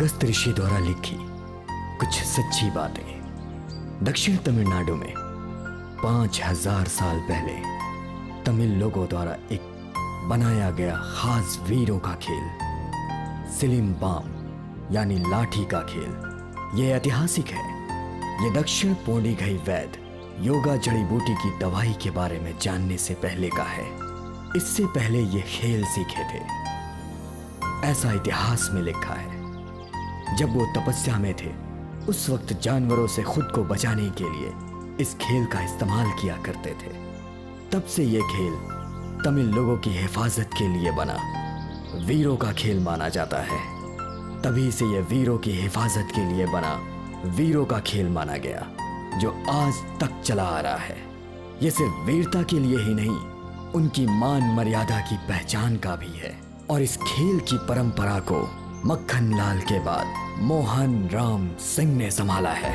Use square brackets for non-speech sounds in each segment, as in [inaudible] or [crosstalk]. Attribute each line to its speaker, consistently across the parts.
Speaker 1: अगस्त ऋषि द्वारा लिखी कुछ सच्ची बातें। दक्षिण तमिलनाडु में पाँच हज़ार साल पहले तमिल लोगों द्वारा एक बनाया गया खास वीरों का खेल, सिलिम बाम, यानी लाठी का खेल यह ऐतिहासिक है। ये दक्षिण पोंडी गई वैद योगा जड़ी बूटी की दवाई के बारे में जानने से पहले का है। इससे पहले ये खेल सीखे थे। ऐसा इतिहास में लिखा है। जब वो तपस्या में थे, उस वक्त जानवरों से खुद को बचाने के लिए इस खेल का इस्तेमाल किया करते थे। तब से ये खेल तमिल लोगों की हिफाजत के लिए बना, वीरों का खेल माना जाता है। तभी से यह वीरों की हिफाजत के लिए बना, वीरों का खेल माना गया, जो आज तक चला आ रहा है। ये सिर्फ़ वीरता के लिए ही नहीं, उनकी मान मर्यादा की पहचान का भी है। और इस खेल की परंपरा को मक्खन लाल के बाद मोहन राम सिंह ने संभाला है।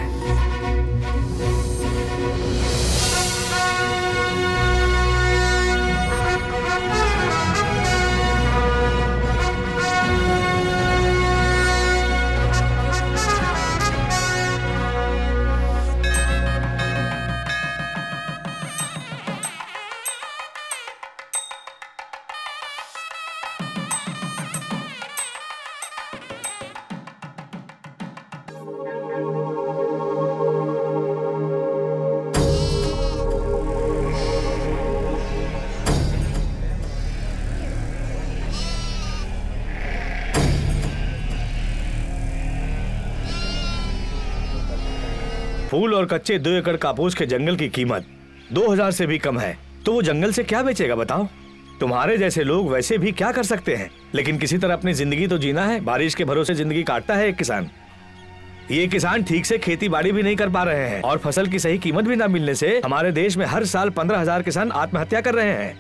Speaker 2: और कच्चे दो एकड़ कापूस के जंगल की कीमत दो हज़ार से भी कम है। तो वो जंगल से क्या बेचेगा बताओ? तुम्हारे जैसे लोग वैसे भी क्या कर सकते हैं? लेकिन किसी तरह अपनी ज़िंदगी तो जीना है, बारिश के भरोसे ज़िंदगी काटता है एक किसान। ये किसान ठीक से खेती बाड़ी भी नहीं कर पा रहे हैं और फ़सल की सही कीमत भी ना मिलने से हमारे देश में हर साल पंद्रह हज़ार किसान आत्महत्या कर रहे हैं।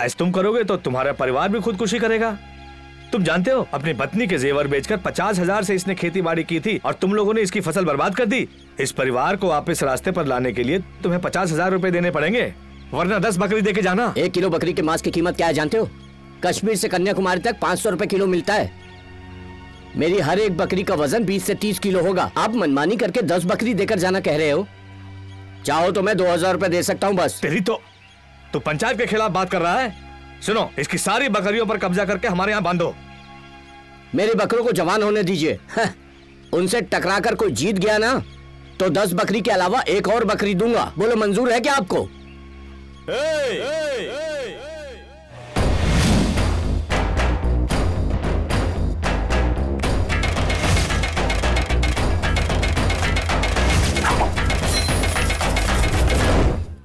Speaker 2: ऐसा तुम करोगे तो तुम्हारा परिवार भी खुदकुशी करेगा। तुम जानते हो अपनी पत्नी के जेवर बेचकर पचास हज़ार से इसने खेती बाड़ी की थी और तुम लोगों ने इसकी फ़सल बर्बाद कर दी। इस परिवार को वापस रास्ते पर लाने के लिए तुम्हें पचास हज़ार रूपए देने पड़ेंगे। वरना दस बकरी दे के जाना।
Speaker 3: एक किलो बकरी के मांस की कीमत क्या है जानते हो? कश्मीर से कन्याकुमारी तक पाँच सौ रूपए किलो मिलता है। मेरी हर एक बकरी का वज़न 20 से 30 किलो होगा। आप मनमानी करके 10 बकरी देकर जाना कह रहे हो। चाहो तो मैं दो हज़ार रूपए दे सकता हूँ बस।
Speaker 2: तेरी तो तू पंचायत के खिलाफ बात कर रहा है? सुनो इसकी सारी बकरियों पर कब्जा करके हमारे यहाँ बांधो।
Speaker 3: मेरी बकरों को जवान होने दीजिए। उनसे टकरा कर कोई जीत गया ना तो दस बकरी के अलावा एक और बकरी दूँगा। बोलो मंजूर है क्या आपको?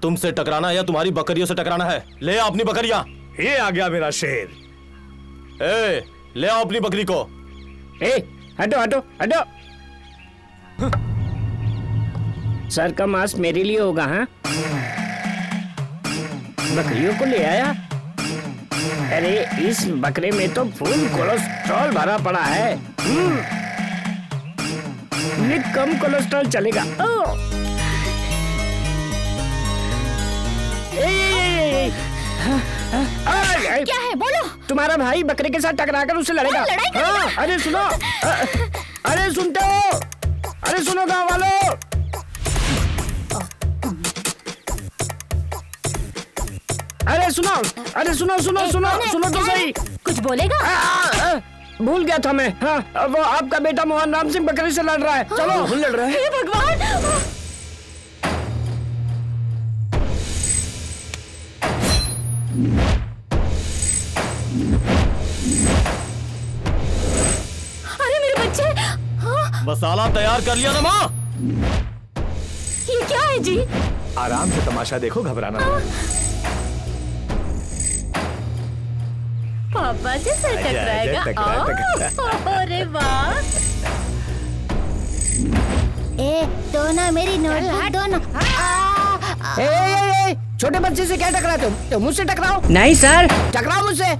Speaker 4: तुमसे टकराना या तुम्हारी बकरियों से टकराना है। ले अपनी बकरियाँ।
Speaker 2: ये आ गया मेरा शेर।
Speaker 4: ए ले आओ अपनी बकरी को।
Speaker 3: ए हटो हटो हटो। सर का मांस मेरे लिए होगा हाँ? बकरियों को ले आया? अरे इस बकरे में तो फुल कोलेस्ट्रॉल भरा पड़ा है। हम्म। ये कम कोलेस्ट्रॉल चलेगा। ओ। ए, ए, ए, आ, आ,
Speaker 5: क्या है? बोलो।
Speaker 3: तुम्हारा भाई बकरे के साथ टकरा कर उससे लड़ेगा? हाँ, अरे सुनो अ- अरे सुनते हो। अरे सुनो गाँव वालों। अरे सुनो अरे सुनो सुनो सुनो सुनो तो सही।
Speaker 5: कुछ बोलेगा?
Speaker 3: आ, आ, आ, भूल गया था मैं। हाँ वो आपका बेटा मोहन राम सिंह बकरी से लड़ रहा है। चलो। लड़ रहा है
Speaker 5: भगवान! अरे मेरे बच्चे हाँ,
Speaker 4: मसाला तैयार कर लिया ना माँ।
Speaker 5: ये क्या है जी?
Speaker 2: आराम से तमाशा देखो घबराना नहीं।
Speaker 5: पापा जी से
Speaker 2: आजा,
Speaker 5: टकराएगा। अरे वाह।
Speaker 6: ए दो ना मेरी नोटबुक दो ना आ,
Speaker 3: ए, ए, ए, छोटे बच्चे से क्या टकराते हो? तो मुझसे टकराओ।
Speaker 7: नहीं सर।
Speaker 3: टकराओ मुझसे।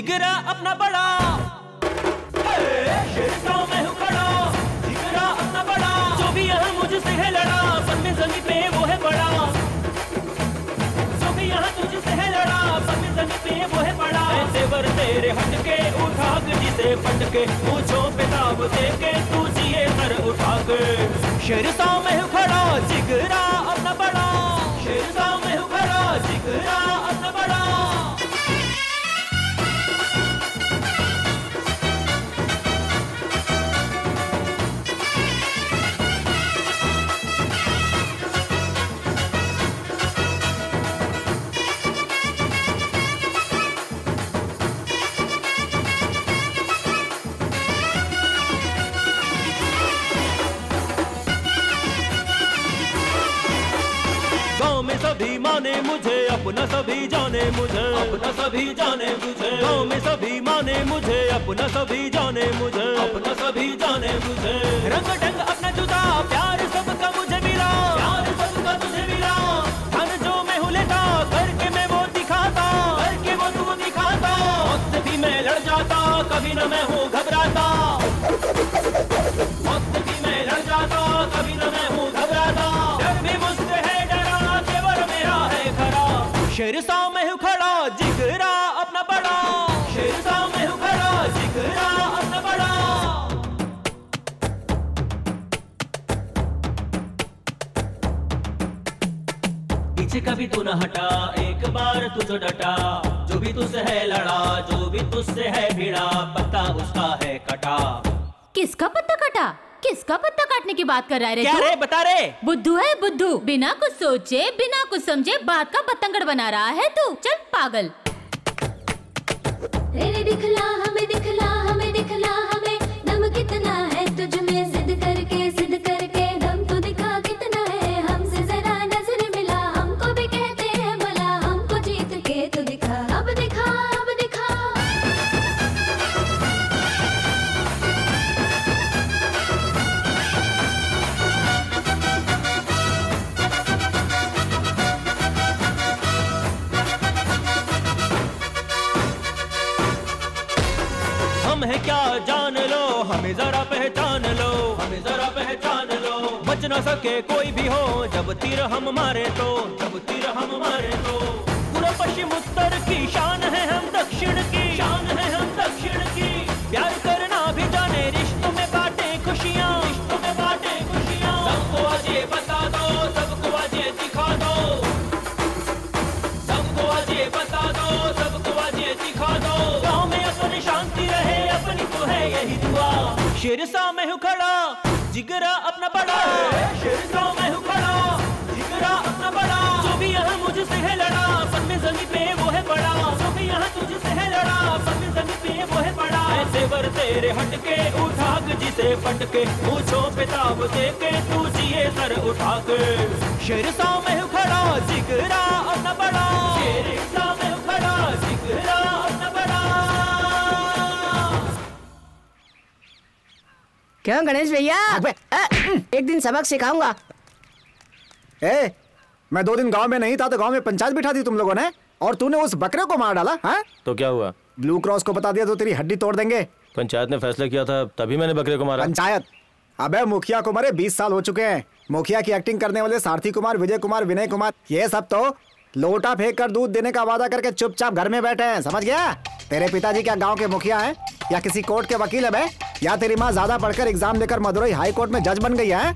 Speaker 7: जिगरा अपना बड़ा। हूँ खड़ा। जिगरा अपना बड़ा। जो भी यहाँ मुझसे लड़ा में जमी पे वो बड़ा। जो भी यहाँ है लड़ा में जमी पे वो तेरे हटके जिसे पटके तू शेर सा मैं खड़ा, जिगरा अपना बड़ा। शेर सा मैं खड़ा, जिगरा अपना बड़ा। माने मुझे अपना सभी जाने मुझे। अपना सभी जाने मुझे। गाँव में सभी माने मुझे अपना सभी जाने मुझे। अपना सभी जाने मुझे। रंग ढंग अपना जुदा प्यार सबका मुझे तुझो डटा जो भी तुझसे है लड़ा जो भी तुझसे है भिड़ा पत्ता उसका है कटा।
Speaker 5: किसका पत्ता कटा? किसका पत्ता काटने की बात कर रहा है रे
Speaker 7: क्या रे बता रे।
Speaker 5: बुद्धू है बुद्धू। बिना कुछ सोचे बिना कुछ समझे बात का पतंगड़ बना रहा है तू। चल पागल।
Speaker 8: तेरे दिखला
Speaker 7: सके कोई भी हो, जब तीर हम मारे तो जब तीर हम मारे तो। पूरा पश्चिम उत्तर की शान है हम दक्षिण की, शान है हम दक्षिण की। प्यार करना भी जाने, रिश्तों में बांटे खुशियाँ। रिश्तों में बांटे खुशियाँ। सबको आज ये बता दो, सबको आज ये दिखा दो। सबको आज ये बता दो, सबको आज ये दिखा दो। गाँव में अपनी शांति रहे, अपनी तो है यही दुआ। शेर सा मैं खड़ा, जिगरा अपना बड़ा। शेर सा मैं हूँ खड़ा। जिगरा अपना बड़ा। जो भी यहाँ मुझसे है लड़ा सब में जमी पे वो है बड़ा। जो भी यहाँ तुझसे है लड़ा सब में जमी पे वो है बड़ा। ऐसे वर तेरे हटके उठा के जिसे पटके पूछो पेताब दे के तू जिए सर उठा के शेर सा मैं हूँ खड़ा जिगरा अपना बड़ा। शेर सा मैं हूँ खड़ा जिगरा अपना बड़ा।
Speaker 3: क्यों गणेश भैया? एक दिन सबक सिखाऊँगा।
Speaker 9: ए, मैं दो दिन गाँव में नहीं था तो गाँव में पंचायत बिठा दी तुम लोगों ने और तूने उस बकरे को मार डाला हाँ?
Speaker 4: तो क्या हुआ?
Speaker 9: ब्लू क्रॉस को बता दिया तो तेरी हड्डी तोड़ देंगे।
Speaker 4: पंचायत ने फैसला किया था तभी मैंने बकरे को मारा।
Speaker 9: पंचायत? अबे मुखिया को मरे बीस साल हो चुके हैं। मुखिया की एक्टिंग करने वाले सारथी कुमार विजय कुमार विनय कुमार ये सब तो लोटा फेंक कर दूध देने का वादा करके चुपचाप घर में बैठे हैं समझ गया? तेरे पिताजी क्या गाँव के मुखिया हैं? या किसी कोर्ट के वकील है बे? या तेरी माँ ज़्यादा पढ़कर एग्ज़ाम देकर मदुरई हाई कोर्ट में जज बन गई है?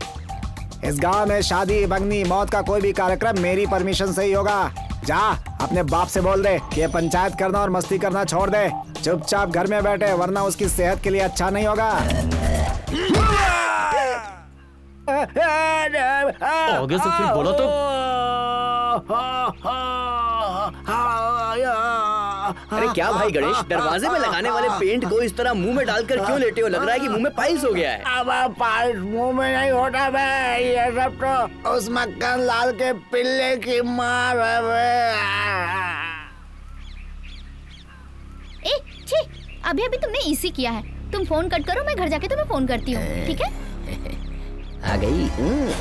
Speaker 9: इस गाँव में शादी बंगनी मौत का कोई भी कार्यक्रम मेरी परमिशन से ही होगा। जा अपने बाप से बोल दे कि ये पंचायत करना और मस्ती करना छोड़ दे। चुपचाप घर में बैठे वरना उसकी सेहत के लिए अच्छा नहीं होगा। [laughs] [laughs]
Speaker 4: आगे से फिर बोला तो।
Speaker 3: अरे क्या भाई गणेश दरवाजे में लगाने वाले पेंट को इस तरह मुँह में डालकर क्यों लेटे हो? लग रहा है कि मुँह में पाइल्स हो गया है।
Speaker 9: अब पाइल्स मुँह में नहीं होता बे ये सब तो उस मक्खन लाल के पिल्ले की मार है बे।
Speaker 6: ए छी अभी अभी तुमने इसी किया है। तुम फ़ोन कट करो मैं घर जाके तुम्हें फ़ोन करती हूँ ठीक है?
Speaker 3: आ गई हम्म,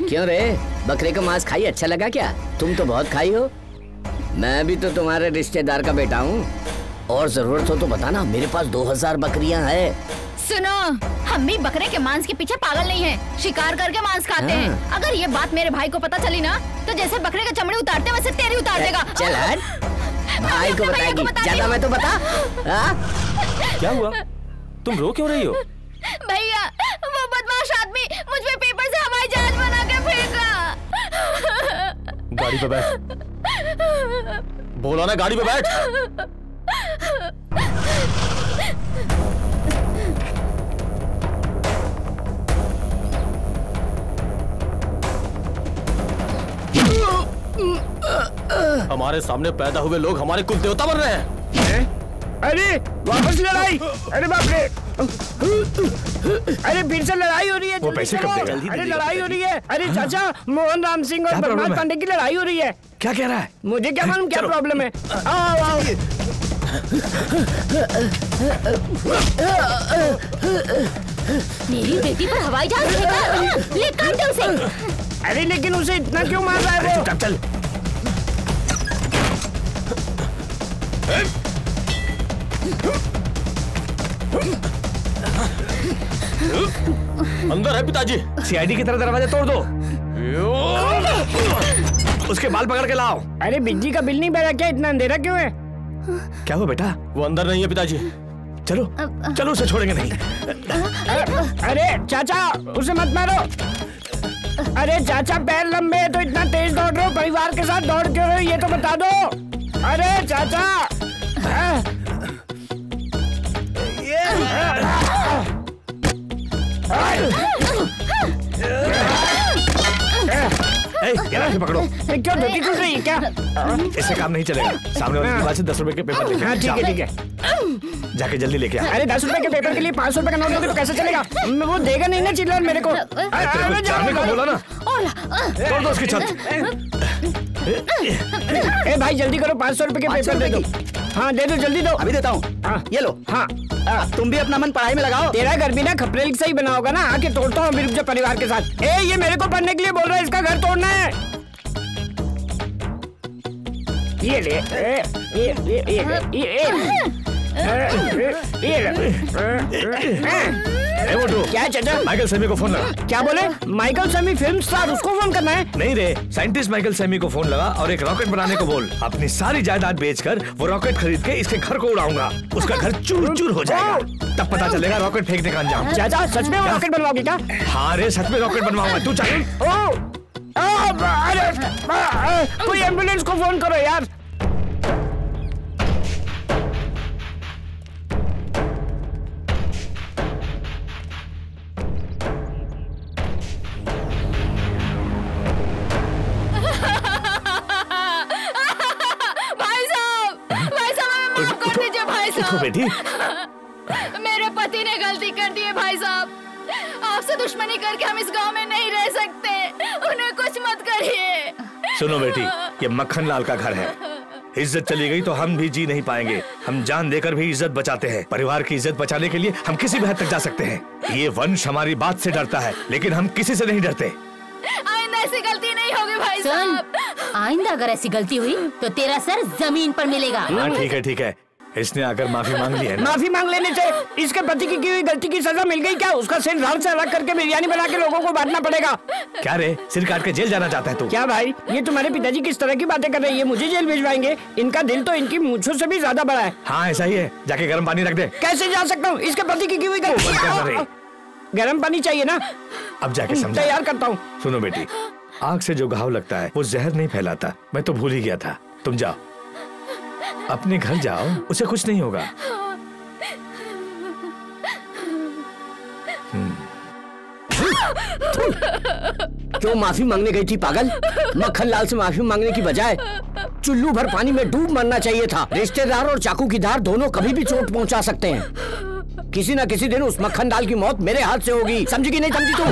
Speaker 3: क्यों रे? बकरे का मांस खाई अच्छा लगा क्या? तुम तो बहुत खाई हो। मैं भी तो तुम्हारे रिश्तेदार का बेटा हूँ। और ज़रूरत हो तो बताना मेरे पास दो हज़ार बकरियाँ हैं।
Speaker 6: सुनो हम भी बकरे के मांस के पीछे पागल नहीं हैं। शिकार करके मांस खाते हैं। अगर ये बात मेरे भाई को पता चली ना तो जैसे बकरे का चमड़े उतारते वैसे तेरी उतार देगा।
Speaker 3: चल हट। [laughs] भाई को बताएगी। ज़्यादा मैं तो बता हाँ?
Speaker 4: क्या हुआ? तुम रो क्यों रही हो? गाड़ी पे बैठ। बोलो ना गाड़ी पे बैठ। हमारे सामने पैदा हुए लोग हमारे कुल देवता बन रहे हैं।
Speaker 10: अरे, वापस लड़ाई अरे बाप रे। अरे फिर से लड़ाई हो रही है
Speaker 2: वो पैसे कब देगा?
Speaker 10: अरे
Speaker 2: दीजिए,
Speaker 10: लड़ाई हो रही है। अरे चाचा मोहन राम सिंह और
Speaker 2: है?
Speaker 10: पांडे की लड़ाई हो रही है।
Speaker 2: क्या कह रहा है?
Speaker 10: मुझे क्या मालूम क्या प्रॉब्लम है। आओ आओ।
Speaker 5: मेरी बेटी पर हवाई जहाज़ फेंका ले काट
Speaker 10: अरे लेकिन उसे इतना क्यों मार रहा है वो?
Speaker 2: चल। [laughs]
Speaker 4: अंदर है पिताजी।
Speaker 2: सीआईडी की तरह दरवाज़ा तोड़ दो। उसके बाल पकड़ के लाओ।
Speaker 10: अरे बिजली का बिल नहीं भरा क्या? इतना अंधेरा क्यों है?
Speaker 2: क्या हुआ बेटा?
Speaker 4: वो अंदर नहीं है पिताजी।
Speaker 2: चलो चलो उसे छोड़ेंगे नहीं।
Speaker 10: अरे, चाचा उसे मत मारो। अरे चाचा पैर लंबे हैं तो इतना तेज दौड़ रहे हो परिवार के साथ दौड़ क्यों रहे हो? ये तो बता दो। अरे चाचा।
Speaker 2: पकड़ो।
Speaker 10: धोती रही है क्या?
Speaker 2: इससे काम नहीं चलेगा। सामने वाले से दस रुपए के पेपर लेके
Speaker 10: हाँ ठीक है ठीक है।
Speaker 2: जाके जल्दी लेके आ
Speaker 10: अरे दस रुपए के पेपर के लिए पाँच सौ रुपए का नोट दोगे तो कैसे चलेगा? वो देगा नहीं ना चिल्लर मेरे को।
Speaker 2: जाने का बोला ना। तोड़ दो उसकी छत।
Speaker 10: ए भाई जल्दी करो पाँच सौ रुपए के पेपर दे दो। हाँ दे दो जल्दी दो।
Speaker 11: अभी देता हूँ।
Speaker 10: हाँ।
Speaker 11: ये लो।
Speaker 10: हाँ।
Speaker 11: तुम भी अपना मन पढ़ाई में लगाओ।
Speaker 10: तेरा घर भी ना खपरे से ही बना होगा ना आके तोड़ता हूँ अभी परिवार के साथ। ए ये मेरे को पढ़ने के लिए बोल रहा है इसका घर तोड़ना है। ये ले ये ये ये ये ये ये ये ले।
Speaker 2: ए, मोटू
Speaker 10: क्या चाचा
Speaker 2: माइकल सेमी को फ़ोन लगा
Speaker 10: क्या बोले? माइकल समी फ़िल्म स्टार उसको फ़ोन करना है?
Speaker 2: नहीं रे साइंटिस्ट माइकल सेमी को फ़ोन लगा और एक रॉकेट बनाने को बोल। अपनी सारी जायदाद बेचकर वो रॉकेट खरीद के इसके घर को उड़ाऊँगा। उसका घर चूर चूर हो जाएगा। तब पता चलेगा रॉकेट फेंकने का अंजाम।
Speaker 10: चाचा सच में वो रॉकेट बनवाओगे क्या?
Speaker 2: हाँ रे सच में रॉकेट बनवाऊँगा। तू
Speaker 10: आ, कोई एंबुलेंस को फ़ोन करो यार।
Speaker 6: साहब
Speaker 2: बेटी।
Speaker 6: मेरे पति ने गलती कर दी है भाई साहब। आपसे दुश्मनी करके हम इस गाँव में नहीं रह सकते। उन्हें कुछ मत करिए।
Speaker 2: सुनो बेटी ये मक्खन लाल का घर है। इज़्ज़त चली गई तो हम भी जी नहीं पाएँगे। हम जान देकर भी इज़्ज़त बचाते हैं। परिवार की इज़्ज़त बचाने के लिए हम किसी भी हद तक जा सकते हैं। ये वंश हमारी बात से डरता है लेकिन हम किसी से नहीं डरते।
Speaker 6: आइंदा ऐसी गलती नहीं होगी भाई
Speaker 5: सुन
Speaker 6: साहब।
Speaker 5: आइंदा अगर ऐसी गलती हुई तो तेरा सर ज़मीन पर मिलेगा।
Speaker 2: हाँ ठीक है ठीक है। इसने आकर माफ़ी मांग ली है ना?
Speaker 10: माफ़ी मांग लेने से इसके पति की की हुई गलती की सजा मिल गई क्या? उसका सिर धड़ से अलग करके बिरयानी बना के लोगों को बांटना पड़ेगा।
Speaker 2: क्या रे? सिर काट के जेल जाना चाहता है तू?
Speaker 10: क्या भाई? ये तुम्हारे पिताजी किस तरह की बातें कर रहे हैं? मुझे जेल भिजवाएँगे। इनका दिल तो इनकी मूछों से भी ज़्यादा बड़ा है।
Speaker 2: हाँ ऐसा ही है। जाके गर्म पानी रख दे।
Speaker 10: कैसे जा सकता हूँ? इसके पति की की हुई। गलती गर्म पानी चाहिए ना?
Speaker 2: अब जाके समझा।
Speaker 10: तैयार करता हूँ।
Speaker 2: सुनो बेटी आग से जो घाव लगता है वो जहर नहीं फैलाता। मैं तो भूल ही गया था। तुम जाओ। अपने घर जाओ, उसे कुछ नहीं होगा।
Speaker 3: क्यों माफ़ी मांगने गई थी, पागल? मक्खन लाल से माफ़ी मांगने की बजाय चुल्लू भर पानी में डूब मरना चाहिए था। रिश्तेदार और चाकू की धार दोनों कभी भी चोट पहुँचा सकते हैं। किसी ना किसी दिन उस मक्खन लाल की मौत मेरे हाथ से होगी। समझी कि नहीं, समझी तू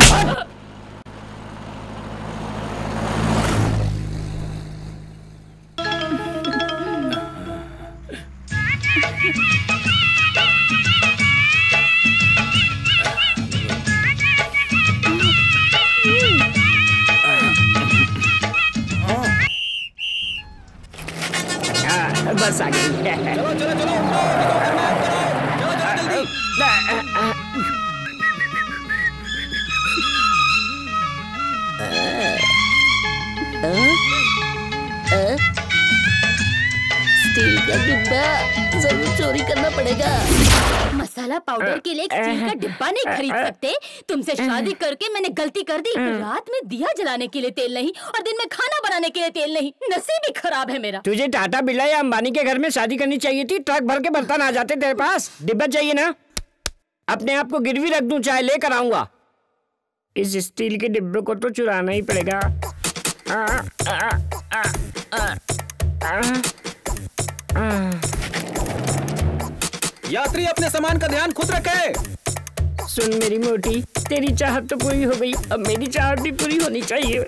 Speaker 5: नहीं खरीद सकते तुमसे शादी करके मैंने गलती कर दी। रात में दिया जलाने के लिए तेल नहीं और दिन में खाना बनाने के लिए तेल नहीं। नसीब ही खराब है मेरा।
Speaker 10: तुझे टाटा बिल्ला या अंबानी के घर में शादी करनी चाहिए थी ट्रक भर के बर्तन आ जाते तेरे पास। डिब्बा चाहिए ना? अपने आप को गिरवी रख दूँ चाहे लेकर आऊँगा। इस स्टील के डिब्बे को तो चुराना ही पड़ेगा। आ, आ, आ,
Speaker 11: यात्री अपने सामान का ध्यान खुद रखे।
Speaker 10: सुन मेरी मोटी तेरी चाहत तो पूरी हो गई अब मेरी चाहत भी पूरी होनी चाहिए।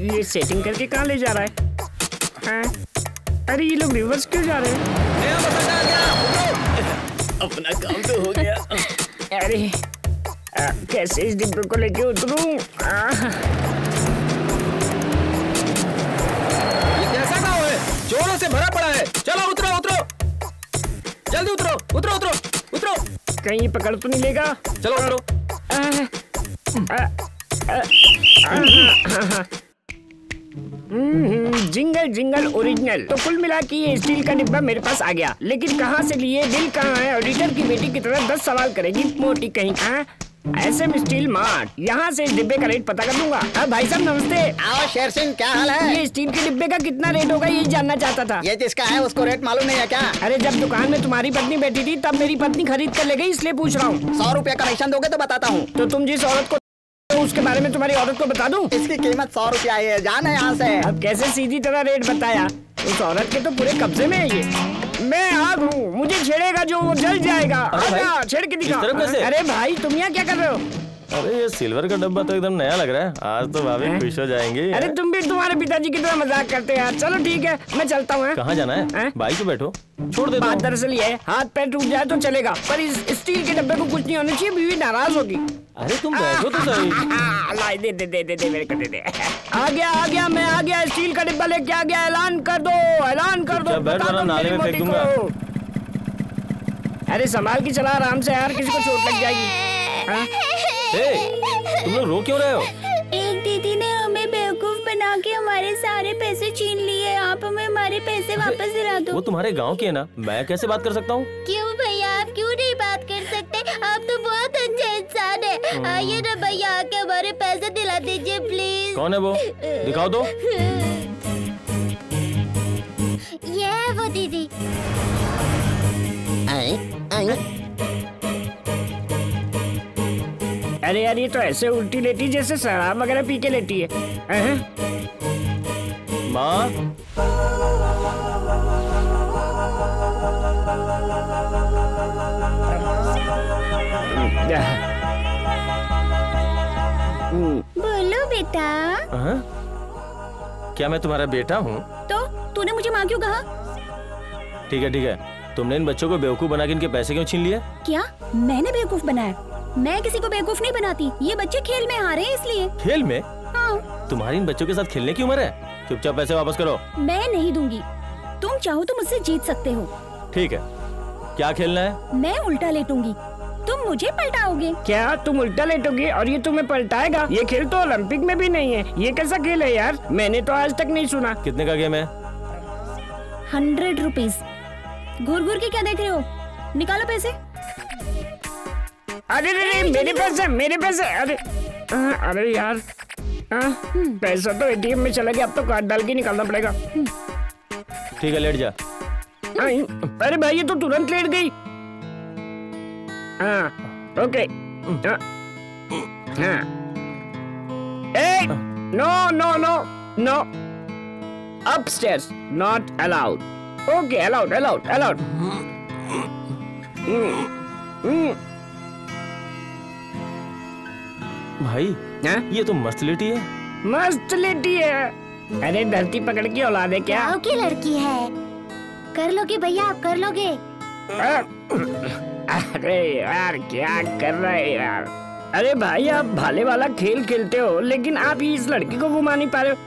Speaker 10: ये सेटिंग करके कहाँ ले जा रहा है? हाँ? अरे ये लोग रिवर्स क्यों जा रहे हैं?
Speaker 3: अपना काम तो हो गया।
Speaker 10: अरे आ, कैसे इस डिब्बे को लेके उतरूं?
Speaker 11: ये कैसा गाँव है? चोरों से भरा पड़ा है। चलो उतरो। जल्दी उतरो उतरो उतरो उतरो।
Speaker 10: कहीं पकड़ तो नहीं लेगा।
Speaker 11: चलो उतरो।
Speaker 10: Jingle jingle original. तो कुल मिला के ये स्टील का डिब्बा मेरे पास आ गया। लेकिन कहाँ से लिए बिल कहाँ है? ऑडिटर की बेटी की तरह दस सवाल करेगी मोटी कहीं कहाँ ऐसे में स्टील मार्ट। यहाँ से इस डिब्बे का रेट पता कर दूँगा हाँ, भाई साहब नमस्ते।
Speaker 12: आओ शेर सिंह क्या हाल है?
Speaker 10: ये स्टील के डिब्बे का कितना रेट होगा ये जानना चाहता था।
Speaker 12: ये जिसका है उसको रेट मालूम नहीं है क्या?
Speaker 10: अरे जब दुकान में तुम्हारी पत्नी बैठी थी तब मेरी पत्नी खरीद कर ले गई इसलिए पूछ रहा हूँ।
Speaker 12: सौ रुपया कमीशन दोगे तो बताता हूँ।
Speaker 10: तो तुम जिस औरत को तो उसके बारे में तुम्हारी औरत को बता दूँ?
Speaker 12: इसकी कीमत सौ रुपया है जान है यहाँ से।
Speaker 10: अब कैसे सीधी तरह रेट बताया? उस औरत के तो पूरे कब्जे में है ये। मैं आग हूँ। मुझे छेड़ेगा जो वो जल जाएगा। छेड़ के दिखा? अरे भाई तुम यहाँ क्या कर रहे हो?
Speaker 4: अरे ये सिल्वर का डब्बा तो एकदम नया लग रहा है। आज तो भाभी खुश हो जाएँगे।
Speaker 10: अरे तुम भी तुम्हारे पिताजी की तरह मज़ाक करते हैं चलो ठीक है मैं चलता हूँ?
Speaker 4: कहाँ जाना है?
Speaker 10: हैं?
Speaker 4: बाइक पे बैठो। छोड़ देता
Speaker 10: बात दरअसल ये हाथ पैर टूट जाए तो चलेगा पर इस स्टील के डब्बे को कुछ नहीं होना चाहिए बीवी नाराज़ होगी।
Speaker 4: अरे तुम बैठो तो सही।
Speaker 10: दे दे दे दे दे मेरे को दे दे। आ गया आ गया मैं आ गया स्टील का डिब्बा लेके आ गया ऐलान कर दो ऐलान कर दो
Speaker 4: बैठ
Speaker 10: दो
Speaker 4: नाले में फेंक
Speaker 10: को। अरे संभाल के चला आराम से यार किसी को चोट लग जाएगी। हाँ?
Speaker 4: ए, तुम लोग रो क्यों रहे हो?
Speaker 6: एक दीदी ने हमें बेवकूफ़ बना के हमारे सारे पैसे छीन लिए। आप हमें हमारे पैसे वापस दिला दो।
Speaker 4: वो तुम्हारे गाँव की है ना? मैं कैसे बात कर सकता हूँ?
Speaker 6: क्यों भैया आप क्यों नहीं बात कर सकते? आप तो बहुत अच्छे इंसान है। आइए ना भैया आके हमारे पैसे दिला दीजिए प्लीज़
Speaker 4: कौन है वो? दिखाओ दो
Speaker 6: ये है वो दीदी।
Speaker 10: अरे यार ये तो ऐसे उल्टी लेटी जैसे शराब वगैरह पी के लेटी है?
Speaker 4: माँ?
Speaker 6: बोलो बेटा।
Speaker 4: हाँ? क्या मैं तुम्हारा बेटा हूँ?
Speaker 6: तो तूने मुझे माँ क्यों कहा?
Speaker 4: ठीक है ठीक है। तुमने इन बच्चों को बेवकूफ़ बना के इनके पैसे क्यों छीन लिए?
Speaker 6: क्या? मैंने बेवकूफ़ बनाया। मैं किसी को बेवकूफ़ नहीं बनाती। ये बच्चे खेल में हारे हैं इसलिए।
Speaker 4: खेल में?
Speaker 6: हाँ।
Speaker 4: तुम्हारी इन बच्चों के साथ खेलने की उम्र है? चुपचाप पैसे वापस करो।
Speaker 6: मैं नहीं दूँगी। तुम चाहो तो मुझसे जीत सकते हो।
Speaker 4: ठीक है। क्या खेलना है?
Speaker 6: मैं उल्टा लेटूँगी। तुम मुझे पलटाओगे।
Speaker 10: क्या तुम उल्टा लेटोगे और ये तुम्हें पलटाएगा? ये खेल तो ओलंपिक में भी नहीं है। ये कैसा खेल है यार? मैंने तो आज तक नहीं सुना।
Speaker 4: कितने का गेम है?
Speaker 6: हंड्रेड रुपीज़ घूर घूर के क्या देख रहे हो? निकालो पैसे।
Speaker 10: अरे अरे मेरे पैसे मेरे पैसे अरे आ, अरे यार आ, पैसा तो एटीएम में चला गया अब तो कार्ड डाल के निकालना पड़ेगा।
Speaker 4: ठीक है लेट जा।
Speaker 10: अरे भाई ये तो तुरंत लेट गई। हाँ ओके हाँ, हाँ। ए no no no no upstairs not allowed okay allowed allowed allowed
Speaker 4: भाई है? ये तो मस्त लेटी है।
Speaker 10: मस्त लेटी है। अरे धरती पकड़ के औलाद है क्या
Speaker 6: की लड़की है। कर लोगे भैया आप कर लोगे।
Speaker 10: अरे यार क्या कर रहे हैं यार? अरे भाई आप भाले वाला खेल खेलते हो लेकिन आप ही इस लड़की को घुमा नहीं पा रहे हो।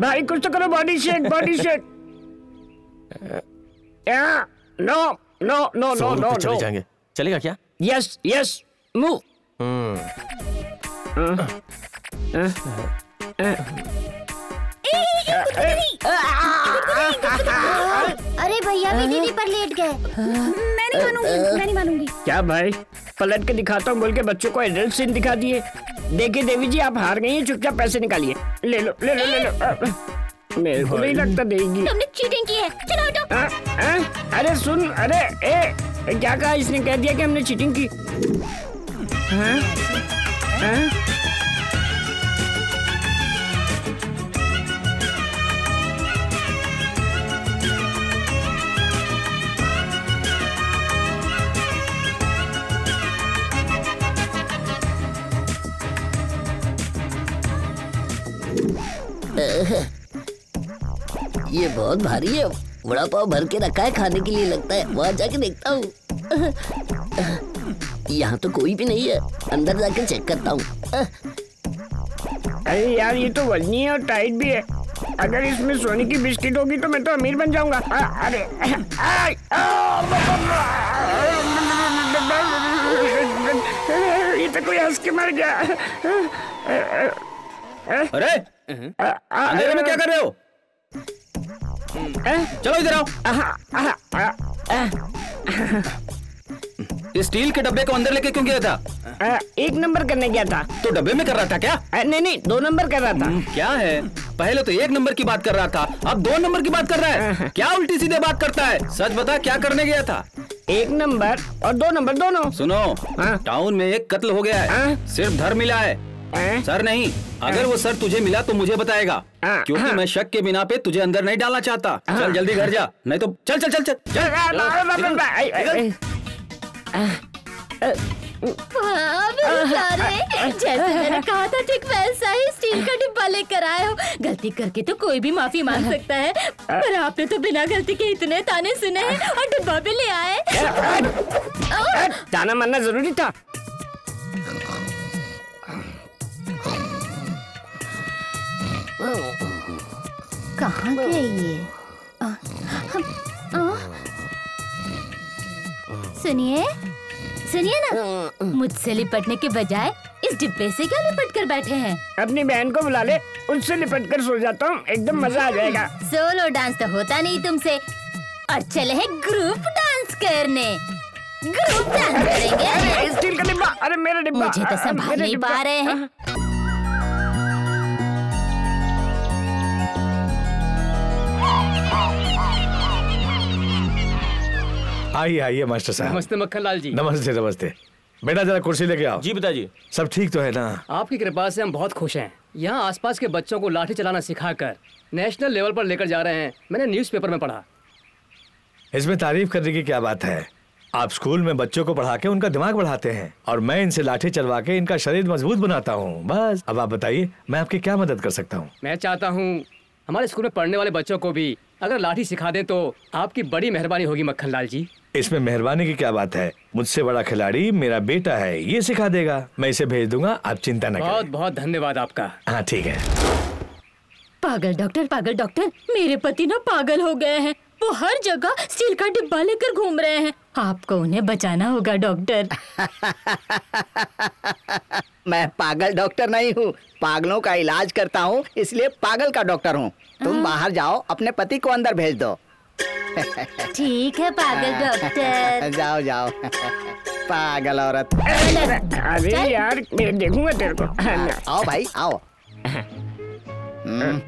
Speaker 10: भाई कुछ तो करो body shake body shake no. No no no no
Speaker 4: चले जाएँगे। चलेगा क्या?
Speaker 10: यस यस मूव
Speaker 13: अरे भैया भी दीदी पर लेट गए।
Speaker 6: मैं नहीं मानूँगी मैं नहीं मानूँगी।
Speaker 10: क्या भाई? पलट के दिखाता हूँ बोल के बच्चों को एडल्ट सीन दिखा दिए। देखिए देवी जी आप हार गई हैं चुपचाप पैसे निकालिए। ले लो ले लो ले लो। मेरे को नहीं लगता देगी।
Speaker 6: तुमने चीटिंग की है। चलो हटो।
Speaker 10: अ, अ, अरे सुन अरे ए क्या कहा इसने? कह दिया कि हमने चीटिंग की। हाँ? हाँ? [laughs]
Speaker 3: ये बहुत भारी है। बड़ा पाव भर के रखा है खाने के लिए लगता है। वहाँ जाके देखता हूँ। यहाँ तो कोई भी नहीं है। अंदर जाके चेक करता हूँ।
Speaker 10: अरे यार ये तो वजनी है और टाइट भी है। अगर इसमें सोने की बिस्किट होगी तो मैं तो अमीर बन जाऊँगा। अरे ये तो कोई हंस के मर गया।
Speaker 11: अरे अंधेरे में क्या कर रहे हो? चलो इधर आओ। इस स्टील के डब्बे को अंदर लेके क्यों गया था?
Speaker 10: एक नंबर करने गया था।
Speaker 11: तो डब्बे में कर रहा था क्या?
Speaker 10: नहीं नहीं दो नंबर कर रहा था।
Speaker 11: क्या है? पहले तो एक नंबर की बात कर रहा था अब दो नंबर की बात कर रहा है। क्या उल्टी सीधे बात करता है? सच बता क्या करने गया था?
Speaker 10: एक नंबर और दो नंबर दोनों।
Speaker 11: सुनो टाउन में एक कत्ल हो गया है। सिर्फ़ धर मिला है। सर नहीं। अगर वो सर तुझे मिला तो मुझे बताएगा। क्योंकि मैं शक के बिना पे तुझे अंदर नहीं डालना चाहता। चल जल्दी घर जा। नहीं तो चल चल चल चल।
Speaker 5: हाँ, जैसे मैंने कहा था ठीक वैसा ही स्टील का डिब्बा लेकर आए हो। गलती करके तो कोई भी माफ़ी मांग सकता है। पर आपने तो बिना गलती के इतने ताने सुने हैं और डिब्बा भी ले आए
Speaker 10: जाना मानना ज़रूरी था।
Speaker 5: कहाँ गए ये? आ, आ, सुनिए सुनिए ना मुझसे लिपटने के बजाय इस डिब्बे से क्या लिपट कर बैठे हैं?
Speaker 10: अपनी बहन को बुला ले उससे लिपट कर सो जाता हूँ एकदम मज़ा आ जाएगा।
Speaker 5: सोलो डांस तो होता नहीं तुमसे। और चले हैं ग्रुप डांस करने। ग्रुप डांस करेंगे।
Speaker 10: अरे स्टील का डिब्बा अरे मेरा डिब्बा
Speaker 5: मुझे तो संभाल नहीं पा रहे हैं।
Speaker 2: आइए आइए मास्टर साहब।
Speaker 14: नमस्ते मक्खन लाल जी।
Speaker 2: नमस्ते नमस्ते। बेटा जरा कुर्सी लेके आओ।
Speaker 4: जी पिताजी।
Speaker 2: सब ठीक तो है ना?
Speaker 14: आपकी कृपा से हम बहुत खुश हैं। यहाँ आसपास के बच्चों को लाठी चलाना सिखाकर नेशनल लेवल पर लेकर जा रहे हैं। मैंने न्यूज़पेपर में पढ़ा।
Speaker 2: इसमें तारीफ़ करने की क्या बात है? आप स्कूल में बच्चों को पढ़ा के उनका दिमाग बढ़ाते हैं और मैं इनसे लाठी चलवा के इनका शरीर मज़बूत बनाता हूँ। बस अब आप बताइए मैं आपकी क्या मदद कर सकता हूँ?
Speaker 14: मैं चाहता हूँ हमारे स्कूल में पढ़ने वाले बच्चों को भी अगर लाठी सिखा दें तो आपकी बड़ी मेहरबानी होगी मक्खन लाल जी।
Speaker 2: इसमें मेहरबानी की क्या बात है? मुझसे बड़ा खिलाड़ी मेरा बेटा है ये सिखा देगा। मैं इसे भेज दूँगा आप चिंता न
Speaker 14: बहुत
Speaker 2: करें।
Speaker 14: बहुत धन्यवाद आपका।
Speaker 2: हाँ ठीक है।
Speaker 5: पागल डॉक्टर पागल डॉक्टर मेरे पति ना पागल हो गए हैं। वो हर जगह स्टील का डिब्बा लेकर घूम रहे हैं। आपको उन्हें बचाना होगा डॉक्टर। [laughs]
Speaker 12: मैं पागल डॉक्टर नहीं हूँ। पागलों का इलाज करता हूँ इसलिए पागल का डॉक्टर हूँ। तुम बाहर जाओ अपने पति को अंदर भेज दो।
Speaker 5: ठीक है पागल डॉक्टर।
Speaker 12: जाओ जाओ। पागल औरत।
Speaker 10: अरे यार मैं देखूँगा तेरे को।
Speaker 12: आओ भाई आओ। हम्म।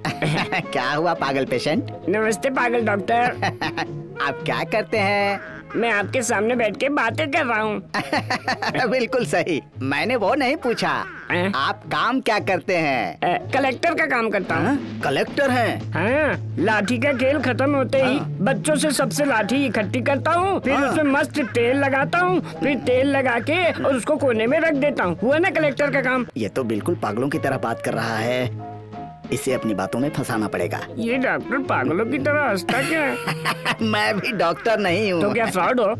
Speaker 12: [laughs] क्या हुआ पागल पेशेंट?
Speaker 10: नमस्ते पागल डॉक्टर। [laughs]
Speaker 12: आप क्या करते हैं?
Speaker 10: मैं आपके सामने बैठ के बातें कर रहा हूँ। [laughs]
Speaker 12: बिल्कुल सही। मैंने वो नहीं पूछा। आप काम क्या करते हैं?
Speaker 10: कलेक्टर का काम करता हूँ।
Speaker 12: कलेक्टर हैं?
Speaker 10: हाँ लाठी का खेल खत्म होते ही बच्चों से सबसे लाठी इकट्ठी करता हूँ फिर उसमें मस्त तेल लगाता हूँ फिर तेल लगा के और उसको कोने में रख देता हूँ। हुआ ना कलेक्टर का काम?
Speaker 12: ये तो बिल्कुल पागलों की तरह बात कर रहा है। इसे अपनी बातों में फंसाना पड़ेगा।
Speaker 10: ये डॉक्टर पागलों की तरह हंसता क्या? है [laughs]
Speaker 12: मैं भी डॉक्टर नहीं हूँ।
Speaker 10: तो क्या फ्रॉड हो?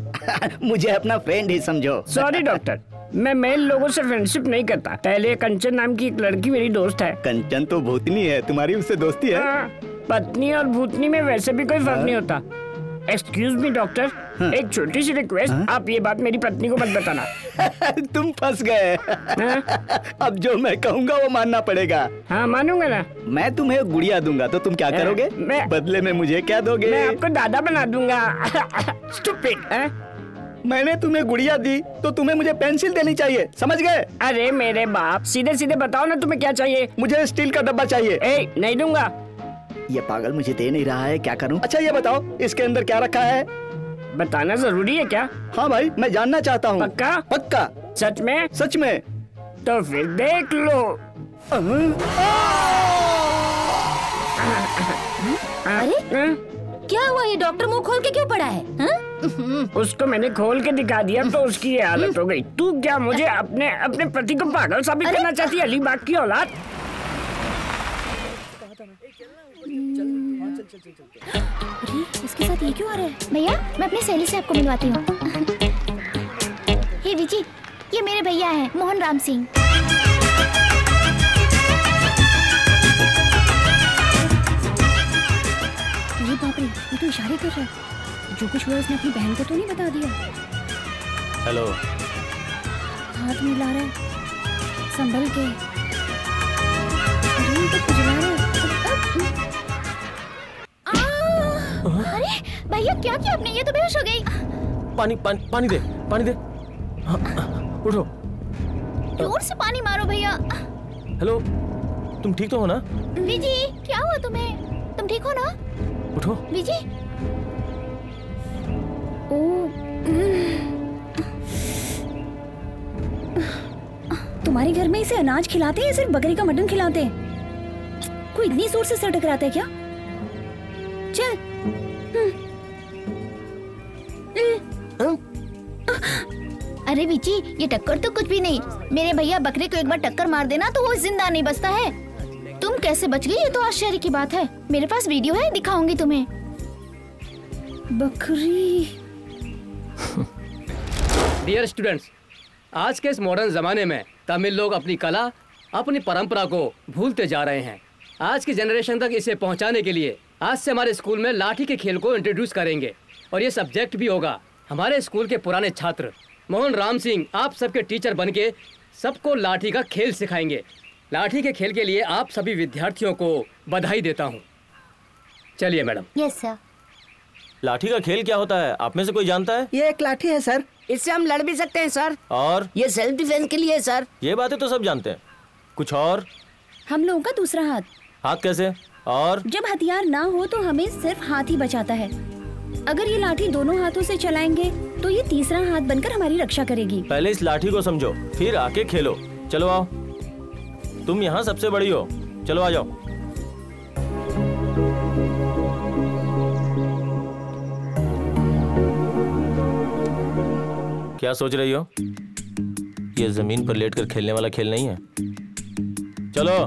Speaker 10: [laughs]
Speaker 12: मुझे अपना फ्रेंड ही समझो।
Speaker 10: सॉरी डॉक्टर मैं मेल लोगों से फ्रेंडशिप नहीं करता। पहले कंचन नाम की एक लड़की मेरी दोस्त है।
Speaker 12: कंचन तो भूतनी है तुम्हारी उससे दोस्ती है?
Speaker 10: आ, पत्नी और भूतनी में वैसे भी कोई फ़र्क नहीं होता। एक्सक्यूज मी डॉक्टर एक छोटी सी रिक्वेस्ट आप ये बात मेरी पत्नी को मत बताना। [laughs]
Speaker 12: तुम फंस गए। अब जो मैं कहूँगा वो मानना पड़ेगा।
Speaker 10: हाँ मानूँगा ना।
Speaker 12: मैं तुम्हें गुड़िया दूँगा तो तुम क्या
Speaker 10: हाँ,
Speaker 12: करोगे?
Speaker 10: मैं-
Speaker 12: बदले में मुझे क्या दोगे?
Speaker 10: मैं आपको दादा बना दूँगा। [laughs] स्टूपिड
Speaker 12: मैंने तुम्हें गुड़िया दी तो तुम्हें मुझे पेंसिल देनी चाहिए समझ गए?
Speaker 10: अरे मेरे बाप सीधे सीधे बताओ ना तुम्हें क्या चाहिए?
Speaker 12: मुझे स्टील का डब्बा चाहिए।
Speaker 10: ए, नहीं दूँगा।
Speaker 12: ये पागल मुझे दे नहीं रहा है क्या करूँ? अच्छा ये बताओ इसके अंदर क्या रखा है?
Speaker 10: बताना ज़रूरी है क्या?
Speaker 12: हाँ भाई मैं जानना चाहता हूँ।
Speaker 10: पक्का?
Speaker 12: पक्का।
Speaker 10: सच में?
Speaker 12: सच में।
Speaker 10: तो फिर देख लो।
Speaker 5: अरे क्या हुआ? ये डॉक्टर मुँह खोल के क्यों पड़ा है? हाँ?
Speaker 10: उसको मैंने खोल के दिखा दिया तो उसकी ये हालत हो गई। तू क्या मुझे अपने अपने पति को पागल साबित करना चाहती है अलीबाग की औलाद?
Speaker 6: अरे इसके साथ ये क्यों आ रहा है? भैया मैं अपनी सहेली से आपको मिलवाती हूँ। हे विजी ये मेरे भैया हैं मोहन राम सिंह। अरे बाप रे ये तो इशारे कर रहा है। जो कुछ हुआ उसने अपनी बहन को तो नहीं बता दिया?
Speaker 4: हेलो।
Speaker 6: हाथ मिला रहा है। संभल के। अरे तो खुजला रहा है। भैया क्या किया आपने? ये तो बेहोश हो गई।
Speaker 4: पानी पानी पानी दे पानी दे। हाँ, उठो।
Speaker 6: ज़ोर से पानी मारो भैया।
Speaker 4: हेलो तुम ठीक तो हो ना?
Speaker 6: विजी क्या हुआ तुम्हें? तुम ठीक हो ना?
Speaker 4: उठो।
Speaker 6: विजी? ओ तुम्हारे घर में इसे अनाज खिलाते हैं या सिर्फ़ बकरी का मटन खिलाते हैं? कोई इतनी ज़ोर से सर टकराता है क्या? चल अरे विची ये टक्कर तो कुछ भी नहीं। मेरे भैया बकरे को एक बार टक्कर मार देना तो वो ज़िंदा नहीं बचता है। तुम कैसे बच गई? ये तो आश्चर्य की बात है। मेरे पास वीडियो है, दिखाऊँगी तुम्हें। बकरी। [laughs]
Speaker 14: डियर स्टूडेंट्स आज के इस मॉडर्न ज़माने में तमिल लोग अपनी कला, अपनी परंपरा को भूलते जा रहे हैं। आज की जनरेशन तक इसे पहुँचाने के लिए आज से हमारे स्कूल में लाठी के खेल को इंट्रोड्यूस करेंगे। और ये सब्जेक्ट भी होगा हमारे स्कूल के पुराने छात्र। मोहन राम सिंह आप सबके टीचर बन के सबको लाठी का खेल सिखाएँगे। लाठी के खेल के लिए आप सभी विद्यार्थियों को बधाई देता हूँ। चलिए मैडम।
Speaker 13: यस सर
Speaker 4: लाठी का खेल क्या होता है? आप में से कोई जानता है?
Speaker 12: ये एक लाठी है सर।
Speaker 10: इससे हम लड़ भी सकते हैं सर।
Speaker 4: और?
Speaker 10: ये सेल्फ डिफेंस के लिए है सर।
Speaker 4: ये बातें तो सब जानते हैं। कुछ और?
Speaker 6: हम लोगों का दूसरा हाथ।
Speaker 4: हाथ कैसे? और?
Speaker 6: जब हथियार ना हो तो हमें सिर्फ़ हाथ ही बचाता है। अगर ये लाठी दोनों हाथों से चलाएँगे तो ये तीसरा हाथ बनकर हमारी रक्षा करेगी।
Speaker 4: पहले इस लाठी को समझो, फिर आके खेलो। चलो आओ। तुम यहाँ सबसे बड़ी हो। चलो आ जाओ। क्या सोच रही हो? ये ज़मीन पर लेटकर खेलने वाला खेल नहीं है। चलो।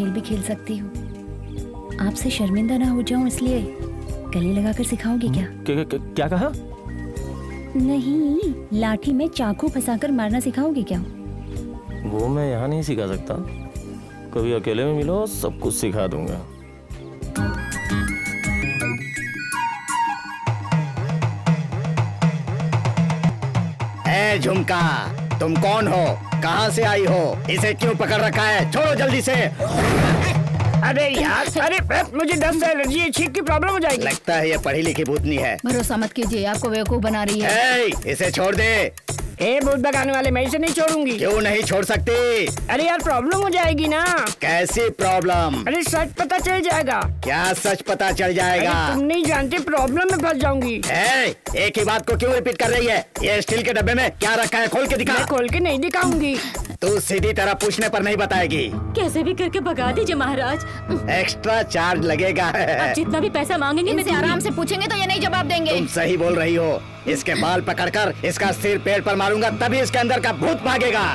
Speaker 6: खेल भी खेल सकती हूँ। आपसे शर्मिंदा ना हो जाऊँ इसलिए गले लगाकर सिखाओगे क्या?
Speaker 4: क्या, क्या, क्या कहा?
Speaker 6: नहीं लाठी में चाकू फंसाकर मारना सिखाओगे क्या?
Speaker 4: वो मैं यहाँ नहीं सिखा सकता। कभी अकेले में मिलो सब कुछ सिखा दूँगा।
Speaker 12: ए झुमका तुम कौन हो? कहाँ से आई हो? इसे क्यों पकड़ रखा है? छोड़ो जल्दी से।
Speaker 10: अरे यार अरे मुझे दम से एलर्जी छीक छींक की प्रॉब्लम हो जाएगी।
Speaker 12: लगता है ये पढ़ी लिखी भूतनी है।
Speaker 6: भरोसा मत कीजिए आपको बेवकूफ़ बना रही है।
Speaker 12: ए, इसे छोड़ दे।
Speaker 10: ए भूत भगाने वाले मैं इसे नहीं छोड़ूँगी।
Speaker 12: क्यों नहीं छोड़ सकती?
Speaker 10: अरे यार प्रॉब्लम हो जाएगी ना।
Speaker 12: कैसी प्रॉब्लम
Speaker 10: अरे सच पता चल जाएगा।
Speaker 12: क्या सच पता चल जाएगा?
Speaker 10: अरे तुम नहीं जानते प्रॉब्लम में फंस जाऊँगी।
Speaker 12: ए, एक ही बात को क्यों रिपीट कर रही है? ये स्टील के डब्बे में क्या रखा है? खोल के दिखा।
Speaker 10: मैं खोल के नहीं दिखाऊँगी।
Speaker 12: तू सीधी तरह पूछने पर नहीं बताएगी।
Speaker 5: कैसे भी करके भगा दीजिए महाराज।
Speaker 12: एक्स्ट्रा चार्ज लगेगा।
Speaker 5: जितना भी पैसा मांगेंगे मैं
Speaker 6: आराम से पूछेंगे तो ये नहीं जवाब देंगे।
Speaker 12: तुम सही बोल रही हो। इसके बाल पकड़कर इसका सिर पेड़ पर मारूँगा तभी इसके अंदर का भूत भागेगा।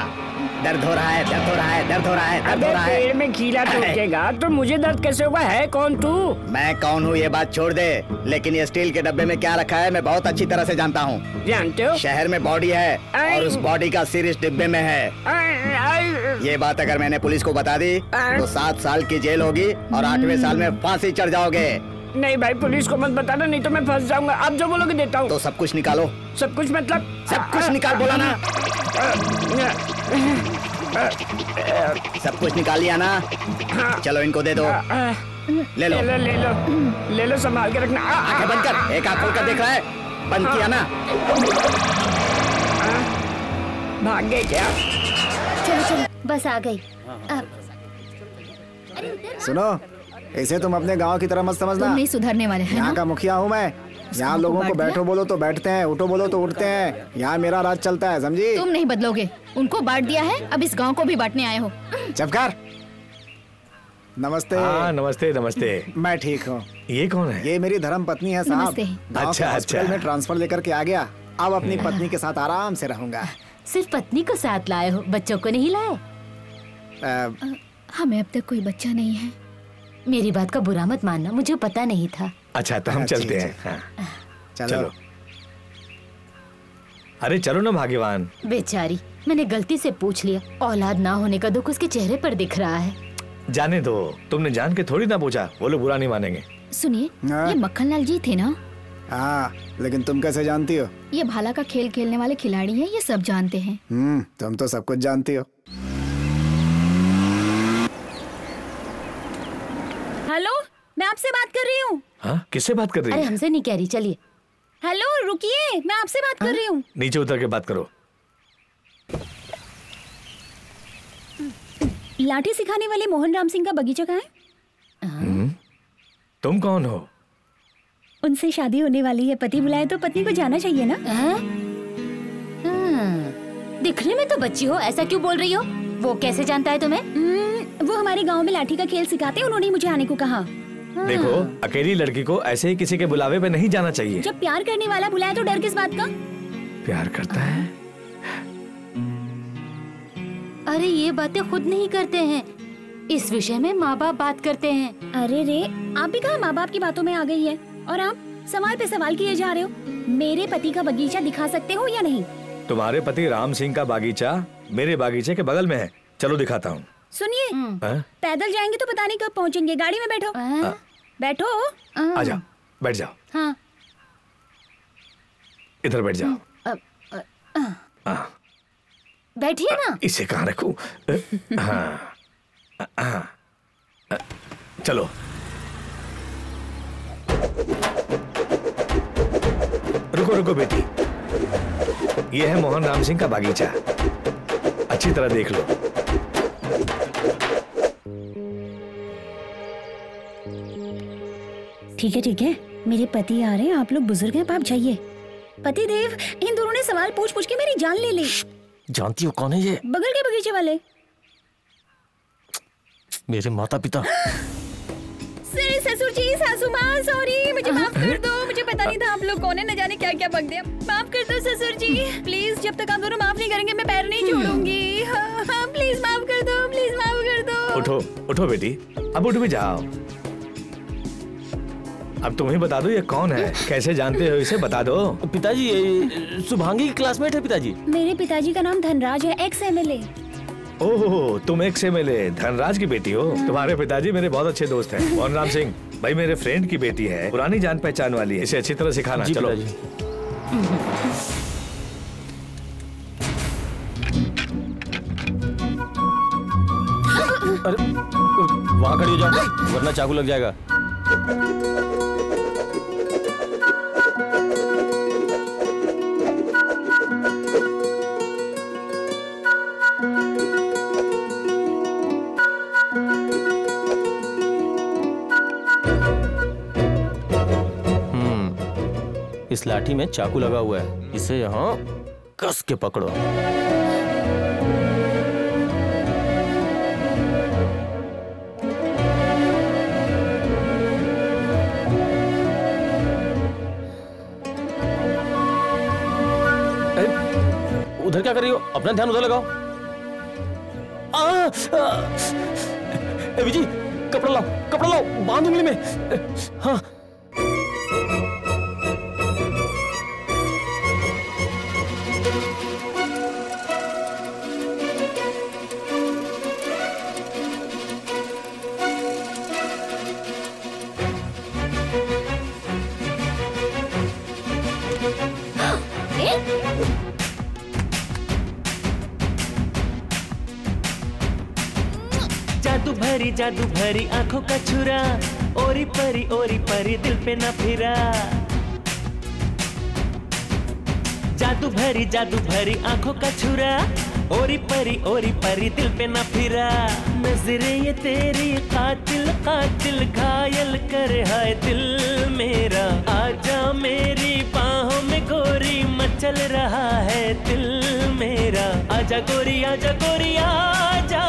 Speaker 12: दर्द हो रहा है दर्द हो रहा है दर्द हो रहा है दर्द हो रहा है।
Speaker 10: पेड़ में कीड़ा टूटेगा तो मुझे दर्द कैसे हुआ है कौन तू?
Speaker 12: मैं कौन हूँ ये बात छोड़ दे। लेकिन ये स्टील के डब्बे में क्या रखा है मैं बहुत अच्छी तरह से जानता हूँ।
Speaker 10: जानते हो?
Speaker 12: शहर में बॉडी है और उस बॉडी का सिर इस डिब्बे में है। ये बात अगर मैंने पुलिस को बता दी तो सात साल की जेल होगी और आठवें साल में फांसी चढ़ जाओगे।
Speaker 10: नहीं भाई पुलिस को मत बताना नहीं तो मैं फंस जाऊँगा। आप जो बोलोगे देता हूँ।
Speaker 12: तो सब कुछ निकालो।
Speaker 10: सब कुछ मतलब?
Speaker 12: सब कुछ निकाल बोला ना। सब कुछ निकाल लिया ना। चलो इनको दे दो। ले लो।
Speaker 10: ले लो ले लो। ले लो संभाल के रखना।
Speaker 12: आँखें बंद कर। एक आँख खोल कर देख रहा है। बंद किया ना।
Speaker 10: भाग गए क्या?
Speaker 13: चलो चलो। बस आ गई।
Speaker 9: सुनो। इसे तुम अपने गाँव की तरह मत समझना।
Speaker 6: तुम नहीं सुधरने वाले हैं
Speaker 9: यहाँ का मुखिया हूँ मैं। यहाँ लोगों को बैठो बोलो तो बैठते हैं उठो बोलो तो उठते हैं। यहाँ मेरा राज चलता है समझी?
Speaker 6: तुम नहीं बदलोगे। उनको बांट दिया है अब इस गाँव को भी बांटने आए हो।
Speaker 9: चपकार नमस्ते।
Speaker 2: हाँ नमस्ते नमस्ते।
Speaker 9: मैं ठीक हूँ।
Speaker 2: ये कौन है?
Speaker 9: ये मेरी धर्म पत्नी है साहब।
Speaker 2: अच्छा, अच्छा।
Speaker 9: में ट्रांसफ़र लेकर के आ गया। अब अपनी पत्नी के साथ आराम से रहूँगा।
Speaker 5: सिर्फ़ पत्नी को साथ लाए हो बच्चों को नहीं लाए?
Speaker 6: हमें अब तक कोई बच्चा नहीं है।
Speaker 5: मेरी बात का बुरा मत मानना मुझे पता नहीं था।
Speaker 2: अच्छा तो हम
Speaker 9: हाँ,
Speaker 2: चलते हैं। हाँ,
Speaker 9: चलो।
Speaker 2: चलो। अरे चलो ना भाग्यवान।
Speaker 5: बेचारी मैंने गलती से पूछ लिया। औलाद ना होने का दुख उसके चेहरे पर दिख रहा है।
Speaker 2: जाने दो। तुमने जान के थोड़ी ना पूछा। वो लोग बुरा नहीं मानेंगे।
Speaker 6: सुनिए
Speaker 9: हाँ?
Speaker 6: ये मक्खन लाल जी थे ना?
Speaker 9: हाँ लेकिन तुम कैसे जानती हो?
Speaker 6: ये भाला का खेल खेलने वाले खिलाड़ी हैं ये सब जानते हैं।
Speaker 9: हम्म तुम तो सब कुछ जानती हो
Speaker 15: हेलो मैं आपसे बात कर रही हूँ।
Speaker 2: हाँ किससे बात कर रही
Speaker 5: अरे हमसे नहीं कह रही चलिए।
Speaker 15: हेलो रुकिए मैं आपसे बात कर रही हूँ।
Speaker 2: नीचे उतर के बात करो।
Speaker 15: लाठी सिखाने वाले मोहन राम सिंह का बगीचा कहाँ है?
Speaker 2: हम्म, तुम कौन हो?
Speaker 15: उनसे शादी होने वाली है पति बुलाए तो पत्नी को जाना चाहिए ना?
Speaker 5: हाँ? दिखने में तो बच्ची हो ऐसा क्यों बोल रही हो? वो कैसे जानता है तुम्हें?
Speaker 15: हम्म, वो हमारे गाँव में लाठी का खेल सिखाते हैं उन्होंने मुझे आने को कहा।
Speaker 2: देखो अकेली लड़की को ऐसे ही किसी के बुलावे पे नहीं जाना चाहिए।
Speaker 15: जब प्यार करने वाला बुलाए तो डर किस बात का?
Speaker 2: प्यार करता है?
Speaker 5: अरे ये बातें खुद नहीं करते हैं। इस विषय में माँ बाप बात करते हैं।
Speaker 15: अरे रे आप भी कहा माँ बाप की बातों में आ गई है? और आप सवाल पे सवाल किए जा रहे हो। मेरे पति का बगीचा दिखा सकते हो या नहीं?
Speaker 2: तुम्हारे पति राम सिंह का बागीचा मेरे बागीचे के बगल में है। चलो दिखाता हूँ।
Speaker 15: सुनिए
Speaker 2: हाँ?
Speaker 15: पैदल जाएँगे तो पता नहीं कब पहुँचेंगे। गाड़ी में बैठो। बैठो।
Speaker 2: आ जाओ बैठ जाओ
Speaker 5: हाँ।
Speaker 2: इधर बैठ जाओ हाँ,
Speaker 5: बैठिए ना।
Speaker 2: इसे कहाँ रखूँ? हाँ। हाँ। चलो। रुको रुको बेटी। यह है मोहन राम सिंह का बागीचा। अच्छी तरह देख लो।
Speaker 15: ठीक है ठीक है। मेरे पति आ रहे हैं आप लोग बुज़ुर्ग हैं आप जाइए। पति देव इन दोनों ने सवाल पूछ पूछ के मेरी जान ले ली।
Speaker 4: जानती हो कौन है ये?
Speaker 15: बगल के बगीचे वाले।
Speaker 4: मेरे माता पिता
Speaker 15: ससुर जी सासू माँ सॉरी मुझे माफ़ कर दो मुझे पता नहीं था आप लोग कौन है न जाने क्या क्या बक दिया। माफ़ कर दो ससुर जी। प्लीज़ जब तक आप दोनों माफ़ नहीं करेंगे मैं पैर नहीं छोड़ूँगी हाँ, हाँ, प्लीज़ माफ़ कर दो प्लीज़ माफ़ कर दो।
Speaker 2: उठो उठो बेटी। अब उठ भी जाओ। अब तुम ही बता दो ये कौन है? कैसे जानते हो इसे बता दो।
Speaker 4: पिताजी ये शुभांगी की क्लासमेट है पिताजी।
Speaker 15: मेरे पिताजी का नाम धनराज है एक्स एमएलए
Speaker 2: ओह तुम एक से मिले धनराज की बेटी हो? तुम्हारे पिताजी मेरे बहुत अच्छे दोस्त हैं। [laughs] मोहन राम सिंह भाई मेरे फ्रेंड की बेटी है पुरानी जान पहचान वाली है। इसे अच्छी तरह सिखाना
Speaker 4: जी,
Speaker 2: चलो। [laughs]
Speaker 4: अरे वहाँ खड़ी हो जाओ वरना चाकू लग जाएगा। इस लाठी में चाकू लगा हुआ है इसे यहाँ कस के पकड़ो उधर क्या कर रही हो अपना ध्यान उधर लगाओ आ, आ, कपड़ा लाओ कपड़ा लाओ बाँध उंगली में हाँ
Speaker 7: पे ना फिरा। जादू भरी जादू भरी आँखों का छुरा। ओरी परी ओरी परी दिल पे ना फिरा। नजरे ये तेरी कातिल कातिल घायल करे हाय दिल मेरा। आजा मेरी बाहों में गोरी मचल रहा है दिल मेरा। आजा गोरी आजा गोरी, आजा।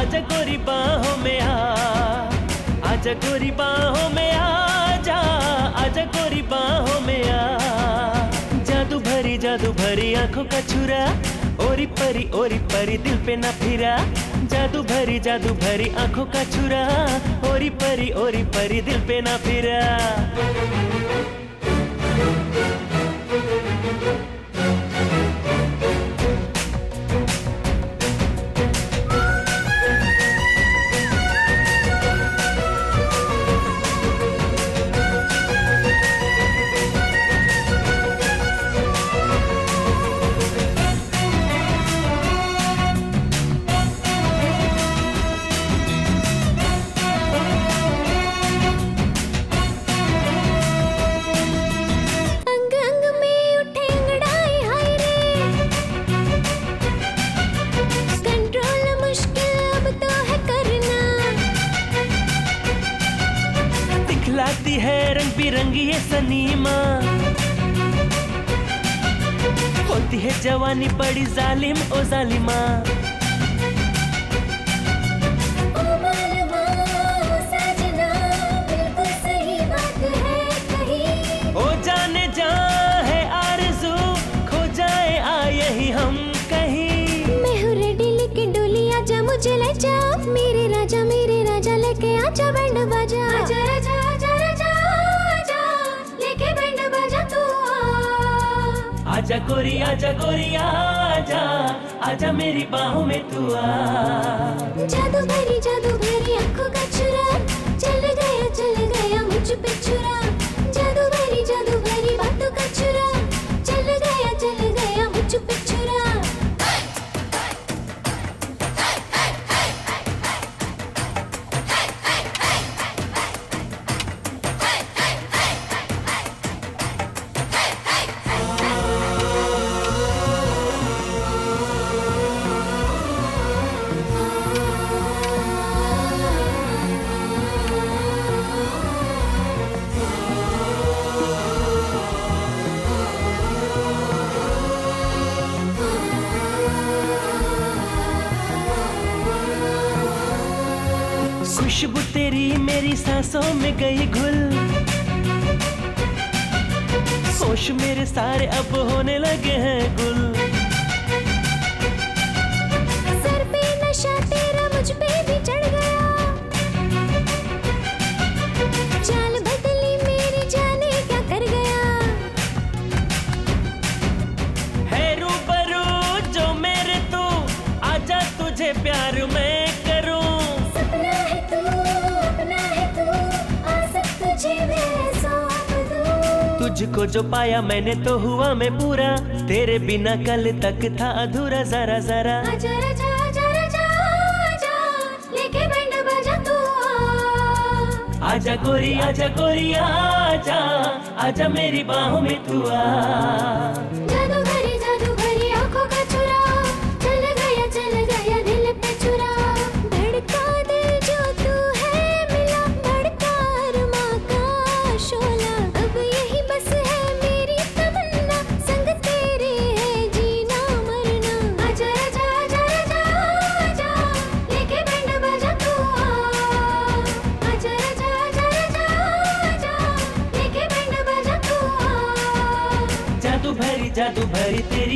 Speaker 7: आजा गोरी बाहों में आ। आजा गोरी बाहों में आजा आजा गोरी बाहों में आ। जादू भरी जादू भरी आँखों का छुरा, ओरी परी ओरी परी दिल पे ना फिरा। जादू भरी जादू भरी आँखों का छुरा, ओरी परी ओरी परी दिल पे ना फिरा। जवानी बड़ी
Speaker 8: मेरी
Speaker 7: सांसों में गई घुल। होश मेरे सारे अब होने लगे हैं गुल। तुझको जो पाया मैंने तो हुआ मैं पूरा। तेरे बिना कल तक था अधूरा जरा जरा।
Speaker 8: आजा आजा आजा लेके बैंड बजा तू। आ
Speaker 7: आजा गोरी आजा गोरी आजा आजा मेरी बाहों में तू आ।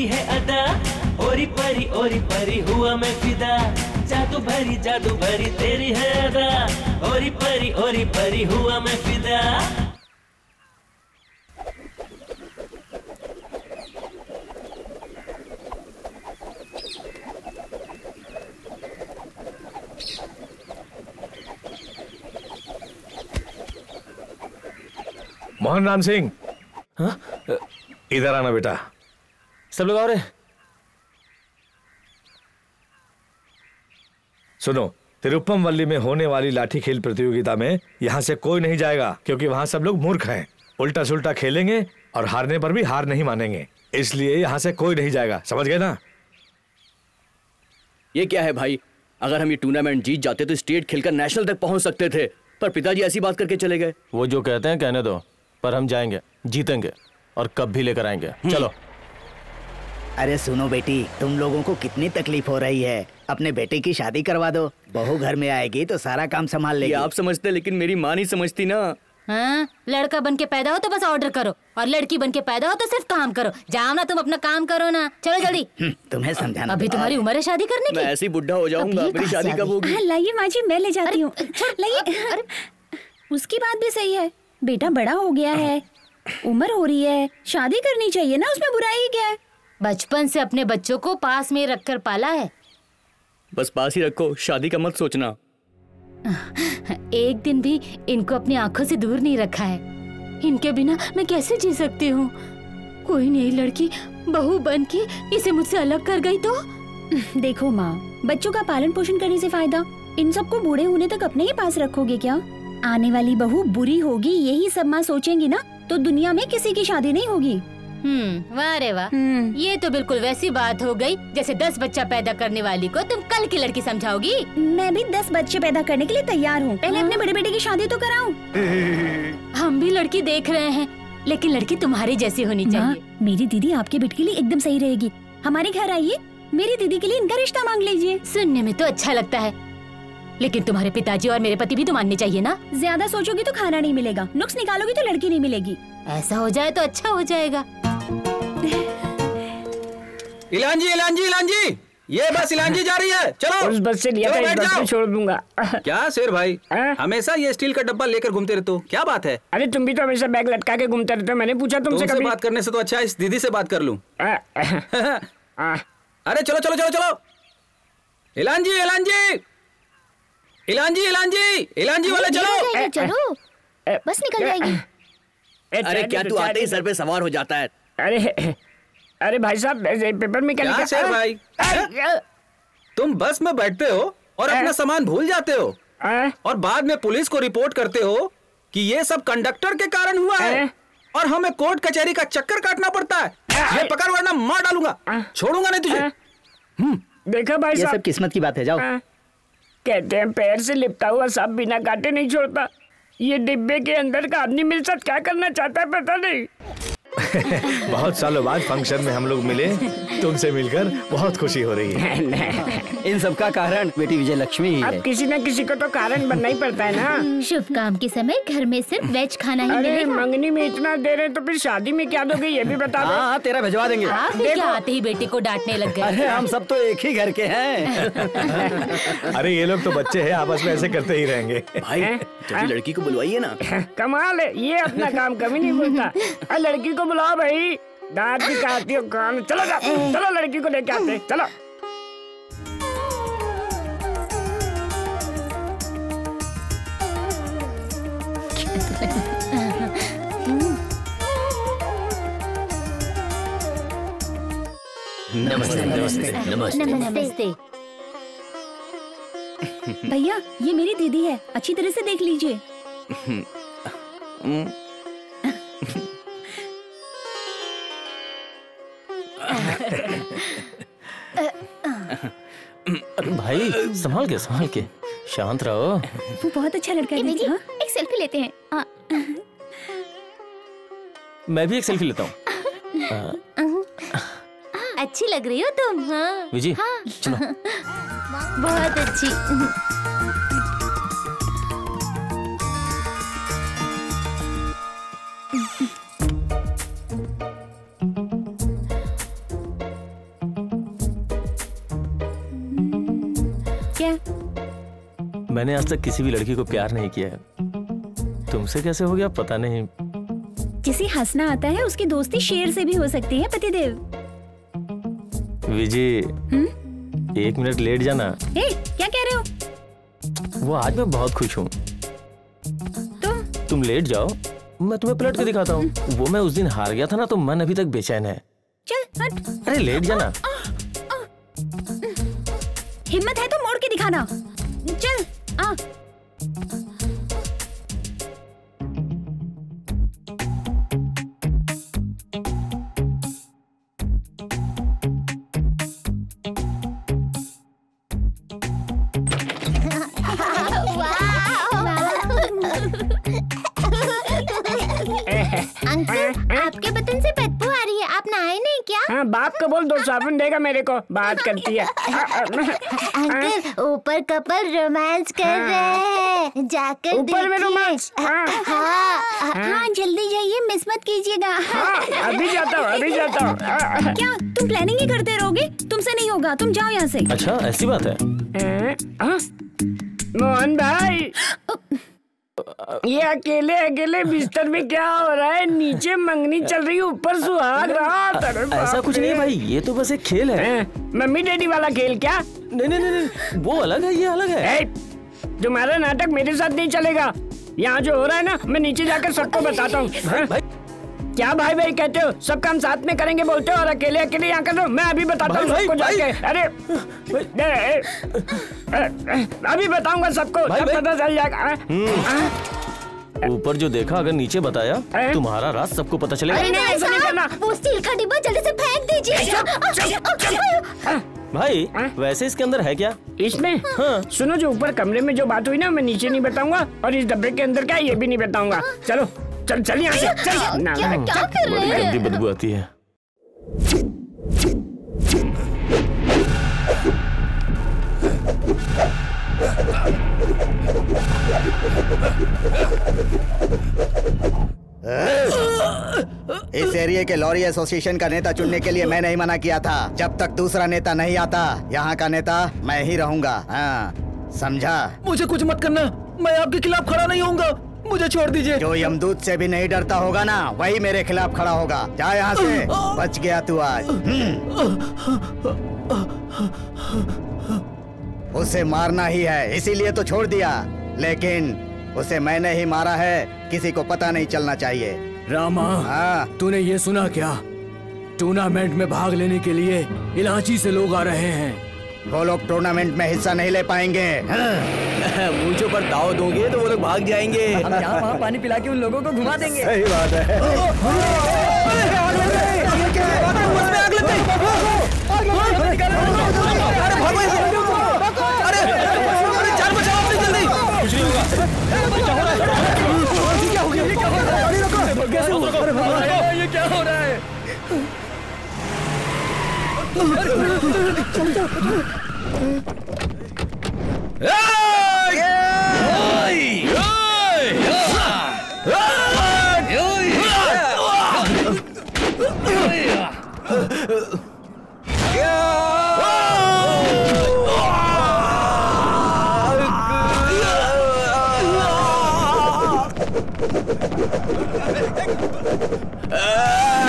Speaker 8: तेरी है
Speaker 7: अदा। ओरी परी ओरी परी हुआ मैं फिदा। जादू भरी जादू भरी तेरी है अदा। ओरी परी ओरी परी हुआ मैं फिदा।
Speaker 2: मोहन राम सिंह इधर आना बेटा।
Speaker 4: सब लोग आ रहे
Speaker 2: सुनो तिरुपम वल्ली में होने वाली लाठी खेल प्रतियोगिता में यहाँ से कोई नहीं जाएगा क्योंकि वहाँ सब लोग मूर्ख हैं। उल्टा सुल्टा खेलेंगे और हारने पर भी हार नहीं मानेंगे। इसलिए यहाँ से कोई नहीं जाएगा समझ गए ना?
Speaker 3: ये क्या है भाई? अगर हम ये टूर्नामेंट जीत जाते तो स्टेट खेलकर नेशनल तक पहुँच सकते थे पर पिताजी ऐसी बात करके चले गए।
Speaker 4: वो जो कहते हैं कहने दो पर हम जाएँगे जीतेंगे और कब भी लेकर आएँगे। चलो।
Speaker 12: अरे सुनो बेटी तुम लोगों को कितनी तकलीफ़ हो रही है। अपने बेटे की शादी करवा दो। बहू घर में आएगी तो सारा काम संभाल लेगी।
Speaker 3: आप समझते लेकिन मेरी माँ नहीं समझती ना।
Speaker 5: हाँ? लड़का बन के पैदा हो तो बस ऑर्डर करो। और लड़की बन के पैदा हो तो सिर्फ़ काम करो। जाओ ना तुम अपना काम करो ना। चलो जल्दी।
Speaker 12: हम्म, तुम्हें समझाना
Speaker 5: अभी तुम्हारी उम्र है शादी करने की?
Speaker 3: ऐसे ही बुढ़ा हो जाऊँगा। मेरी शादी कब होगी?
Speaker 15: हाँ, लाइए माँ जी मैं ले जाती हूँ। लाइए। उसकी बात भी सही है। बेटा बड़ा हो गया है। उम्र हो रही है। शादी करनी चाहिए ना उसमें बुराई क्या है?
Speaker 5: बचपन से अपने बच्चों को पास में रखकर पाला है।
Speaker 3: बस पास ही रखो शादी का मत सोचना।
Speaker 5: एक दिन भी इनको अपनी आँखों से दूर नहीं रखा है। इनके बिना मैं कैसे जी सकती हूँ? कोई नई लड़की बहू बन के इसे मुझसे अलग कर गई तो?
Speaker 15: देखो माँ बच्चों का पालन पोषण करने से फ़ायदा। इन सबको बूढ़े होने तक अपने ही पास रखोगे क्या? आने वाली बहू बुरी होगी यही सब माँ सोचेंगी ना? तो दुनिया में किसी की शादी नहीं होगी।
Speaker 5: हम्म वाह रे वाह। ये तो बिल्कुल वैसी बात हो गई जैसे दस बच्चा पैदा करने वाली को तुम कल की लड़की समझाओगी।
Speaker 15: मैं भी दस बच्चे पैदा करने के लिए तैयार हूँ। पहले अपने बड़े बेटे की शादी तो कराऊं। [laughs]
Speaker 5: हम भी लड़की देख रहे हैं लेकिन लड़की तुम्हारी जैसी होनी चाहिए।
Speaker 15: मेरी दीदी आपके बेटे के लिए एकदम सही रहेगी। हमारे घर आइए मेरी दीदी के लिए इनका रिश्ता मांग लीजिए।
Speaker 5: सुनने में तो अच्छा लगता है। लेकिन तुम्हारे पिताजी और मेरे पति भी तो मानने चाहिए ना?
Speaker 15: ज़्यादा सोचोगी तो खाना नहीं मिलेगा नुक्स निकालोगी तो लड़की नहीं मिलेगी।
Speaker 5: ऐसा हो जाए तो अच्छा हो जाएगा।
Speaker 11: इलांजी इलांजी इलांजी। ये बस इलांजी जा रही है। चलो।
Speaker 10: उस बस से लिया था इस बस
Speaker 11: जाओ।
Speaker 10: में छोड़ दूँगा।
Speaker 11: क्या शेर भाई? हमेशा ये स्टील का डब्बा लेकर घूमते रहते हो। क्या बात है?
Speaker 10: अरे तुम भी तो हमेशा बैग लटका के घूमते रहते हो। मैंने पूछा तुमसे
Speaker 11: तुमसे
Speaker 10: कभी।
Speaker 11: बात करने से तो अच्छा है इस दीदी से बात कर लूँ। [laughs] अरे चलो चलो चलो चलो। इलांजी इलांजी। इलांजी इलांजी। इलांजी वाले चलो।
Speaker 6: चलो। बस निकल जाएगी।
Speaker 3: अरे क्या तू आते ही सर पे सवार हो जाता है?
Speaker 10: अरे अरे भाई साहब पेपर में क्या लिखा
Speaker 11: शेर भाई? तुम बस में बैठते हो और अपना सामान भूल जाते हो। और बाद में पुलिस को रिपोर्ट करते हो कि ये सब कंडक्टर के कारण हुआ है। और हमें कोर्ट कचहरी का चक्कर काटना पड़ता है। ये पकड़ वरना मार डालूँगा। छोड़ूँगा नहीं तुझे।
Speaker 10: देखा भाई
Speaker 12: ये
Speaker 10: साहब?
Speaker 12: सब किस्मत की बात है जाओ।
Speaker 10: हाँ। कहते हैं पैर से लिपटा हुआ सांप बिना काटे नहीं छोड़ता। ये डिब्बे के अंदर का आदमी मेरे साथ क्या करना चाहता है पता नहीं। [laughs]
Speaker 2: बहुत सालों बाद फ़ंक्शन में हम लोग मिले तुमसे मिलकर बहुत खुशी हो रही है। [laughs]
Speaker 3: इन सब का कारण बेटी विजय लक्ष्मी ही है।
Speaker 10: अब किसी न किसी को तो कारण बनना ही पड़ता है ना। [laughs]
Speaker 6: शुभ काम के समय घर में सिर्फ़ वेज खाना ही
Speaker 10: अरे मंगनी में इतना दे रहे तो फिर शादी में क्या दोगे ये भी बता दो।
Speaker 3: हाँ तेरा भिजवा देंगे।
Speaker 5: आप क्या आते ही बेटी को डांटने लग गए।
Speaker 12: अरे हम सब तो एक ही घर के हैं।
Speaker 2: अरे ये लोग तो बच्चे है आपस में ऐसे करते ही रहेंगे।
Speaker 3: भाई लड़की को बुलवाइए ना।
Speaker 10: कमाल है ये अपना काम कभी नहीं भूलता। अरे लड़की को बुलाओ भाई। दांत भी काटती हो कान चलो जा, चलो लड़की को लेके आते चलो।
Speaker 3: नमस्ते नमस्ते नमस्ते।
Speaker 6: नमस्ते।
Speaker 15: भैया ये मेरी दीदी है। अच्छी तरह से देख लीजिए। [laughs]
Speaker 4: अरे भाई संभाल के संभाल के। शांत रहो।
Speaker 15: वो बहुत अच्छा लड़का है
Speaker 6: जी,
Speaker 15: हाँ।
Speaker 6: एक सेल्फी लेते हैं। हाँ।
Speaker 4: मैं भी एक सेल्फी लेता हूँ।
Speaker 5: अच्छी लग रही हो तुम हाँ।
Speaker 4: विजी हाँ। चलो।
Speaker 5: बहुत अच्छी।
Speaker 15: क्या
Speaker 4: मैंने आज तक किसी भी लड़की को प्यार नहीं किया है। तुमसे कैसे हो गया पता नहीं।
Speaker 15: जिसे हंसना आता है उसकी दोस्ती शेर से भी हो सकती है पतिदेव।
Speaker 4: विजय एक मिनट लेट जाना।
Speaker 15: ए, क्या कह रहे हो?
Speaker 4: वो आज मैं बहुत खुश हूँ। तुम? लेट जाओ। मैं तुम्हें पलट के दिखाता हूँ। वो मैं उस दिन हार गया था ना तो मन अभी तक बेचैन है।
Speaker 15: चल हट।
Speaker 4: अरे लेट जाना।
Speaker 15: हिम्मत है तो दिखाना चल आ।
Speaker 10: बोल दो साबुन देगा मेरे को। बात करती है।
Speaker 13: अंकल ऊपर कपल रोमांस कर रहे हैं। जाकर
Speaker 10: ऊपर में रोमांस? हाँ।
Speaker 13: हाँ।
Speaker 15: हाँ। जल्दी जाइए मिस मत कीजिएगा।
Speaker 10: अभी जाता हूँ अभी जाता हूँ।
Speaker 15: क्या तुम प्लानिंग ही करते रहोगे? तुमसे नहीं होगा तुम जाओ यहाँ से।
Speaker 4: अच्छा ऐसी बात है।
Speaker 10: हाँ? मोहन भाई। ये अकेले अकेले बिस्तर में क्या हो रहा है? नीचे मंगनी चल रही है ऊपर सुहाग रात
Speaker 4: ऐसा कुछ नहीं भाई ये तो बस एक खेल है।
Speaker 10: मम्मी डैडी वाला खेल क्या?
Speaker 4: नहीं नहीं नहीं वो अलग है ये अलग है।
Speaker 10: तुम्हारा नाटक मेरे साथ नहीं चलेगा। यहाँ जो हो रहा है ना मैं नीचे जाकर सबको बताता हूँ। हाँ? क्या भाई भाई कहते हो? सब काम साथ में करेंगे बोलते हो और अकेले अकेले यहाँ कर रहे हो? मैं अभी बताता हूँ सबको जाके। अरे अभी बताऊँगा सबको। पता चल जाएगा हाँ?
Speaker 4: हम्म। ऊपर जो देखा अगर नीचे बताया तुम्हारा राज सबको पता चलेगा।
Speaker 10: अरे नहीं, ऐसा नहीं करना।
Speaker 13: वो स्टील का डिब्बा जल्दी से फेंक दीजिए।
Speaker 4: भाई वैसे इसके अंदर है क्या?
Speaker 10: इसमें? हाँ। सुनो जो ऊपर कमरे में जो बात हुई ना मैं नीचे नहीं बताऊँगा और इस डब्बे के अंदर क्या ये भी नहीं बताऊँगा। चलो। चल चल यहाँ से चल। ना,
Speaker 13: क्या-
Speaker 10: ना,
Speaker 13: क्या कर रहे
Speaker 4: बड़ी
Speaker 13: हैं?
Speaker 4: गंदी बदबू आती है।
Speaker 12: इस एरिया के लॉरी एसोसिएशन का नेता चुनने के लिए मैं नहीं मना किया था। जब तक दूसरा नेता नहीं आता यहाँ का नेता मैं ही रहूँगा। हाँ समझा?
Speaker 4: मुझे कुछ मत करना। मैं आपके खिलाफ खड़ा नहीं होऊँगा। मुझे छोड़ दीजिए।
Speaker 12: जो यमदूत से भी नहीं डरता होगा ना वही मेरे खिलाफ खड़ा होगा। जा यहाँ से। बच गया तू आज। उसे मारना ही है इसीलिए तो छोड़ दिया। लेकिन उसे मैंने ही मारा है किसी को पता नहीं चलना चाहिए।
Speaker 16: रामा
Speaker 12: हाँ।
Speaker 16: तूने ये सुना क्या? टूर्नामेंट में भाग लेने के लिए इलाची से लोग आ रहे हैं।
Speaker 12: वो लोग टूर्नामेंट में हिस्सा नहीं ले पाएँगे
Speaker 16: मुझे पर दाव दोगे तो वो लोग भाग जाएँगे
Speaker 17: हम यहाँ वहाँ पानी पिला के उन लोगों को घुमा देंगे
Speaker 12: सही बात है
Speaker 17: ये Ah!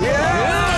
Speaker 7: Yeah.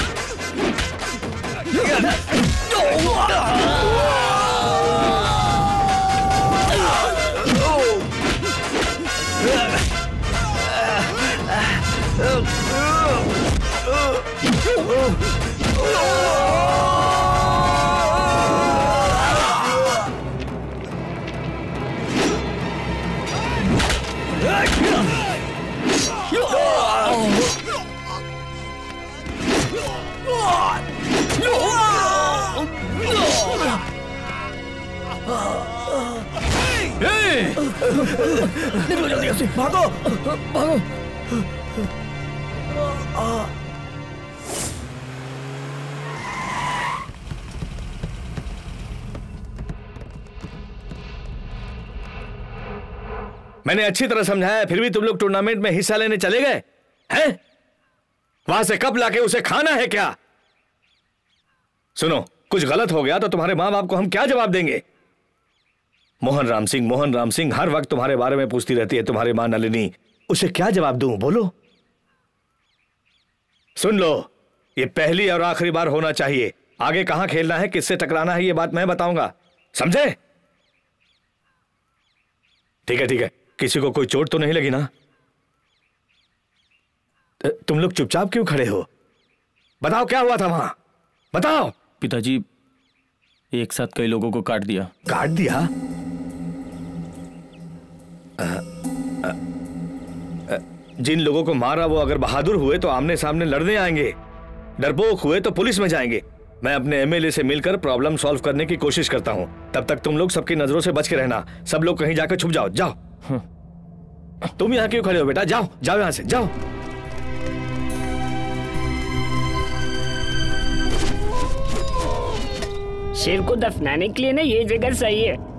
Speaker 7: Oh!
Speaker 16: निकलो जल्दी से भागो। भागो।
Speaker 2: मैंने अच्छी तरह समझाया, फिर भी तुम लोग टूर्नामेंट में हिस्सा लेने चले गए, हैं? वहाँ से कब लाके उसे खाना है क्या? सुनो, कुछ गलत हो गया तो तुम्हारे माँ बाप को हम क्या जवाब देंगे? मोहन राम सिंह मोहन राम सिंह हर वक्त तुम्हारे बारे में पूछती रहती है तुम्हारी माँ नलिनी। उसे क्या जवाब दूँ? बोलो। सुन लो ये पहली और आखिरी बार होना चाहिए। आगे कहाँ खेलना है किससे टकराना है ये बात मैं बताऊँगा। समझे? ठीक है ठीक है। किसी को कोई चोट तो नहीं लगी ना? तुम लोग चुपचाप क्यों खड़े हो? बताओ क्या हुआ था वहाँ? बताओ।
Speaker 4: पिताजी एक साथ कई लोगों को काट दिया।
Speaker 2: काट दिया? जिन लोगों को मारा वो अगर बहादुर हुए तो आमने सामने लड़ने आएँगे। डरपोक हुए तो पुलिस में जाएँगे। मैं अपने एमएलए से मिलकर प्रॉब्लम सॉल्व करने की कोशिश करता हूँ। तब तक तुम लोग सबकी नज़रों से बच के रहना। सब लोग कहीं जाकर छुप जाओ। जाओ। तुम यहाँ क्यों खड़े हो बेटा? जाओ। जाओ यहाँ से। जाओ।
Speaker 10: सिर को दफनाने के लिए ना ये जगह सही है।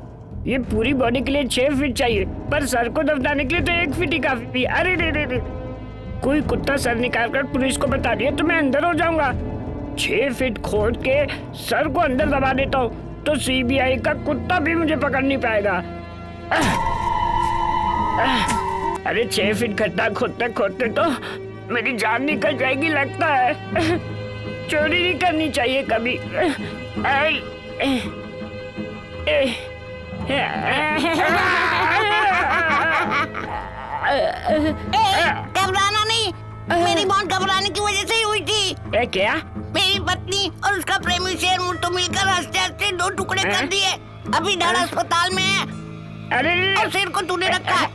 Speaker 10: ये पूरी बॉडी के लिए छह फीट चाहिए पर सर को दफनाने के लिए तो एक फीट ही काफ़ी। अरे रे रे रे। कोई कुत्ता सर निकाल कर पुलिस को बता दिया तो मैं अंदर हो जाऊँगा। छह फीट खोद के सर को अंदर दबा देता हूँ तो सीबीआई का कुत्ता भी मुझे पकड़ नहीं पाएगा! अरे छह फीट खड्डा खोदते खोदते तो मेरी जान निकल जाएगी लगता है। चोरी नहीं करनी चाहिए कभी। आई,
Speaker 18: घबराना नहीं। मेरी मौत घबराने की वजह से ही हुई थी।
Speaker 10: ए, क्या?
Speaker 18: मेरी पत्नी और उसका प्रेमी शेर तो मिलकर हँसते हँसते दो टुकड़े कर दिए। अभी डर अस्पताल में है।
Speaker 10: अरे।
Speaker 18: और सिर को तूने रखा है।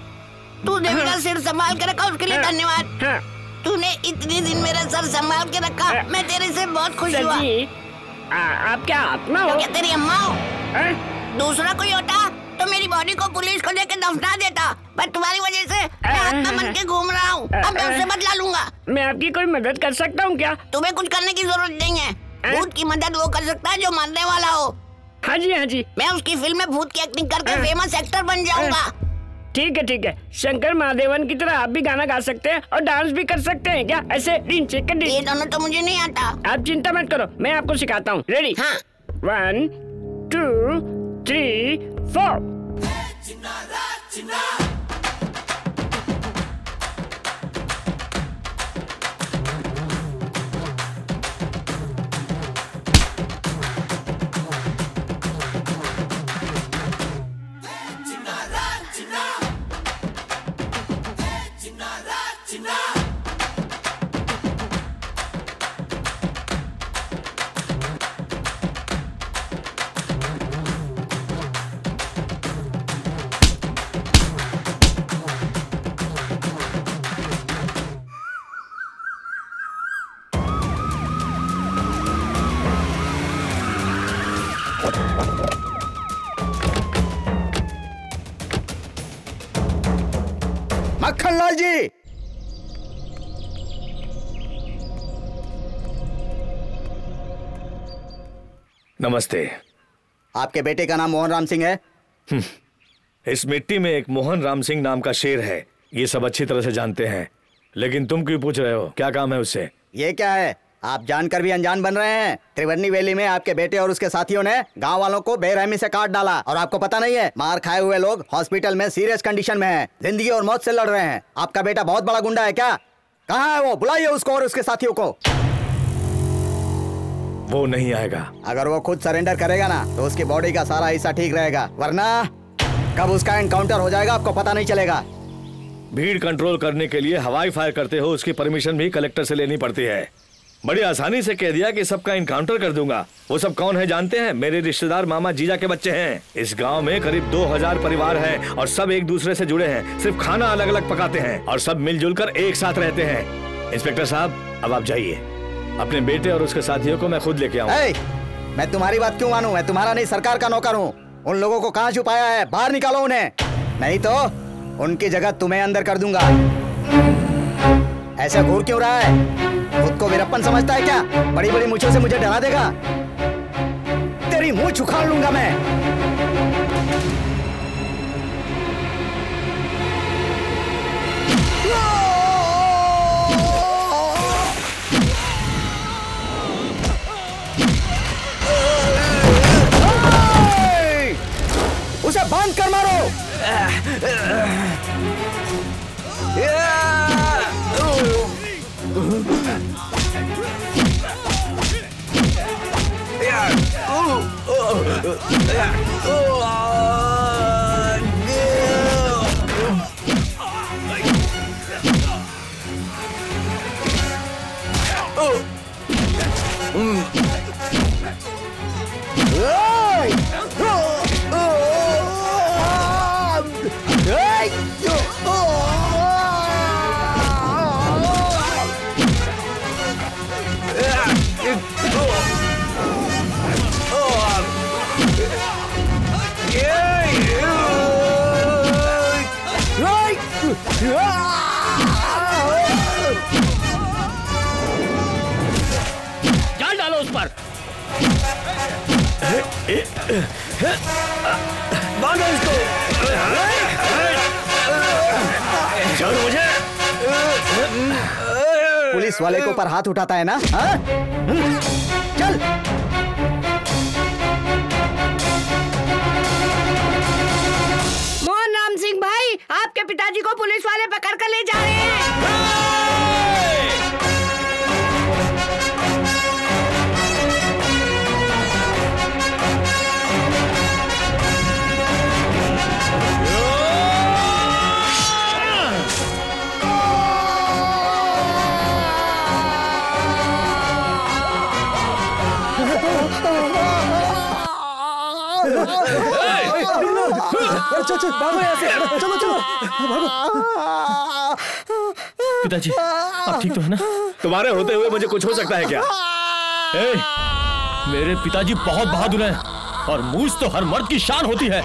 Speaker 18: तूने मेरा सिर संभाल के रखा उसके लिए धन्यवाद। तूने इतने दिन मेरा सर संभाल के रखा मैं तेरे से बहुत खुश हुआ।
Speaker 10: आ- आप क्या आत्मा हो?
Speaker 18: तो क्या तेरी अम्मा हो। दूसरा कोई होता तो मेरी बॉडी को पुलिस को लेकर दफना देता। पर तुम्हारी वजह से मैं आत्मा बन के घूम रहा हूँ। अब मैं उससे बदला लूँगा।
Speaker 10: मैं आपकी कोई मदद कर सकता हूँ क्या?
Speaker 18: तुम्हें कुछ करने की ज़रूरत नहीं है। भूत की मदद वो कर सकता है जो मरने वाला हो।
Speaker 10: हाँ जी हाँ जी।
Speaker 18: मैं उसकी फ़िल्म में भूत की एक्टिंग करके फ़ेमस एक्टर बन जाऊँगा।
Speaker 10: ठीक है ठीक है। शंकर महादेवन की तरह आप भी गाना गा सकते हैं और डांस भी कर सकते हैं क्या? ऐसे दिन चेक कर
Speaker 18: ये दोनों तो मुझे नहीं आता।
Speaker 10: आप चिंता मत करो मैं आपको सिखाता हूँ। रेडी
Speaker 18: हाँ।
Speaker 10: वन टू थ्री फोर
Speaker 12: जी।
Speaker 2: नमस्ते।
Speaker 12: आपके बेटे का नाम मोहन राम सिंह है?
Speaker 2: इस मिट्टी में एक मोहन राम सिंह नाम का शेर है। ये सब अच्छी तरह से जानते हैं। लेकिन तुम क्यों पूछ रहे हो? क्या काम है उससे?
Speaker 12: ये क्या है? आप जानकर भी अनजान बन रहे हैं। त्रिवर्णी वैली में आपके बेटे और उसके साथियों ने गाँव वालों को बेरहमी से काट डाला। और आपको पता नहीं है मार खाए हुए लोग हॉस्पिटल में सीरियस कंडीशन में हैं। ज़िंदगी और मौत से लड़ रहे हैं। आपका बेटा बहुत बड़ा गुंडा है क्या? कहाँ है वो? बुलाइए उसको और उसके साथियों को।
Speaker 2: वो नहीं आएगा।
Speaker 12: अगर वो खुद सरेंडर करेगा ना तो उसकी बॉडी का सारा हिस्सा ठीक रहेगा। वरना कब उसका एनकाउंटर हो जाएगा आपको पता नहीं चलेगा।
Speaker 2: भीड़ कंट्रोल करने के लिए हवाई फायर करते हो उसकी परमिशन भी कलेक्टर से लेनी पड़ती है। बड़ी आसानी से कह दिया कि सबका इनकाउंटर कर दूँगा। वो सब कौन है जानते हैं? मेरे रिश्तेदार मामा जीजा के बच्चे हैं। इस गाँव में करीब 2000 परिवार हैं और सब एक दूसरे से जुड़े हैं। सिर्फ़ खाना अलग अलग पकाते हैं और सब मिलजुल कर एक साथ रहते हैं। इंस्पेक्टर साहब, अब आप जाइए। अपने बेटे और उसके साथियों को मैं खुद लेके आऊँ।
Speaker 12: मैं तुम्हारी बात क्यों मानू? मैं तुम्हारा नहीं, सरकार का नौकर हूँ। उन लोगों को कहाँ छुपाया है? बाहर निकालो उन्हें। नहीं तो उनकी जगह तुम्हें अंदर कर दूँगा। ऐसा घूर क्यों रहा है? खुद को वीरप्पन समझता है क्या? बड़ी बड़ी मुझों से मुझे डरा देगा? तेरी मुँह छुखाड़ लूँगा मैं। उसे बाँध कर मारो! Hey!
Speaker 4: जाल डालो उस पर।
Speaker 2: बांधो इसको। छोड़ मुझे।
Speaker 12: पुलिस वाले के ऊपर हाथ उठाता है ना हाँ? चल।
Speaker 18: पिताजी को पुलिस वाले पकड़ कर ले जा रहे हैं।
Speaker 9: चलो चलो भागो यहाँ से चलो चलो भागो
Speaker 4: पिताजी आप ठीक तो है ना
Speaker 2: तुम्हारे होते हुए मुझे कुछ हो सकता है क्या
Speaker 4: ए, मेरे पिताजी बहुत बहादुर हैं और मूछ तो हर मर्द की शान होती है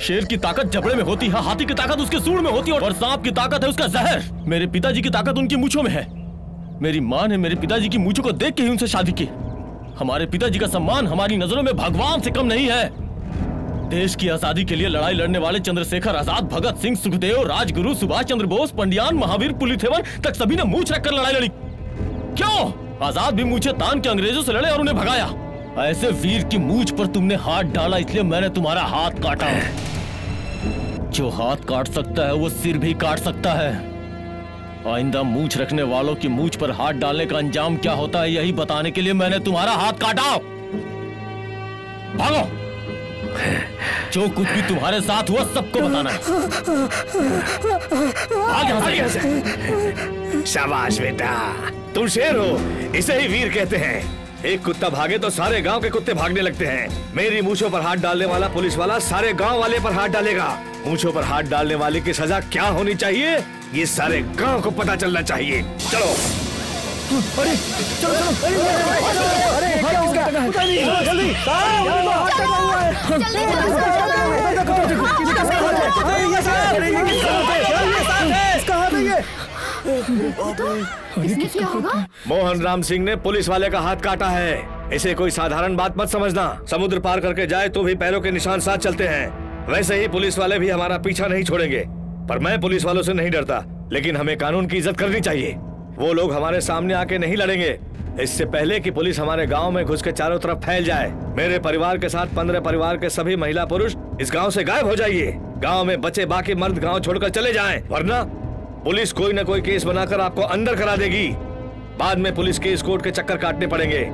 Speaker 4: शेर की ताकत जबड़े में होती है हाथी की ताकत उसके सूर में होती है और सांप की ताकत है उसका जहर मेरे पिताजी की ताकत उनकी मूछों में है मेरी माँ ने मेरे पिताजी की मूछों को देख के ही उनसे शादी की हमारे पिताजी का सम्मान हमारी नज़रों में भगवान से कम नहीं है देश की आज़ादी के लिए लड़ाई लड़ने वाले चंद्रशेखर आज़ाद, भगत सिंह, सुखदेव, राजगुरु, सुभाष चंद्र बोस, पंडियान, महावीर पुलिथेवर तक सभी ने मूछ रखकर लड़ाई लड़ी। क्यों? आज़ाद भी मूछे तान के अंग्रेज़ों से लड़े और उन्हें भगाया। ऐसे वीर की मूछ पर तुमने हाथ डाला, इसलिए मैंने तुम्हारा हाथ काटा। जो हाथ काट सकता है, वो सिर भी काट सकता है। आइंदा मूछ रखने वालों की मूछ पर हाथ डालने का अंजाम क्या होता है, यही बताने के लिए मैंने तुम्हारा हाथ काटा। भागो! जो कुछ भी तुम्हारे साथ हुआ, सबको बताना है।
Speaker 2: भाग यहाँ से। शाबाश बेटा। तुम शेर हो, इसे ही वीर कहते हैं। एक कुत्ता भागे तो सारे गाँव के कुत्ते भागने लगते हैं। मेरी मूछों पर हाथ डालने वाला पुलिस वाला सारे गाँव वाले पर हाथ डालेगा। मूछों पर हाथ डालने वाले की सजा क्या होनी चाहिए? ये सारे गाँव को पता चलना चाहिए। चलो।
Speaker 9: अरे चलो चलो अरे अरे
Speaker 2: मोहन राम सिंह ने पुलिस वाले का हाथ काटा है। इसे कोई साधारण बात मत समझना। समुद्र पार करके जाए तो भी पैरों के निशान साथ चलते हैं। वैसे ही पुलिस वाले भी हमारा पीछा नहीं छोड़ेंगे। पर मैं पुलिस वालों से नहीं डरता, लेकिन हमें कानून की इज़्ज़त करनी चाहिए। वो लोग हमारे सामने आके नहीं लड़ेंगे। इससे पहले कि पुलिस हमारे गाँव में घुस के चारों तरफ़ फैल जाए। मेरे परिवार के साथ पंद्रह परिवार के सभी महिला पुरुष इस गाँव से गायब हो जाइए। गाँव में बचे बाकी मर्द गाँव छोड़कर चले जाएँ, वरना पुलिस कोई न कोई केस बनाकर आपको अंदर करा देगी। बाद में पुलिस केस कोर्ट के चक्कर काटने पड़ेंगे।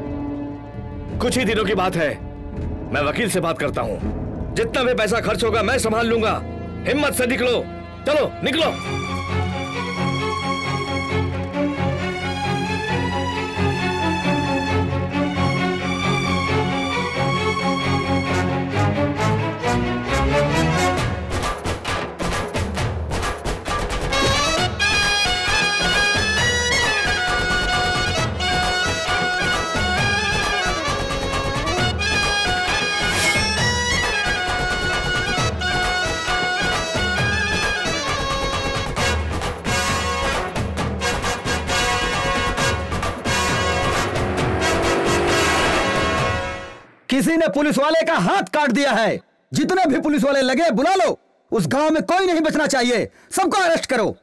Speaker 2: कुछ ही दिनों की बात है। मैं वकील से बात करता हूँ। जितना भी पैसा खर्च होगा मैं संभाल लूँगा। हिम्मत से निकलो। चलो, निकलो।
Speaker 19: किसी ने पुलिस वाले का हाथ काट दिया है। जितने भी पुलिस वाले लगे बुला लो। उस गाँव में कोई नहीं बचना चाहिए। सबको अरेस्ट करो।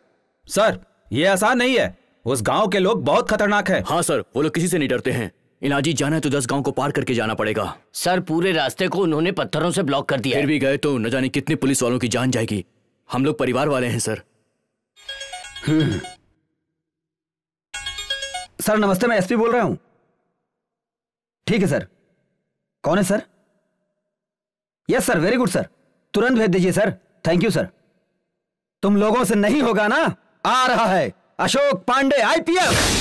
Speaker 20: सर ये आसान नहीं है। उस गाँव के लोग बहुत खतरनाक है।
Speaker 16: हाँ सर वो लोग किसी से नहीं डरते हैं। इलाजी जाना है तो दस गाँव को पार करके जाना पड़ेगा।
Speaker 3: सर पूरे रास्ते को उन्होंने पत्थरों से ब्लॉक कर दिया
Speaker 16: फिर भी गए तो न जाने कितने पुलिस वालों की जान जाएगी। हम लोग परिवार वाले हैं सर।
Speaker 19: सर नमस्ते मैं एसपी बोल रहा हूँ। ठीक है सर। कौन है sir? Yes sir very good sir तुरंत भेज दीजिए सर थैंक यू सर तुम लोगों से नहीं होगा ना? आ रहा है। Ashok Pandey IPF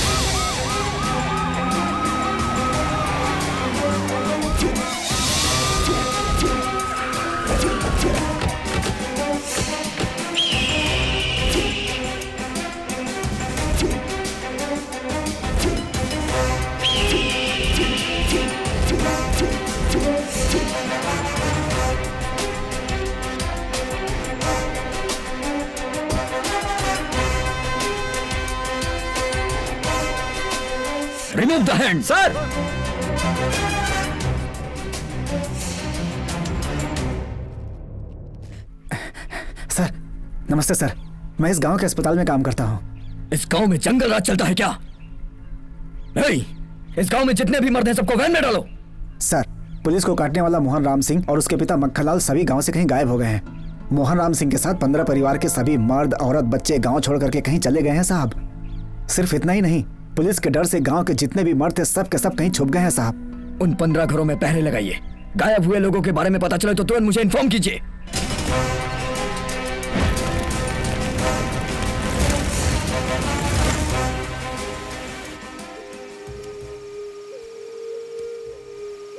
Speaker 16: remove the hand
Speaker 19: sir
Speaker 9: sir नमस्ते सर मैं इस गाँव के अस्पताल में काम करता हूँ।
Speaker 16: इस गाँव में जंगल राज चलता है क्या? नहीं इस गाँव में जितने भी मर्द हैं सबको वैन में डालो।
Speaker 9: सर पुलिस को काटने वाला मोहन राम सिंह और उसके पिता मक्खनलाल सभी गाँव से कहीं गायब हो गए हैं। मोहन राम सिंह के साथ पंद्रह परिवार के सभी मर्द औरत बच्चे गाँव छोड़ करके कहीं चले गए हैं साहब। सिर्फ़ इतना ही नहीं पुलिस के डर से गाँव के जितने भी मर्द थे सब के सब कहीं छुप गए हैं साहब।
Speaker 16: उन पंद्रह घरों में पहरे लगाइए। गायब हुए लोगों के बारे में पता चले तो तुरंत मुझे इन्फॉर्म कीजिए।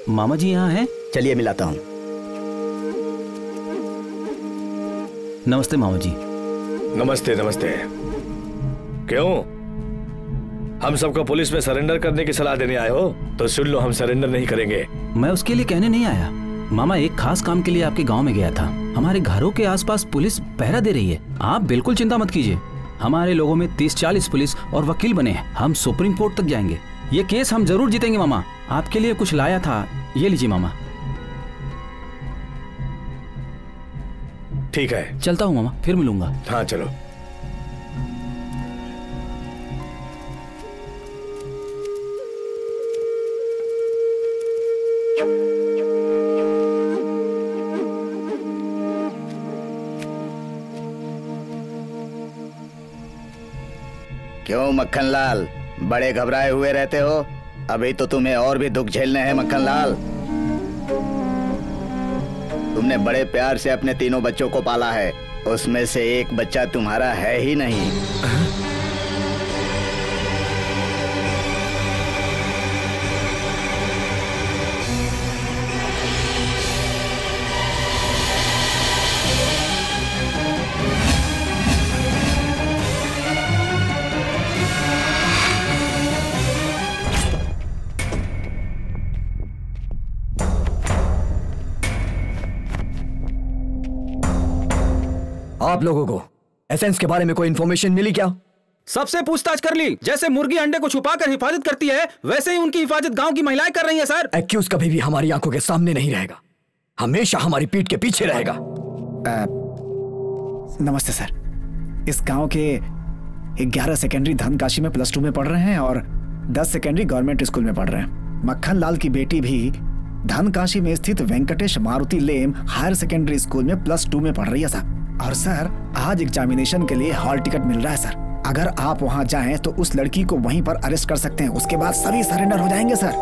Speaker 20: मामा जी यहाँ हैं?
Speaker 12: चलिए मिलाता हूँ।
Speaker 20: नमस्ते मामा जी।
Speaker 2: नमस्ते नमस्ते। क्यों? हम सबको पुलिस में सरेंडर करने की सलाह देने आए हो तो सुन लो हम सरेंडर नहीं करेंगे।
Speaker 20: मैं उसके लिए कहने नहीं आया। मामा एक खास काम के लिए आपके गाँव में गया था। हमारे घरों के आसपास पुलिस पहरा दे रही है। आप बिल्कुल चिंता मत कीजिए। हमारे लोगों में तीस चालीस पुलिस और वकील बने हैं। हम सुप्रीम कोर्ट तक जाएँगे। ये केस हम ज़रूर जीतेंगे मामा। आपके लिए कुछ लाया था। ये लीजिए मामा।
Speaker 2: ठीक है।
Speaker 20: चलता हूँ मामा। फिर मिलूँगा।
Speaker 2: हाँ चलो।
Speaker 12: क्यों मक्खनलाल। बड़े घबराए हुए रहते हो। अभी तो तुम्हें और भी दुख झेलने हैं, मक्खनलाल। तुमने बड़े प्यार से अपने तीनों बच्चों को पाला है। उसमें से एक बच्चा तुम्हारा है ही नहीं।
Speaker 16: आप लोगों को? एसेंस के बारे में कोई इन्फॉर्मेशन मिली क्या?
Speaker 20: सबसे पूछताछ कर ली। जैसे मुर्गी अंडे को छुपाकर हिफाजत करती है वैसे ही उनकी हिफाजत गाँव की महिलाएँ कर रही हैं सर।
Speaker 16: एक्यूज कभी भी हमारी आँखों के सामने नहीं रहेगा। हमेशा हमारी पीठ के पीछे रहेगा।
Speaker 9: आ, नमस्ते सर। इस गाँव के ग्यारह सेकेंडरी धनकाशी में प्लस टू में पढ़ रहे हैं और दस सेकेंडरी गवर्नमेंट स्कूल में पढ़ रहे हैं। मक्खन लाल की बेटी भी धनकाशी में स्थित वेंकटेश मारुति लेम हायर सेकेंडरी स्कूल में प्लस टू में पढ़ रही है सर। और सर आज एग्जामिनेशन के लिए हॉल टिकट मिल रहा है सर। अगर आप वहाँ जाए तो उस लड़की को वहीं पर अरेस्ट कर सकते हैं। उसके बाद सभी सरेंडर हो जाएँगे sir.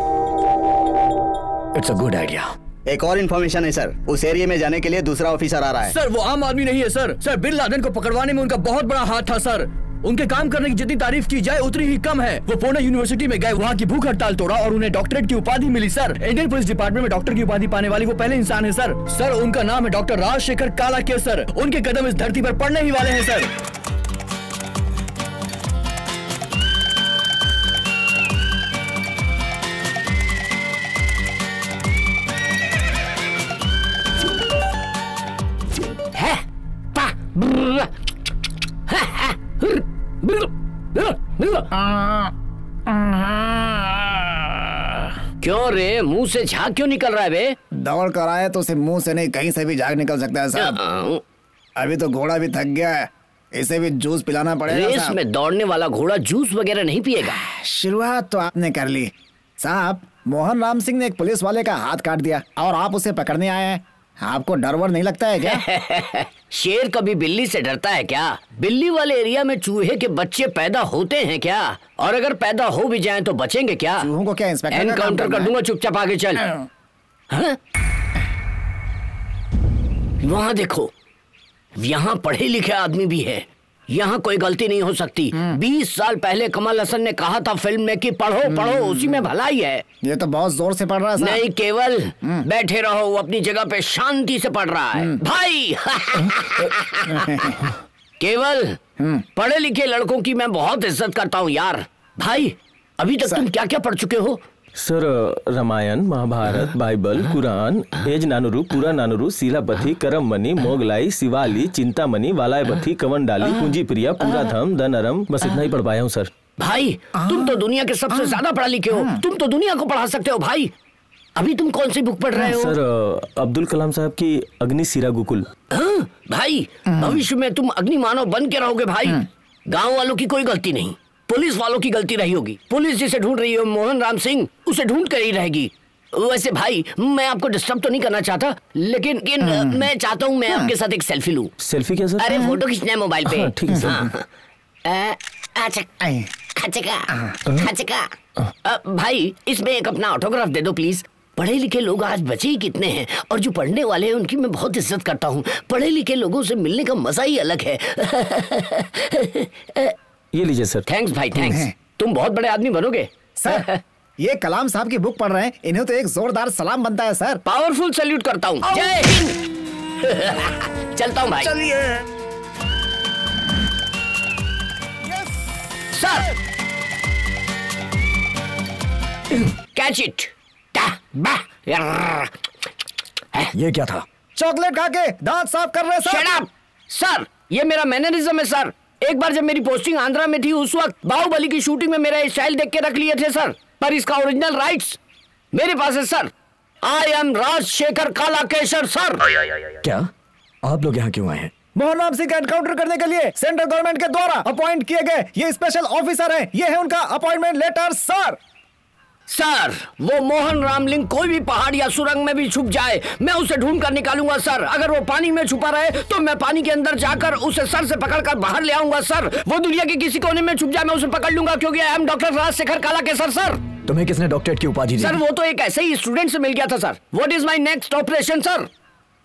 Speaker 16: It's a good idea
Speaker 12: एक और इन्फॉर्मेशन है सर। उस एरिया में जाने के लिए दूसरा ऑफिसर आ रहा है।
Speaker 16: सर वो आम आदमी नहीं है सर। सर बिन लादेन को पकड़वाने में उनका बहुत बड़ा हाथ था सर। उनके काम करने की जितनी तारीफ़ की जाए, उतनी ही कम है। वो पुणे यूनिवर्सिटी में गए, वहाँ की भूख हड़ताल तोड़ा और उन्हें डॉक्टरेट की उपाधि मिली सर इंडियन पुलिस डिपार्टमेंट में डॉक्टर की उपाधि पाने वाली वो पहले इंसान है सर सर उनका नाम है डॉक्टर राजशेखर काला के सर उनके कदम इस धरती पर पड़ने ही वाले हैं सर
Speaker 3: क्यों रे? मुँह से झाग क्यों निकल रहा है बे?
Speaker 9: दौड़ कर आए तो सिर्फ़ मुँह से नहीं कहीं से भी झाग निकल सकता है साहब। अभी तो घोड़ा भी थक गया है। इसे भी जूस पिलाना पड़ेगा
Speaker 3: रेस में दौड़ने वाला घोड़ा जूस वगैरह नहीं पिएगा।
Speaker 9: शुरुआत तो आपने कर ली। साहब मोहन राम सिंह ने एक पुलिस वाले का हाथ काट दिया और आप उसे पकड़ने आए हैं। आपको डर वर नहीं लगता है क्या? [laughs]
Speaker 3: शेर कभी बिल्ली से डरता है क्या? बिल्ली वाले एरिया में चूहे के बच्चे पैदा होते हैं क्या? और अगर पैदा हो भी जाएँ तो बचेंगे क्या?
Speaker 9: चूहों को क्या इंस्पेक्टर
Speaker 3: एनकाउंटर कर दूँगा चुपचाप आगे चल। हाँ? वहाँ देखो यहाँ पढ़े लिखे आदमी भी है। यहाँ कोई गलती नहीं हो सकती। बीस साल पहले कमल हसन ने कहा था फ़िल्म में कि पढ़ो पढ़ो उसी में भलाई है।
Speaker 9: ये तो बहुत ज़ोर से पढ़ रहा है
Speaker 3: नहीं केवल बैठे रहो वो अपनी जगह पे शांति से पढ़ रहा है। भाई! केवल पढ़े लिखे लड़कों की मैं बहुत इज़्ज़त करता हूँ यार। भाई अभी तक तुम क्या क्या पढ़ चुके हो?
Speaker 4: Sir Ramayana Mahabharata Bible Quran Agananuru Purananuru Silappathikaram Manimekalai Sivaka Chintamani Valayapathi कवन डाली पूंजी प्रिया पूरा धम धनरम बस इतना ही पढ़ पाया हूँ सर
Speaker 3: भाई तुम तो दुनिया के सबसे ज़्यादा पढ़ा लिखे हो तुम तो दुनिया को पढ़ा सकते हो भाई अभी तुम कौन सी बुक पढ़ रहे हो
Speaker 4: सर अब्दुल कलाम साहब की अग्नि सिरा गुकुल
Speaker 3: भाई भविष्य में तुम अग्नि मानव बन के रहोगे भाई गाँव वालों की कोई गलती नहीं पुलिस वालों की गलती रही होगी। पुलिस जिसे ढूंढ रही हो मोहन राम सिंह उसे ढूंढ कर ही रहेगी। वैसे भाई मैं आपको डिस्टर्ब तो नहीं करना चाहता लेकिन, लेकिन मैं चाहता हूँ मैं आपके साथ एक सेल्फी लूँ।
Speaker 4: सेल्फी क्या सर
Speaker 3: अरे फ़ोटो खींचना है मोबाइल पे।
Speaker 4: हाँ, ठीक है।
Speaker 3: हाँ। अच्छा भाई इसमें एक अपना ऑटोग्राफ दे दो प्लीज़ पढ़े लिखे लोग आज बचे ही कितने हैं और जो पढ़ने वाले हैं उनकी मैं बहुत इज़्ज़त करता हूँ। पढ़े लिखे लोगों से मिलने का मज़ा ही अलग है। [laughs]
Speaker 4: ये लीजिए सर।
Speaker 3: थैंक्स भाई थैंक्स तुम बहुत बड़े आदमी बनोगे।
Speaker 9: सर [laughs] ये कलाम साहब की बुक पढ़ रहे हैं इन्हें तो एक जोरदार सलाम बनता है सर।
Speaker 3: पावरफुल सैल्यूट करता हूँ। जय हिंद। [laughs] चलता हूँ भाई।
Speaker 9: चलिए।
Speaker 3: सर। कैच इट
Speaker 1: ये क्या था?
Speaker 9: चॉकलेट खा के दांत साफ़ कर रहे सर!
Speaker 3: सर ये मेरा मैनरिज्म है सर। एक बार जब मेरी पोस्टिंग आंध्रा में थी उस वक्त बाहुबली की शूटिंग में मेरा स्टाइल देख के रख लिए थे सर पर इसका ओरिजिनल राइट्स मेरे पास है सर आई एम राजशेखर काला केशर सर
Speaker 1: क्या? आप लोग यहाँ क्यों आए हैं?
Speaker 9: मोहन राम सिंह का एनकाउंटर करने के लिए सेंट्रल गवर्नमेंट के द्वारा अपॉइंट किए गए ये स्पेशल ऑफिसर हैं। ये है उनका अपॉइंटमेंट लेटर सर
Speaker 3: सर वो मोहन रामलिंग कोई भी पहाड़ या सुरंग में भी छुप जाए मैं उसे ढूंढ कर निकालूँगा सर। अगर वो पानी में छुपा रहे तो मैं पानी के अंदर जाकर उसे सर से पकड़कर बाहर ले आऊँगा सर। वो दुनिया के किसी कोने में छुप जाए मैं उसे पकड़ लूँगा क्योंकि आई एम डॉक्टर राजशेखर काला के सर सर।
Speaker 1: तुम्हें किसने डॉक्टरेट की उपाधि
Speaker 3: सर वो तो एक ऐसे ही स्टूडेंट से मिल गया था sir. What is my next operation sir?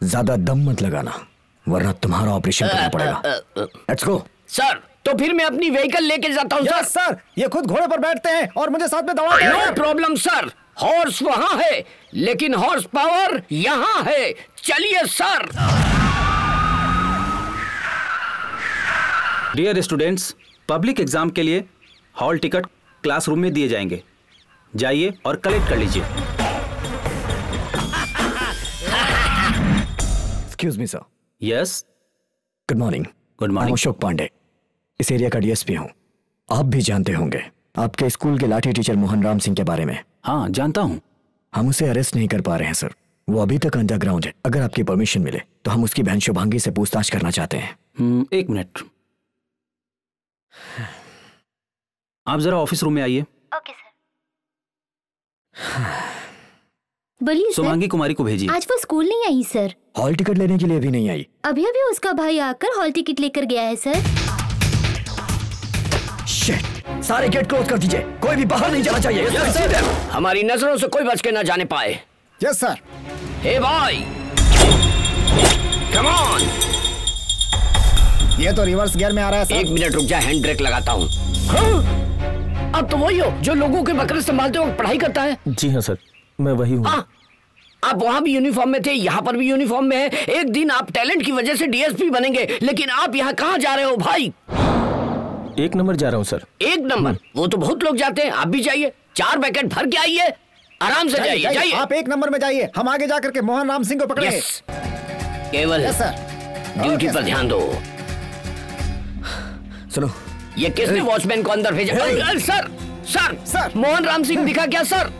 Speaker 1: ज़्यादा दम मत लगाना वरना तुम्हारा ऑपरेशन करना पड़ेगा। [laughs] लेट्स गो
Speaker 3: सर तो फिर मैं अपनी व्हीकल लेके जाता हूँ
Speaker 9: यस सर ये खुद घोड़े पर बैठते हैं और मुझे साथ में दौड़ाते
Speaker 3: नो
Speaker 9: हैं।
Speaker 3: प्रॉब्लम सर हॉर्स वहाँ है लेकिन हॉर्स पावर यहाँ है। चलिए sir
Speaker 11: dear students public exam के लिए हॉल टिकट क्लासरूम में दिए जाएँगे। जाइए और कलेक्ट कर लीजिए।
Speaker 1: Excuse me sir
Speaker 11: yes
Speaker 1: good morning
Speaker 11: good morning
Speaker 1: Ashok Pandey इस एरिया का डीएसपी हूँ। आप भी जानते होंगे। आपके स्कूल के लाठी टीचर मोहन राम सिंह के बारे में।
Speaker 11: हाँ जानता हूँ।
Speaker 1: हम उसे अरेस्ट नहीं कर पा रहे हैं सर। वो अभी तक अंडरग्राउंड है। अगर आपकी परमिशन मिले तो हम उसकी बहन शुभांगी से पूछताछ करना चाहते हैं।
Speaker 11: हम्म, एक मिनट। आप जरा ऑफ़िस रूम में आइए।
Speaker 5: बोलिए सर।
Speaker 11: सुमांगी कुमारी को भेजिए।
Speaker 5: आज वो स्कूल नहीं आई सर।
Speaker 1: हॉल टिकट लेने के लिए भी नहीं आई।
Speaker 5: अभी अभी उसका भाई आकर हॉल टिकट लेकर गया है सर।
Speaker 1: Shit! सारे गेट क्लोज कर दीजिए। कोई भी बाहर नहीं जाना चाहिए।
Speaker 3: हमारी नज़रों से कोई बच के ना जाने पाए।
Speaker 9: यस सर
Speaker 3: हे भाई कम ऑन
Speaker 9: ये तो रिवर्स गियर में आ रहा है सर
Speaker 3: एक मिनट रुक जा हैंड ब्रेक लगाता हूँ। हाँ? अब तो वही हो जो लोगों के बकरे संभालते वक्त पढ़ाई करता है।
Speaker 4: जी हाँ सर मैं वही हूँ।
Speaker 3: हाँ। आप वहाँ भी यूनिफॉर्म में थे यहाँ पर भी यूनिफॉर्म में है। एक दिन आप टैलेंट की वजह से डीएसपी बनेंगे लेकिन आप यहाँ कहाँ जा रहे हो भाई?
Speaker 4: एक नंबर जा रहा हूँ सर।
Speaker 3: एक नंबर? वो तो बहुत लोग जाते हैं। आप भी जाइए। चार पैकेट भर के आइए। आराम से जाइए जाइए
Speaker 9: आप एक नंबर में जाइए। हम आगे जाकर के मोहन राम सिंह को पकड़ेंगे
Speaker 3: यस। केवल
Speaker 9: यस सर।
Speaker 3: ड्यूटी पर ध्यान दो।
Speaker 1: सुनो।
Speaker 3: ये किसने वॉचमैन को अंदर भेजा? Sir sir sir. Mohan Ram Singh दिखा क्या सर?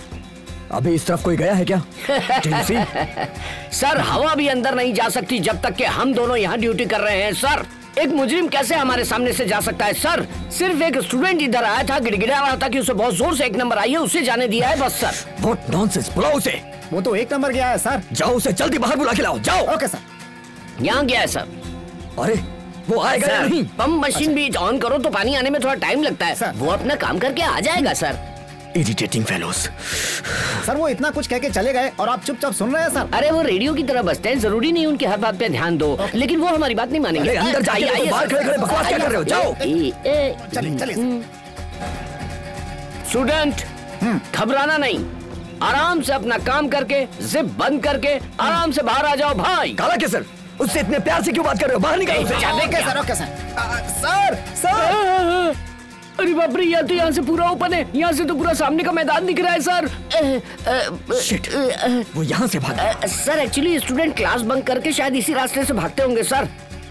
Speaker 1: अभी इस तरफ़ कोई गया है क्या? [laughs]
Speaker 3: सर हवा भी अंदर नहीं जा सकती जब तक कि हम दोनों यहाँ ड्यूटी कर रहे हैं सर। एक मुजरिम कैसे हमारे सामने से जा सकता है? सर सिर्फ़ एक स्टूडेंट इधर आया था गिड़गिड़ा रहा था कि उसे बहुत ज़ोर से एक नंबर आई है उसे जाने दिया है बस सर।
Speaker 1: बहुत नॉनसेंस बुलाओ उसे।
Speaker 9: वो तो एक नंबर गया है सर।
Speaker 1: जाओ उसे जल्दी बाहर बुला के लाओ जाओ।
Speaker 9: ओके सर
Speaker 3: यहाँ गया है सर।
Speaker 1: अरे वो आएगा नहीं?
Speaker 3: पंप मशीन अच्छा। भी ऑन करो तो पानी आने में थोड़ा टाइम लगता है। वो अपना काम करके आ जाएगा सर।
Speaker 1: इरिटेटिंग फेलोस
Speaker 9: सर वो इतना कुछ कह के चले गए और आप चुपचाप सुन रहे हैं सर
Speaker 3: अरे वो रेडियो की तरह बजते हैं ज़रूरी नहीं उनकी हर बात पे ध्यान दो लेकिन वो हमारी बात नहीं मानेंगे।
Speaker 1: अंदर जाइए,
Speaker 3: आइए,
Speaker 1: बाहर खड़े-खड़े बकवास क्या कर रहे हो? जाओ।
Speaker 3: ए, ए,
Speaker 9: चलिए चलिए
Speaker 3: स्टूडेंट घबराना नहीं। आराम से अपना काम करके जिप बंद करके आराम से बाहर आ जाओ भाई।
Speaker 1: काला के सर उससे इतने प्यार से क्यों बात कर रहे हो? बाहर निकलो। उसे।
Speaker 9: सर सर सर
Speaker 3: अरे बाप रे यहाँ तो यहाँ से पूरा ओपन है। यहाँ से तो पूरा सामने का मैदान दिख रहा है सर।
Speaker 1: Shit, वो यहाँ से भागा।
Speaker 3: Sir actually student class bunk करके शायद इसी रास्ते से भागते होंगे सर।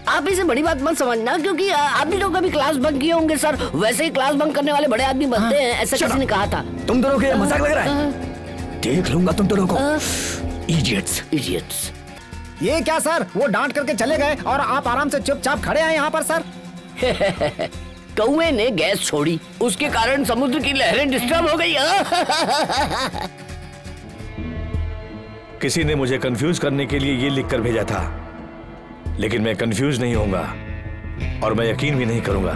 Speaker 3: आप इसे बड़ी बात मत समझना क्योंकि आप भी लोग कभी क्लास बंक किए होंगे सर। वैसे ही क्लास बंक करने वाले बड़े आदमी बनते हैं। ऐसा किसी ने कहा था।
Speaker 1: तुम दोनों को मज़ाक लग रहा है। देख लूँगा तुम दोनों को। इडियट्स
Speaker 3: इडियट्स
Speaker 9: ये क्या सर? वो डांट करके चले गए और आप आराम से चुपचाप खड़े हैं यहाँ पर सर? [laughs]
Speaker 3: कौए ने गैस छोड़ी। उसके कारण समुद्र की लहरें डिस्टर्ब हो गई।
Speaker 2: किसी ने मुझे कंफ्यूज करने के लिए ये लिख कर भेजा था। लेकिन मैं कंफ्यूज नहीं होऊँगा और मैं यकीन भी नहीं करूँगा।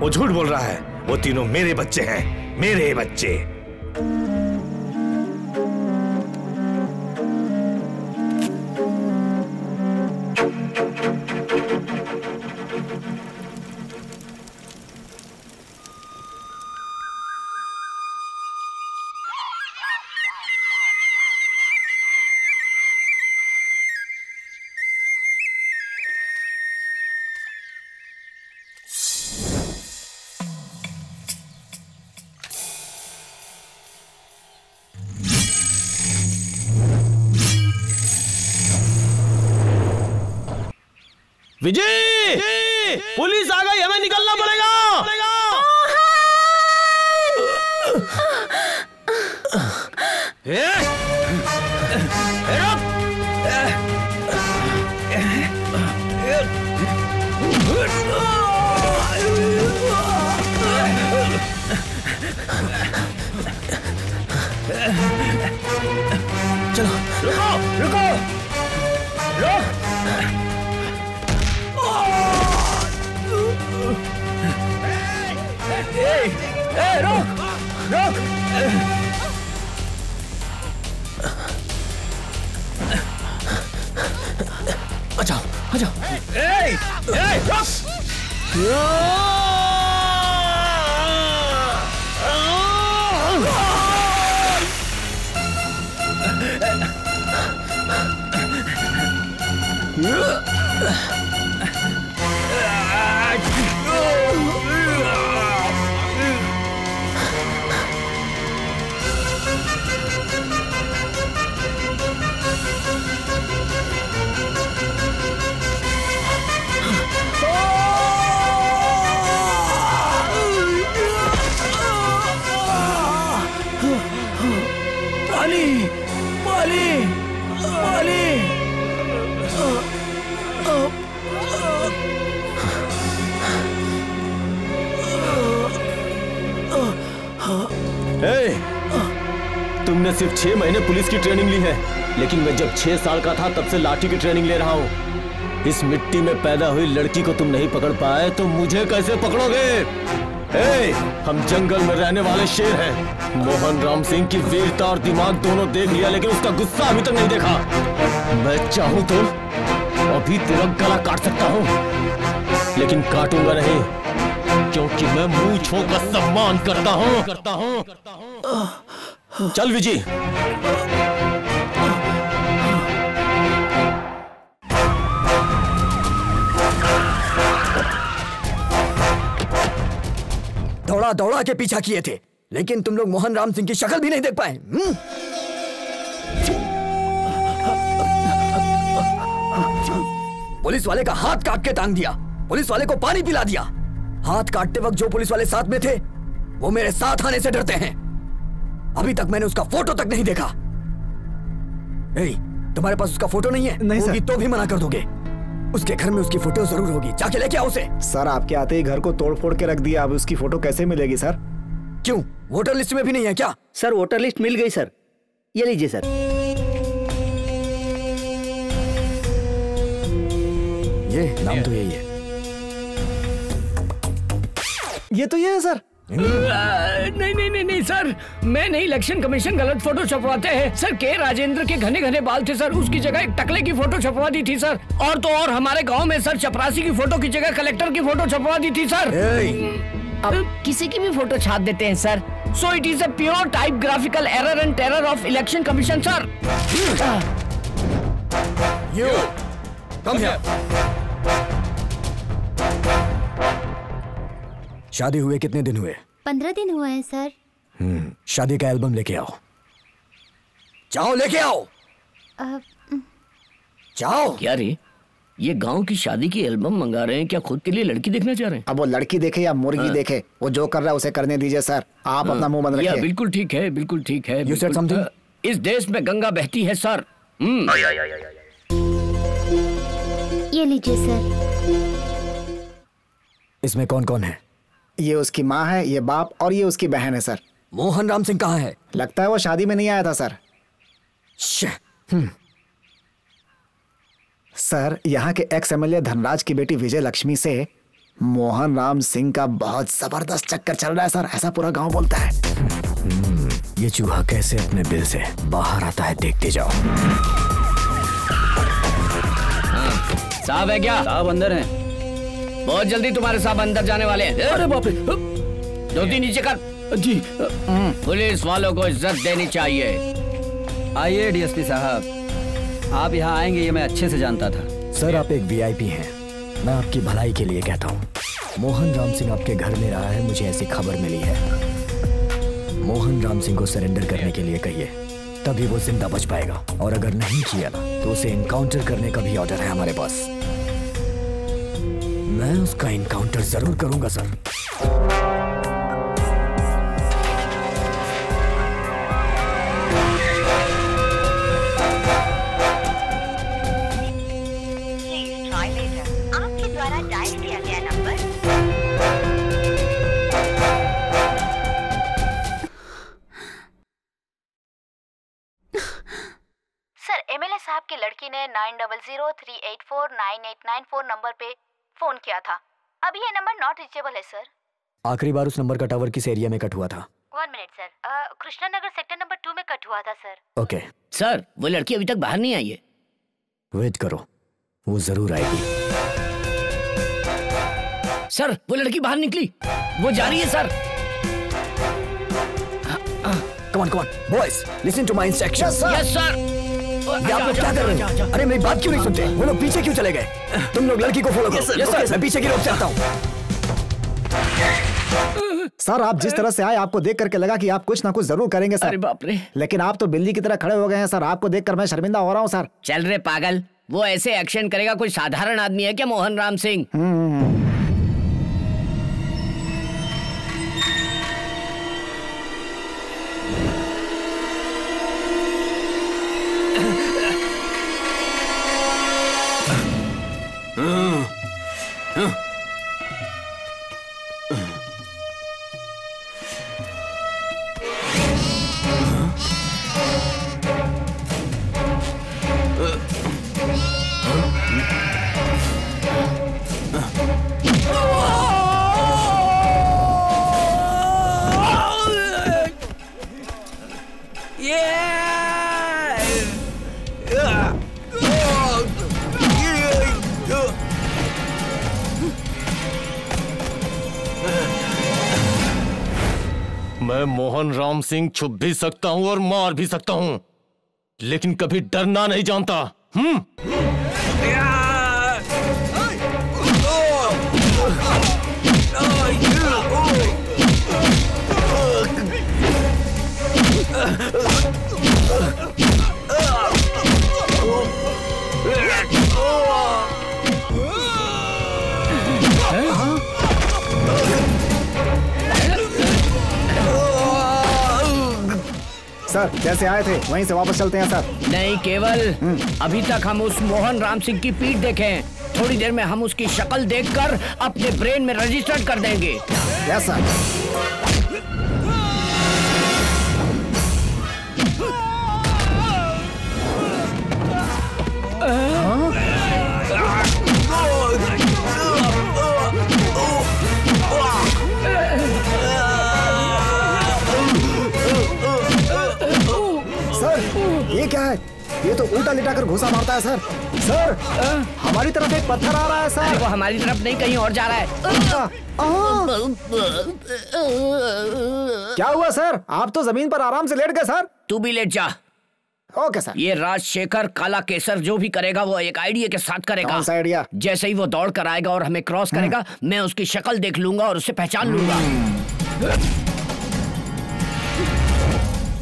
Speaker 2: वो झूठ बोल रहा है। वो तीनों मेरे बच्चे हैं। मेरे बच्चे।
Speaker 4: विजय! पुलिस आ गई हमें निकलना पड़ेगा!
Speaker 1: चलो
Speaker 4: रुको! रुको! रुक! ए, ए, रुक रुक
Speaker 1: आ जाओ
Speaker 4: ए, ए, रुक
Speaker 1: पानी
Speaker 4: सिर्फ़ छह महीने पुलिस की ट्रेनिंग ली है। लेकिन मैं जब छह साल का था तब से लाठी की ट्रेनिंग ले रहा हूँ। इस मिट्टी में पैदा हुई लड़की को तुम नहीं पकड़ पाए तो मुझे कैसे पकड़ोगे? ए, हम जंगल में रहने वाले शेर हैं। मोहन राम सिंह की वीरता और दिमाग दोनों देख लिया लेकिन उसका गुस्सा अभी तक नहीं देखा। मैं चाहूँ तो अभी तेरा गला काट सकता हूँ लेकिन काटूँगा नहीं क्योंकि मैं मूछों का सम्मान करता हूँ। करता हूँ। चल विजी
Speaker 1: दौड़ा दौड़ा के पीछा किए थे, लेकिन तुम लोग मोहन राम सिंह की शक्ल भी नहीं देख पाए हम्म? पुलिस वाले का हाथ काट के टांग दिया, पुलिस वाले को पानी पिला दिया। हाथ काटते वक्त जो पुलिस वाले साथ में थे, वो मेरे साथ आने से डरते हैं। अभी तक मैंने उसका फ़ोटो तक नहीं देखा। ए, तुम्हारे पास उसका फ़ोटो नहीं है?
Speaker 9: नहीं, सर।
Speaker 1: तो भी मना कर दोगे। उसके घर में उसकी फ़ोटो ज़रूर होगी। जाके लेके आओ उसे।
Speaker 9: सर आपके आते ही घर को तोड़ फोड़ के रख दिया। अब उसकी फ़ोटो कैसे मिलेगी सर?
Speaker 1: क्यों? वोटर लिस्ट में भी नहीं है क्या?
Speaker 12: सर वोटर लिस्ट मिल गई सर। ये लीजिए सर।
Speaker 1: ये नाम तो यही है।
Speaker 9: ये तो ये है सर।
Speaker 21: नहीं नहीं नहीं नहीं सर। मैं नहीं इलेक्शन कमीशन गलत फ़ोटो छपवाते हैं। सर के राजेंद्र के घने घने बाल थे सर। उसकी जगह एक टकले की फ़ोटो छपवा दी थी सर। और तो और हमारे गाँव में सर चपरासी की फ़ोटो की जगह कलेक्टर की फ़ोटो छपवा दी थी सर। अब किसी की भी फ़ोटो छाप देते हैं sir. So it is a pure typographical error and terror of election commission sir
Speaker 1: you come शादी हुए कितने दिन हुए?
Speaker 13: पंद्रह दिन हुए हैं सर।
Speaker 1: हम्म, शादी का एल्बम लेके आओ। जाओ लेके आओ।
Speaker 13: अ,
Speaker 1: जाओ
Speaker 21: क्या रे? ये गाँव की शादी की एल्बम मंगा रहे हैं क्या खुद के लिए लड़की देखना चाह रहे हैं?
Speaker 9: अब वो लड़की देखे या मुर्गी
Speaker 21: हाँ।
Speaker 9: देखे वो जो कर रहा है उसे करने दीजिए सर। आप हाँ। अपना मुँह बंद रखिए।
Speaker 21: बिल्कुल ठीक है बिल्कुल ठीक है बिल्कुल- इस देश में गंगा बहती है सर। हम्म।
Speaker 13: ये लीजिए सर।
Speaker 1: इसमें कौन कौन है?
Speaker 9: ये उसकी माँ है ये बाप और ये उसकी बहन है सर।
Speaker 1: मोहन राम सिंह कहाँ है?
Speaker 9: लगता है वो शादी में नहीं आया था सर।
Speaker 1: हम्म,
Speaker 9: सर यहाँ के एक्स एमएलए धनराज की बेटी विजय लक्ष्मी से मोहन राम सिंह का बहुत ज़बरदस्त चक्कर चल रहा है सर। ऐसा पूरा गाँव बोलता है।
Speaker 1: हम्म, ये चूहा कैसे अपने बिल से बाहर आता है देखते जाओ।
Speaker 21: साहब है क्या?
Speaker 11: साहब अंदर हैं।
Speaker 21: बहुत जल्दी तुम्हारे साहब अंदर जाने वाले हैं। अरे बाप रे। धोती नीचे कर। जी पुलिस वालों को इज़्ज़त देनी चाहिए।
Speaker 19: आइए डीएसपी साहब। आप यहाँ आएँगे ये मैं अच्छे से जानता था।
Speaker 1: सर आप एक वीआईपी हैं। मैं आपकी भलाई के लिए कहता हूँ। मोहन राम सिंह आपके घर में रहा है मुझे ऐसी खबर मिली है। मोहन राम सिंह को सरेंडर करने के लिए कहिए तभी वो ज़िंदा बच पाएगा। और अगर नहीं किया ना तो उसे इनकाउंटर करने का भी ऑर्डर है हमारे पास। मैं उसका इनकाउंटर ज़रूर करूँगा सर
Speaker 22: आपके द्वारा डायल किया गया नंबर
Speaker 6: सर एमएलए साहब की लड़की ने nine double zero three eight four nine eight nine four number पे फ़ोन किया था। अभी ये नंबर नॉट रीचेबल है सर
Speaker 1: आखिरी बार उस नंबर का टावर किस एरिया में कट हुआ था?
Speaker 6: One minute sir Krishna Nagar sector number two में कट हुआ था सर
Speaker 1: ओके
Speaker 21: सर वो लड़की अभी तक बाहर नहीं आई है।
Speaker 1: वेट करो। वो ज़रूर आएगी।
Speaker 21: सर वो लड़की बाहर निकली। वो जा रही है sir
Speaker 1: come on come on boys listen to my instructions
Speaker 21: yes sir
Speaker 1: ये आप लोग क्या कर रहे हो? अरे मेरी बात क्यों नहीं सुनते? वो लोग पीछे क्यों चले गए? तुम लोग लड़की को फॉलो करो।
Speaker 9: Yes, sir.
Speaker 1: मैं पीछे की रोक से आता हूँ।
Speaker 9: सर आप जिस तरह से आए आपको देख करके लगा कि आप कुछ ना कुछ ज़रूर करेंगे सर
Speaker 21: अरे बाप रे।
Speaker 9: लेकिन आप तो बिल्ली की तरह खड़े हो गए हैं सर आपको देखकर मैं शर्मिंदा हो रहा हूँ सर
Speaker 21: चल रे पागल। वो ऐसे एक्शन करेगा कोई साधारण आदमी है क्या मोहन राम सिंह?
Speaker 4: मैं मोहन राम सिंह छुप भी सकता हूँ और मार भी सकता हूँ। लेकिन कभी डरना नहीं जानता। हम्म।
Speaker 9: सर जैसे आए थे वहीं से वापस चलते हैं सर।
Speaker 21: नहीं केवल अभी तक हम उस मोहन राम सिंह की पीठ देखे हैं। थोड़ी देर में हम उसकी शक्ल देखकर अपने ब्रेन में रजिस्टर कर देंगे।
Speaker 9: यस सर सर ये तो उल्टा लिटाकर घुसा मारता है सर। सर हमारी तरफ़ एक पत्थर आ रहा है सर।
Speaker 21: वो हमारी तरफ़ नहीं कहीं और जा रहा है।
Speaker 9: क्या हुआ सर? आप तो ज़मीन पर आराम से लेट गए सर।
Speaker 21: तू भी लेट जा।
Speaker 9: Okay sir.
Speaker 21: ये राजशेखर काला केसर जो भी करेगा वो एक आइडिया के साथ करेगा।
Speaker 9: आइडिया?
Speaker 21: जैसे ही वो दौड़ कर आएगा और हमें क्रॉस करेगा मैं उसकी शक्ल देख लूँगा और उसे पहचान लूँगा।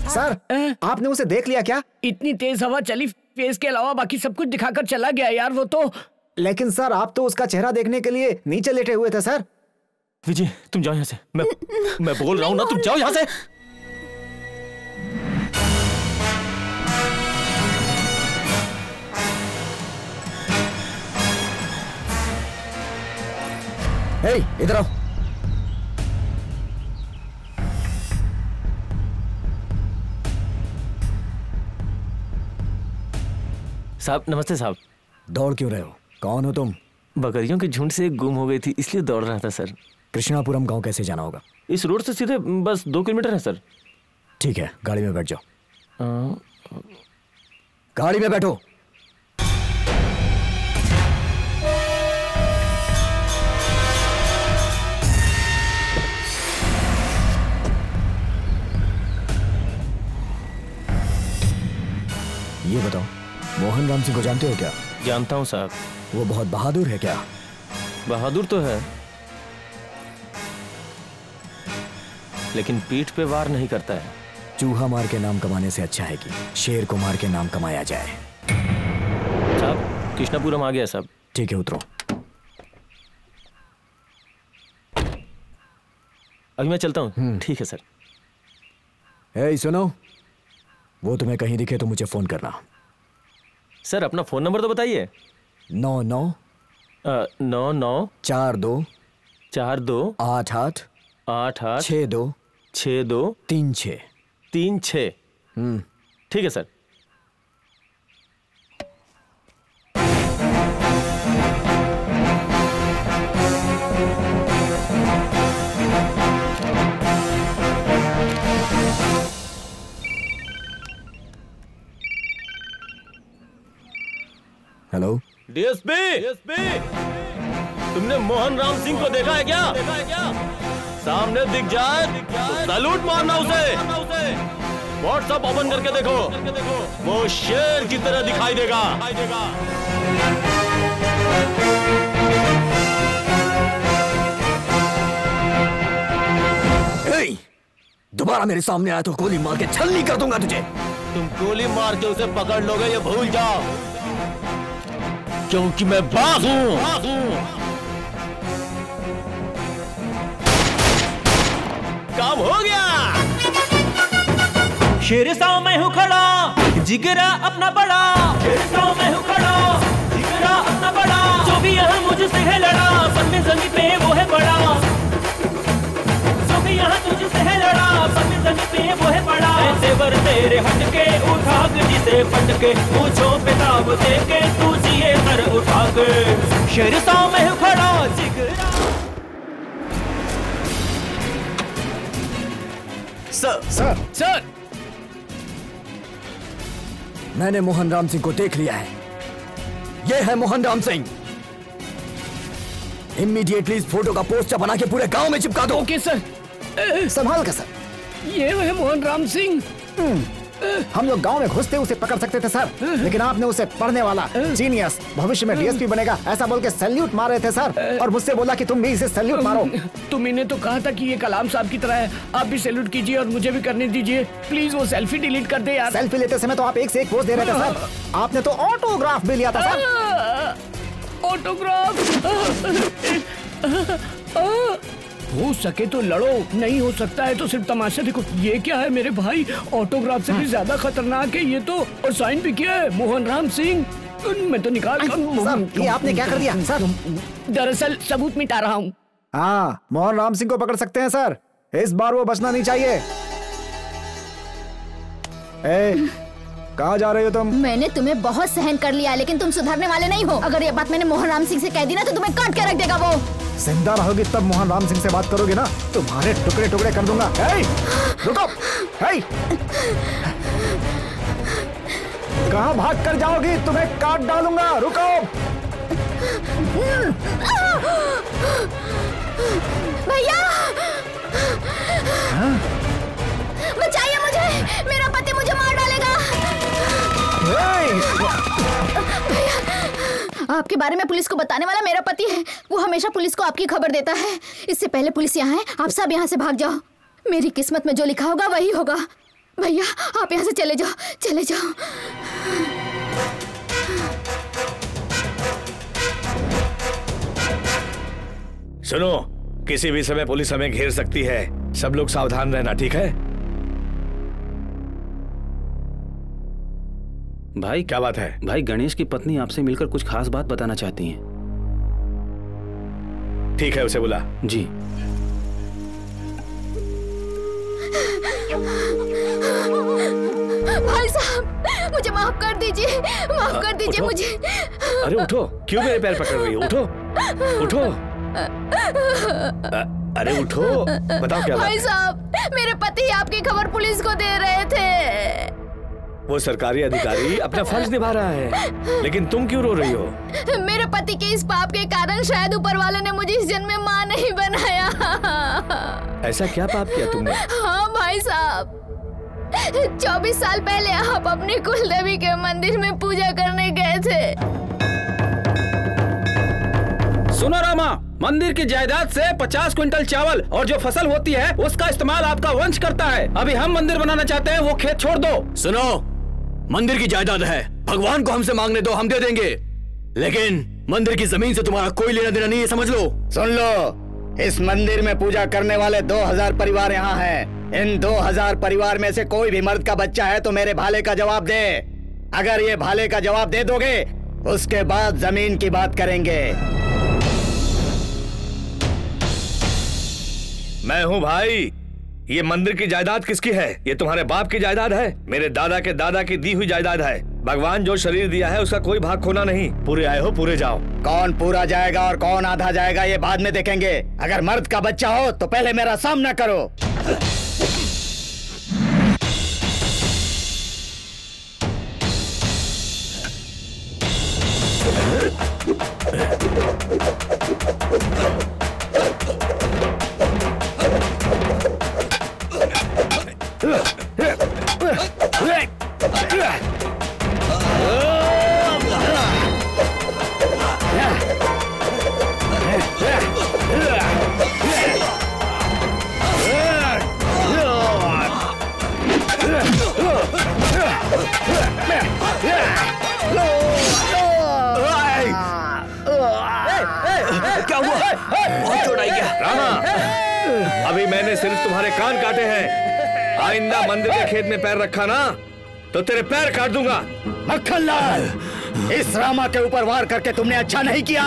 Speaker 9: सर आपने उसे देख लिया क्या?
Speaker 21: इतनी तेज हवा चली फेस के अलावा बाकी सब कुछ दिखाकर चला गया यार वो तो।
Speaker 9: लेकिन सर आप तो उसका चेहरा देखने के लिए नीचे लेटे हुए थे सर।
Speaker 4: विजय तुम जाओ यहाँ से। मैं मैं बोल रहा हूँ ना तुम जाओ यहाँ से।
Speaker 1: इधर आओ।
Speaker 4: साहब नमस्ते साहब।
Speaker 1: दौड़ क्यों रहे हो? कौन हो तुम?
Speaker 4: बकरियों के झुंड से गुम हो गई थी इसलिए दौड़ रहा था सर।
Speaker 1: कृष्णापुरम गाँव कैसे जाना होगा?
Speaker 4: इस रोड से सीधे बस दो किलोमीटर है सर।
Speaker 1: ठीक है गाड़ी में बैठ जाओ।
Speaker 4: अ,
Speaker 1: गाड़ी में बैठो। ये बताओ मोहन राम सिंह को जानते हो क्या?
Speaker 4: जानता हूँ साहब
Speaker 1: वो बहुत बहादुर है क्या?
Speaker 4: बहादुर तो है। लेकिन पीठ पे वार नहीं करता है।
Speaker 1: चूहा मार के नाम कमाने से अच्छा है कि शेर को मार के नाम कमाया जाए।
Speaker 4: साहब कृष्णापुरम आ गया साहब।
Speaker 1: ठीक है उतरो।
Speaker 4: अभी मैं चलता हूँ। ठीक है सर।
Speaker 1: ए सुनो। वो तुम्हें कहीं दिखे तो मुझे फ़ोन करना।
Speaker 4: सर अपना फ़ोन नंबर तो बताइए।
Speaker 1: नौ नौ।
Speaker 4: नौ नौ।
Speaker 1: चार दो।
Speaker 4: चार दो।
Speaker 1: आठ आठ।
Speaker 4: आठ आठ।
Speaker 1: छः दो।
Speaker 4: छः दो।
Speaker 1: तीन छः।
Speaker 4: तीन छः।
Speaker 1: हम्म।
Speaker 4: ठीक है सर।
Speaker 1: हेलो
Speaker 4: डीएसपी डीएसपी तुमने मोहन राम सिंह को देखा है क्या? देखा है क्या सामने दिख जाए तो सैल्यूट मारना उसे। व्हाट्सएप ओपन करके देखो। वो शेर की तरह दिखाई देगा।
Speaker 1: ए, दोबारा मेरे सामने आया तो गोली मार के छलनी कर दूँगा तुझे।
Speaker 4: तुम गोली मार के उसे पकड़ लोगे ये भूल जाओ। क्योंकि मैं बाघ हूँ। काम हो गया।
Speaker 7: शेर सा मैं हूँ खड़ा जिगरा अपना बड़ा। शेर सा मैं हूँ खड़ा जिगरा अपना बड़ा। जो भी यहाँ मुझसे है लड़ा सब में जमी पे वो है बड़ा। यहाँ तुझसे है लड़ा सब पे वो है बड़ा। ऐसे वर तेरे हटके उठा जिसे पटके पूछो पेताब दे के तू जिए सर उठा के। शेर सा मैं खड़ा जिगरा।
Speaker 1: सर। सर। सर। मैंने मोहन राम सिंह को देख लिया है। ये है मोहन राम सिंह। इमीडिएटली इस फ़ोटो का पोस्टर बना के पूरे गाँव में चिपका दो।
Speaker 21: Okay sir.
Speaker 9: संभाल कर सर।
Speaker 21: ये है मोहन राम सिंह।
Speaker 9: हम लोग गाँव में घुसते उसे पकड़ सकते थे सर। लेकिन आपने उसे पढ़ने वाला जीनियस भविष्य में डीएसपी बनेगा ऐसा बोल के सैल्यूट मार रहे थे सर। और मुझसे बोला कि तुम भी इसे सैल्यूट मारो।
Speaker 21: तुम इन्हें तो कहा था कि ये कलाम साहब की तरह है। आप भी सैल्यूट कीजिए और मुझे भी करने दीजिए। प्लीज़ वो सेल्फी डिलीट कर दे यार।
Speaker 9: सेल्फी लेते समय तो आप एक से एक पोज दे रहे थे सर। आपने तो ऑटोग्राफ भी लिया था सर।
Speaker 21: ऑटोग्राफ
Speaker 3: हो सके तो लड़ो नहीं हो सकता है तो सिर्फ़ तमाशा देखो। ये क्या है मेरे भाई? ऑटोग्राफ से भी ज़्यादा खतरनाक है ये तो और साइन भी किया है? मोहन राम सिंह। मैं तो निकाल
Speaker 9: ये आपने क्या कर दिया, सर?
Speaker 3: दरअसल सबूत मिटा रहा हूँ।
Speaker 9: हाँ मोहन राम सिंह को पकड़ सकते हैं सर। इस बार वो बचना नहीं चाहिए। ए, कहाँ जा रहे हो तुम?
Speaker 6: मैंने तुम्हें बहुत सहन कर लिया लेकिन तुम सुधरने वाले नहीं हो। अगर ये बात मैंने मोहन राम सिंह से कह दी ना तो तुम्हें काट के रख देगा वो?
Speaker 9: ज़िंदा रहोगी तब मोहन राम सिंह से बात करोगे ना? तुम्हारे टुकड़े टुकड़े कर दूँगा। रुको! कहाँ भाग कर जाओगी? तुम्हें काट डालूँगा। रुको!
Speaker 6: भैया! बचाइए मुझे! मेरा पति मुझे मार डालेगा! आपके बारे में पुलिस को बताने वाला मेरा पति है। वो हमेशा पुलिस को आपकी खबर देता है। इससे पहले पुलिस यहाँ है। आप सब यहाँ से भाग जाओ। मेरी किस्मत में जो लिखा होगा वही होगा। भैया आप यहाँ से चले जाओ। चले जाओ।
Speaker 2: सुनो किसी भी समय पुलिस हमें घेर सकती है। सब लोग सावधान रहना ठीक है?
Speaker 11: भाई
Speaker 2: क्या बात है?
Speaker 11: भाई गणेश की पत्नी आपसे मिलकर कुछ खास बात बताना चाहती हैं।
Speaker 2: ठीक है उसे बुला।
Speaker 11: जी।
Speaker 6: भाई साहब मुझे माफ़ कर दीजिए माफ़ कर दीजिए मुझे।
Speaker 2: अरे उठो। क्यों मेरे पैर पकड़ रही हो? उठो। उठो। अरे उठो। बताओ क्या
Speaker 6: भाई साहब मेरे पति आपकी खबर पुलिस को दे रहे थे।
Speaker 2: वो सरकारी अधिकारी अपना फ़र्ज़ निभा रहा है। लेकिन तुम क्यों रो रही हो?
Speaker 6: मेरे पति के इस पाप के कारण शायद ऊपर वाले ने मुझे इस जन्म में माँ नहीं बनाया।
Speaker 2: ऐसा क्या पाप किया तुमने?
Speaker 6: हाँ भाई साहब। चौबीस साल पहले आप अपने कुल देवी के मंदिर में पूजा करने गए थे।
Speaker 11: सुनो रामा मंदिर की जायदाद से 50 क्विंटल चावल और जो फ़सल होती है उसका इस्तेमाल आपका वंश करता है। अभी हम मंदिर बनाना चाहते हैं वो खेत छोड़ दो।
Speaker 16: सुनो मंदिर की जायदाद है। भगवान को हमसे मांगने दो हम दे देंगे। लेकिन मंदिर की ज़मीन से तुम्हारा कोई लेना देना नहीं है समझ लो।
Speaker 12: सुन लो इस मंदिर में पूजा करने वाले 2000 परिवार यहाँ हैं। इन 2000 परिवार में से कोई भी मर्द का बच्चा है तो मेरे भाले का जवाब दे। अगर ये भाले का जवाब दे दोगे उसके बाद ज़मीन की बात करेंगे।
Speaker 2: मैं हूँ भाई। ये मंदिर की जायदाद किसकी है? ये तुम्हारे बाप की जायदाद है? मेरे दादा के दादा की दी हुई जायदाद है। भगवान जो शरीर दिया है, उसका कोई भाग खोना नहीं। पूरे आए हो, पूरे जाओ।
Speaker 12: कौन पूरा जाएगा और कौन आधा जाएगा, ये बाद में देखेंगे। अगर मर्द का बच्चा हो तो पहले मेरा सामना करो।
Speaker 2: क्या हुआ बहुत चोट आई अभी मैंने सिर्फ़ तुम्हारे कान काटे हैं। आइंदा मंदिर के खेत में पैर रखा ना तो तेरे पैर काट दूँगा।
Speaker 12: मक्खन लाल! इस रामा के ऊपर वार करके तुमने अच्छा नहीं किया।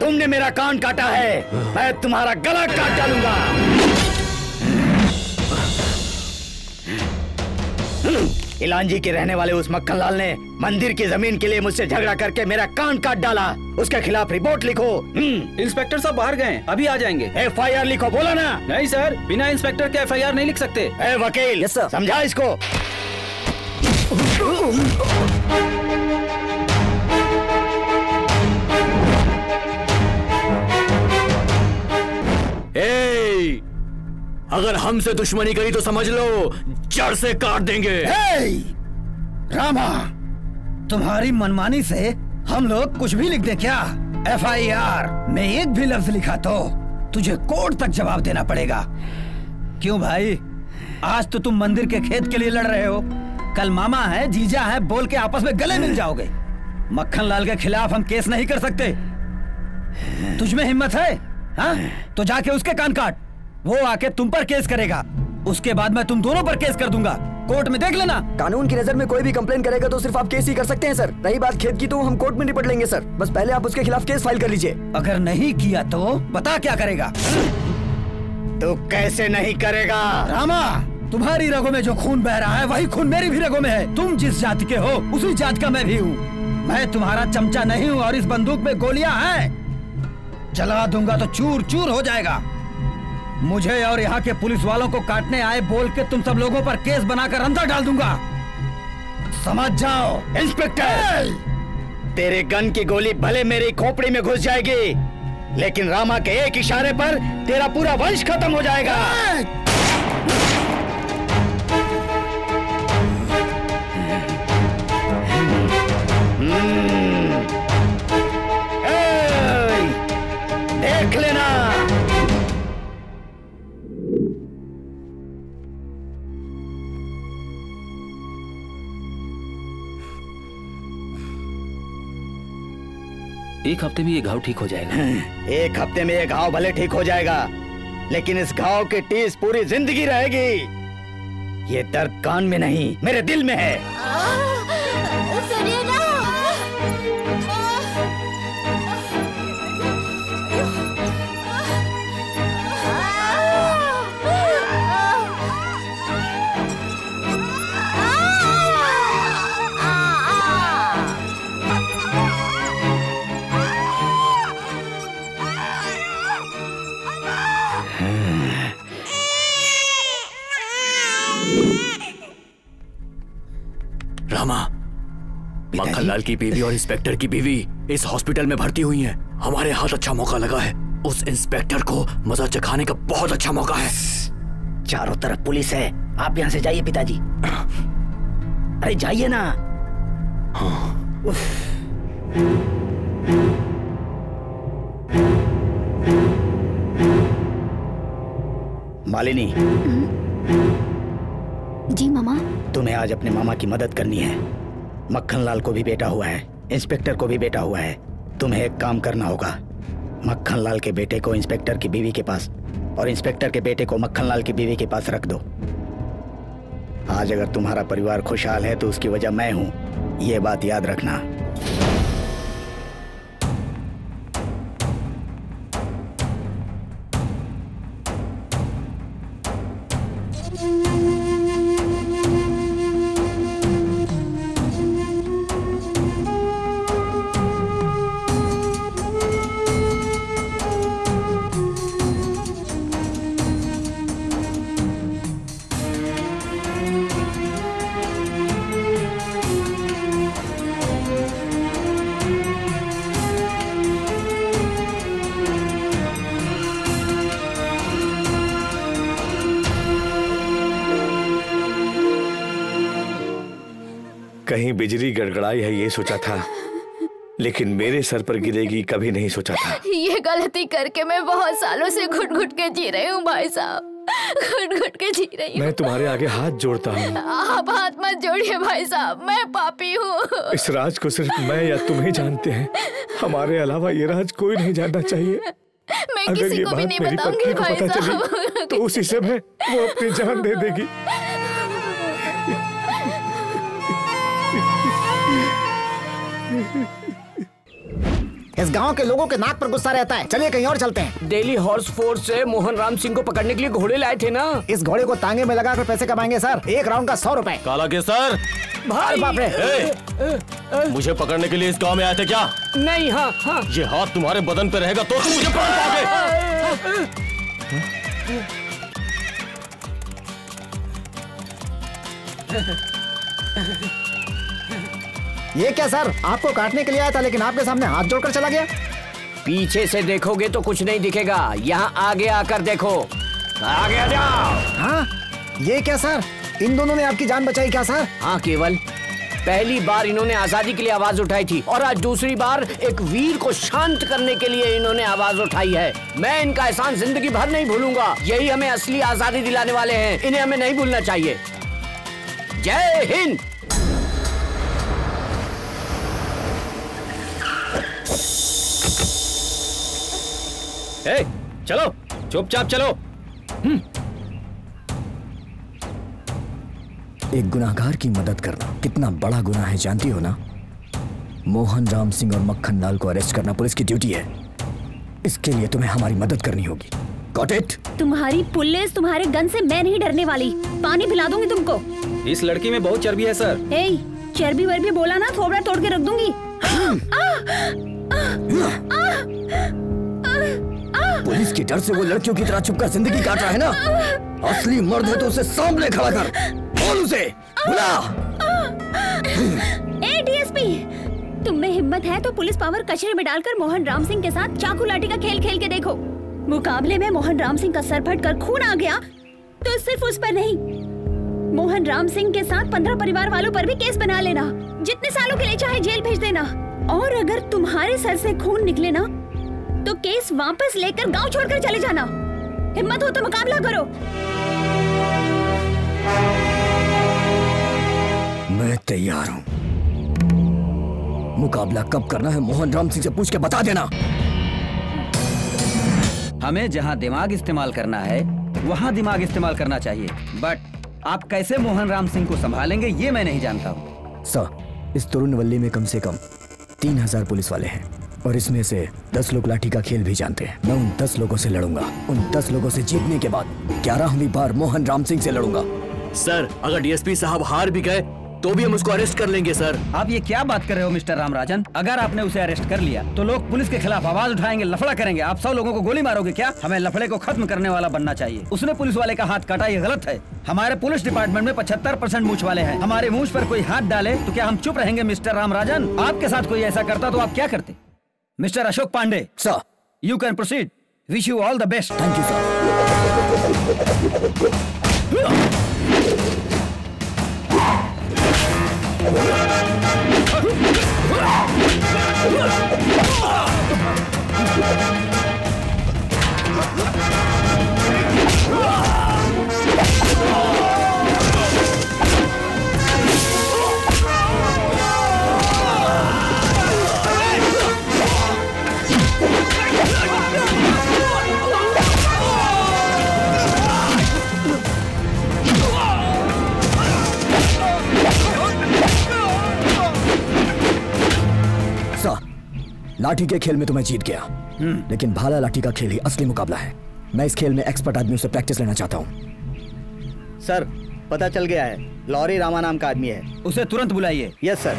Speaker 12: तुमने मेरा कान काटा है। मैं तुम्हारा गला काट डालूँगा। इलांजी के रहने वाले उस मक्खन लाल ने मंदिर की ज़मीन के लिए मुझसे झगड़ा करके मेरा कान काट डाला। उसके खिलाफ रिपोर्ट लिखो।
Speaker 11: इंस्पेक्टर साहब बाहर गए अभी आ जाएँगे।
Speaker 12: एफ़ आई आर लिखो बोला ना।
Speaker 11: नहीं सर बिना इंस्पेक्टर के एफ़ आई आर नहीं लिख सकते।
Speaker 12: ए वकील। समझा इसको?
Speaker 16: ए, अगर हमसे दुश्मनी करी तो समझ लो जड़ से काट देंगे।
Speaker 19: रामा तुम्हारी मनमानी से हम लोग कुछ भी लिख दें क्या? एफ़ आई आर में एक भी लफ्ज लिखा तो तुझे कोर्ट तक जवाब देना पड़ेगा। क्यों भाई? आज तो तुम मंदिर के खेत के लिए लड़ रहे हो। कल मामा है जीजा है बोल के आपस में गले मिल [laughs] जाओगे। मक्खन लाल के खिलाफ हम केस नहीं कर सकते। तुझ में हिम्मत है हाँ? [laughs] तो जाके उसके कान काट। वो आके तुम पर केस करेगा। उसके बाद मैं तुम दोनों पर केस कर दूँगा। कोर्ट में देख लेना।
Speaker 1: कानून की नज़र में कोई भी कंप्लेन करेगा तो सिर्फ़ आप केस ही कर सकते हैं सर। रही बात खेत की तो हम कोर्ट में निपट लेंगे सर। बस पहले आप उसके खिलाफ केस फ़ाइल कर लीजिए।
Speaker 19: अगर नहीं किया तो बता क्या करेगा?
Speaker 12: तो कैसे नहीं करेगा?
Speaker 19: रामा तुम्हारी रगों में जो खून बह रहा है वही खून मेरी भी रगों में है। तुम जिस जाति के हो उसी जात का मैं भी हूँ। मैं तुम्हारा चमचा नहीं हूँ और इस बंदूक में गोलियाँ हैं। जला दूँगा तो चूर चूर हो जाएगा। मुझे और यहाँ के पुलिस वालों को काटने आए बोल के तुम सब लोगों पर केस बनाकर अंदर डाल दूँगा। समझ जाओ
Speaker 12: इंस्पेक्टर। तेरे गन की गोली भले मेरी खोपड़ी में घुस जाएगी लेकिन रामा के एक इशारे पर तेरा पूरा वंश खत्म हो जाएगा।
Speaker 20: एक हफ़्ते में ये घाव ठीक हो जाएगा।
Speaker 12: एक हफ़्ते में ये घाव भले ठीक हो जाएगा लेकिन इस घाव की टीस पूरी ज़िंदगी रहेगी। ये दर्द कान में नहीं मेरे दिल में है।
Speaker 13: सुनिए
Speaker 16: मक्खनलाल की बीवी और इंस्पेक्टर की बीवी इस हॉस्पिटल में भर्ती हुई हैं। हमारे हाथ अच्छा मौका लगा है। उस इंस्पेक्टर को मज़ा चखाने का बहुत अच्छा मौका है।
Speaker 12: चारों तरफ़ पुलिस है। आप यहाँ से जाइए पिताजी। अरे जाइए ना। मालिनी।
Speaker 6: जी मामा।
Speaker 12: तुम्हें आज अपने मामा की मदद करनी है। मक्खनलाल को भी बेटा हुआ है। इंस्पेक्टर को भी बेटा हुआ है। तुम्हें एक काम करना होगा। मक्खनलाल के बेटे को इंस्पेक्टर की बीवी के पास और इंस्पेक्टर के बेटे को मक्खनलाल की बीवी के पास रख दो। आज अगर तुम्हारा परिवार खुशहाल है तो उसकी वजह मैं हूँ। ये बात याद रखना।
Speaker 2: गड़गड़ाई है ये सोचा था। लेकिन मेरे सर पर गिरेगी कभी नहीं सोचा था।
Speaker 6: ये गलती करके मैं बहुत सालों से घुट घुट के जी रही हूँ भाई साहब। घुट घुट के जी रही हूँ।
Speaker 2: मैं तुम्हारे आगे हाथ जोड़ता हूँ।
Speaker 6: आप हाथ मत जोड़िए भाई साहब मैं पापी हूँ।
Speaker 2: इस राज को सिर्फ़ मैं या तुम ही जानते हैं। हमारे अलावा ये राज कोई नहीं जानना चाहिए।
Speaker 6: मैं
Speaker 2: अगर
Speaker 6: किसी
Speaker 2: ये
Speaker 6: को भी नहीं
Speaker 2: मेरी
Speaker 6: बताऊँगी
Speaker 2: पत्नी को
Speaker 6: भाई
Speaker 2: पता चली
Speaker 6: साहब।
Speaker 2: तो उसी समय वो अपनी जान दे देगी।
Speaker 9: इस गाँव के लोगों के नाक पर गुस्सा रहता है। चलिए कहीं और चलते हैं।
Speaker 3: डेली हॉर्स फोर्स से मोहन राम सिंह को पकड़ने के लिए घोड़े लाए थे ना?
Speaker 9: इस घोड़े को तांगे में लगाकर पैसे कमाएँगे सर। एक राउंड का सौ रुपए।
Speaker 4: काला के सर
Speaker 9: भाई बाप रे।
Speaker 4: मुझे पकड़ने के लिए इस गाँव में आए थे क्या?
Speaker 3: नहीं हाँ हाँ।
Speaker 4: ये हाथ तुम्हारे बदन पे रहेगा तो तुम मुझे पकड़ पाओगे।
Speaker 9: ये क्या सर? आपको काटने के लिए आया था लेकिन आपके सामने हाथ जोड़कर चला गया।
Speaker 3: पीछे से देखोगे तो कुछ नहीं दिखेगा। यहाँ आगे आकर देखो। आगे आ जाओ।
Speaker 9: हाँ? ये क्या सर? इन दोनों ने आपकी जान बचाई क्या सर?
Speaker 3: हाँ केवल। पहली बार इन्होंने आज़ादी के लिए आवाज़ उठाई थी और आज दूसरी बार एक वीर को शांत करने के लिए इन्होंने आवाज़ उठाई है। मैं इनका एहसान ज़िंदगी भर नहीं भूलूँगा। यही हमें असली आज़ादी दिलाने वाले हैं। इन्हें हमें नहीं भूलना चाहिए। जय हिंद!
Speaker 20: ए, चलो चुपचाप चलो।
Speaker 1: एक गुनाहगार की मदद करना कितना बड़ा गुनाह है जानती हो ना? मोहन राम सिंह और मक्खन लाल को अरेस्ट करना पुलिस की ड्यूटी है। इसके लिए तुम्हें हमारी मदद करनी होगी। Got it?
Speaker 15: तुम्हारी पुलिस तुम्हारे गन से मैं नहीं डरने वाली। पानी पिला दूँगी तुमको।
Speaker 11: इस लड़की में बहुत चर्बी है सर।
Speaker 15: ए चर्बी वर्बी बोला ना थोबड़ा तोड़ के रख दूँगी।
Speaker 1: पुलिस के डर से वो लड़कियों की तरह छुपकर ज़िंदगी काट रहा है ना? असली मर्द है तो उसे सामने खड़ा कर। बोल उसे। बुला।
Speaker 15: ए, डीएसपी, तुम में हिम्मत है तो पुलिस पावर कचरे में डालकर मोहन राम सिंह के साथ चाकू लाठी का खेल खेल के देखो। मुकाबले में मोहन राम सिंह का सर फट कर खून आ गया तो सिर्फ़ उस पर नहीं। मोहन राम सिंह के साथ पंद्रह परिवार वालों पर भी केस बना लेना। जितने सालों के लिए चाहे जेल भेज देना। और अगर तुम्हारे सर से खून निकले ना तो केस वापस लेकर गाँव छोड़कर चले जाना। हिम्मत हो तो मुकाबला करो।
Speaker 1: मैं तैयार हूँ। मुकाबला कब करना है मोहन राम सिंह से पूछ के बता देना।
Speaker 19: हमें जहाँ दिमाग इस्तेमाल करना है वहाँ दिमाग इस्तेमाल करना चाहिए। बट आप कैसे मोहन राम सिंह को संभालेंगे ये मैं नहीं जानता हूँ।
Speaker 1: सर इस तरुण वल्ली में कम से कम तीन हज़ार पुलिस वाले हैं और इसमें से दस लोग लाठी का खेल भी जानते हैं। मैं उन दस लोगों से लड़ूँगा। उन दस लोगों से जीतने के बाद ग्यारहवीं बार मोहन राम सिंह से लड़ूँगा।
Speaker 16: सर, अगर डीएसपी साहब हार भी गए तो भी हम उसको अरेस्ट कर लेंगे सर
Speaker 19: आप ये क्या बात कर रहे हो मिस्टर रामराजन? अगर आपने उसे अरेस्ट कर लिया तो लोग पुलिस के खिलाफ आवाज़ उठाएँगे लफड़ा करेंगे। आप सौ लोगों को गोली मारोगे क्या? हमें लफड़े को खत्म करने वाला बनना चाहिए। उसने पुलिस वाले का हाथ काटा ये गलत है। हमारे पुलिस डिपार्टमेंट में पचहत्तर परसेंट मूछ वाले हैं। हमारे मूछ पर कोई हाथ डाले तो क्या हम चुप रहेंगे मिस्टर रामराजन? आपके साथ कोई ऐसा करता तो आप क्या करते? Mister Ashok Pandey.
Speaker 1: Sir
Speaker 19: you can proceed wish you all the best
Speaker 1: thank you sir Ah! लाठी के खेल में तो मैं जीत गया। लेकिन भाला लाठी का खेल ही असली मुकाबला है। मैं इस खेल में एक्सपर्ट आदमियों से प्रैक्टिस लेना चाहता हूँ।
Speaker 12: सर पता चल गया है। लॉरी रामा नाम का आदमी है।
Speaker 19: उसे तुरंत बुलाइए।
Speaker 12: यस सर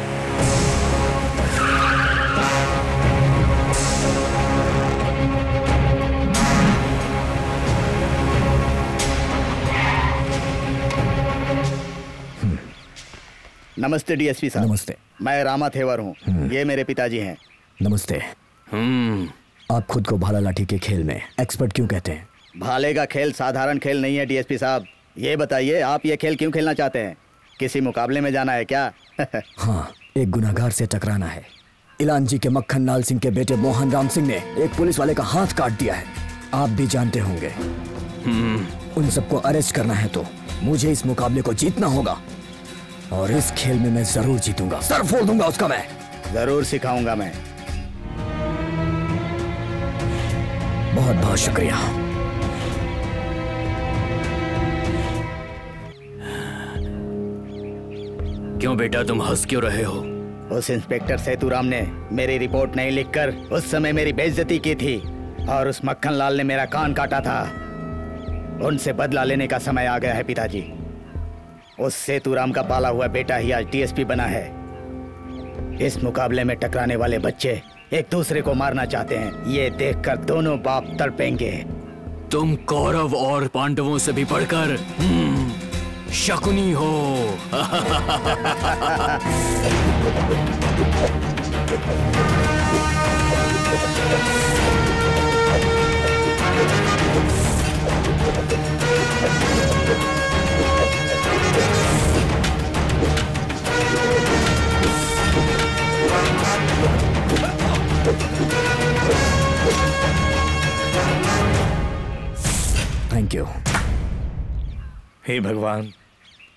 Speaker 12: नमस्ते डीएसपी साहब।
Speaker 1: नमस्ते।
Speaker 12: मैं रामा थेवर हूँ। ये मेरे पिताजी हैं।
Speaker 1: नमस्ते। हम्म। आप खुद को भाला लाठी के खेल में एक्सपर्ट क्यों कहते हैं?
Speaker 12: भाले का खेल साधारण खेल नहीं है डीएसपी साहब। ये बताइए आप ये खेल क्यों खेलना चाहते हैं? किसी मुकाबले में जाना है क्या? [laughs]
Speaker 1: हाँ एक गुनाहगार से टकराना है। इलांजी के मक्खन लाल सिंह के बेटे मोहन राम सिंह ने एक पुलिस वाले का हाथ काट दिया है। आप भी जानते होंगे। उन सबको अरेस्ट करना है तो मुझे इस मुकाबले को जीतना होगा। और इस खेल में मैं ज़रूर जीतूँगा। सर फोड़ दूँगा उसका मैं।
Speaker 12: ज़रूर सिखाऊँगा मैं।
Speaker 1: बहुत बहुत शुक्रिया।
Speaker 16: क्यों बेटा तुम हंस क्यों रहे हो?
Speaker 12: उस इंस्पेक्टर सेतुराम ने मेरी रिपोर्ट नहीं लिखकर उस समय मेरी बेइज्जती की थी और उस मक्खन लाल ने मेरा कान काटा था। उनसे बदला लेने का समय आ गया है पिताजी। उस सेतुराम का पाला हुआ बेटा ही आज डीएसपी बना है। इस मुकाबले में टकराने वाले बच्चे एक दूसरे को मारना चाहते हैं। ये देखकर दोनों बाप तड़पेंगे।
Speaker 16: तुम कौरव और पांडवों से भी बढ़कर हम्म, शकुनी हो। [laughs]
Speaker 1: थैंक यू
Speaker 2: हे भगवान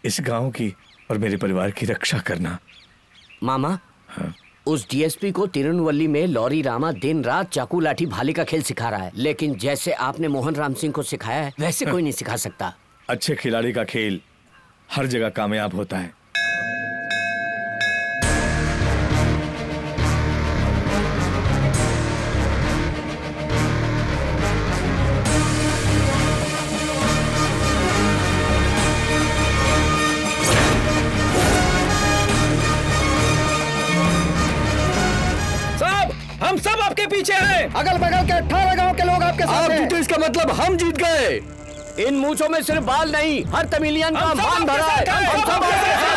Speaker 2: इस गाँव की और मेरे परिवार की रक्षा करना।
Speaker 3: मामा उस डीएसपी को तिरुनवल्ली में लॉरी रामा दिन रात चाकू लाठी भाले का खेल सिखा रहा है। लेकिन जैसे आपने मोहन राम सिंह को सिखाया है वैसे कोई नहीं सिखा सकता।
Speaker 2: अच्छे खिलाड़ी का खेल हर जगह कामयाब होता है।
Speaker 11: अगल बगल के अठारह गाँव के लोग आपके साथ
Speaker 3: आप
Speaker 11: हैं।
Speaker 3: जीते इसका मतलब हम जीत गए। इन मूछों में सिर्फ़ बाल नहीं हर तमिलियन का मान भरा है। हम सब आपके साथ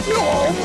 Speaker 11: साथ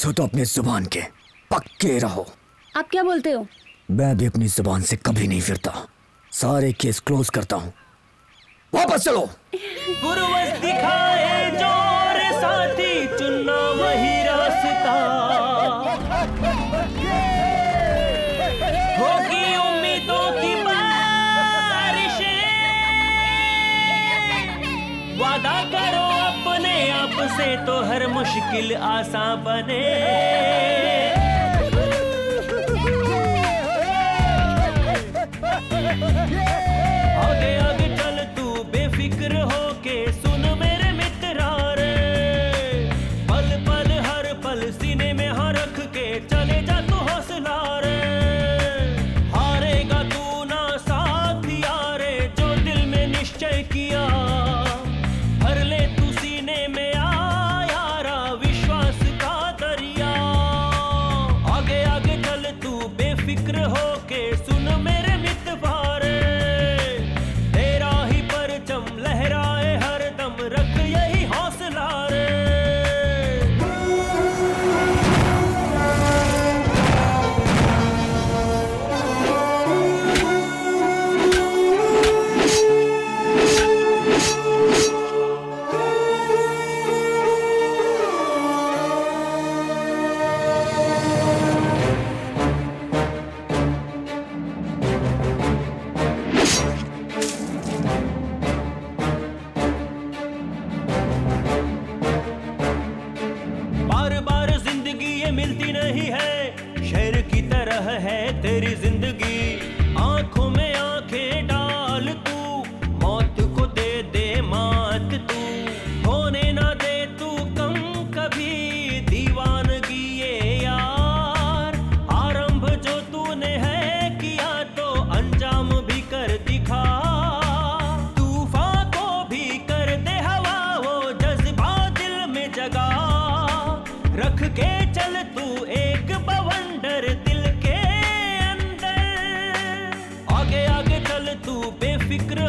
Speaker 1: पुलिस हो तो अपनी ज़ुबान के। पक्के रहो।
Speaker 15: आप क्या बोलते हो?
Speaker 1: मैं भी अपनी ज़ुबान से कभी नहीं फिरता। सारे केस क्लोज करता हूँ। वापस चलो।
Speaker 7: पूर्वज दिखाए ज़ोर साथी चुनना वही रास्ता। होगी उम्मीदों की बारिशें। वादा करो से तो हर मुश्किल आसान बने। आगे आगे।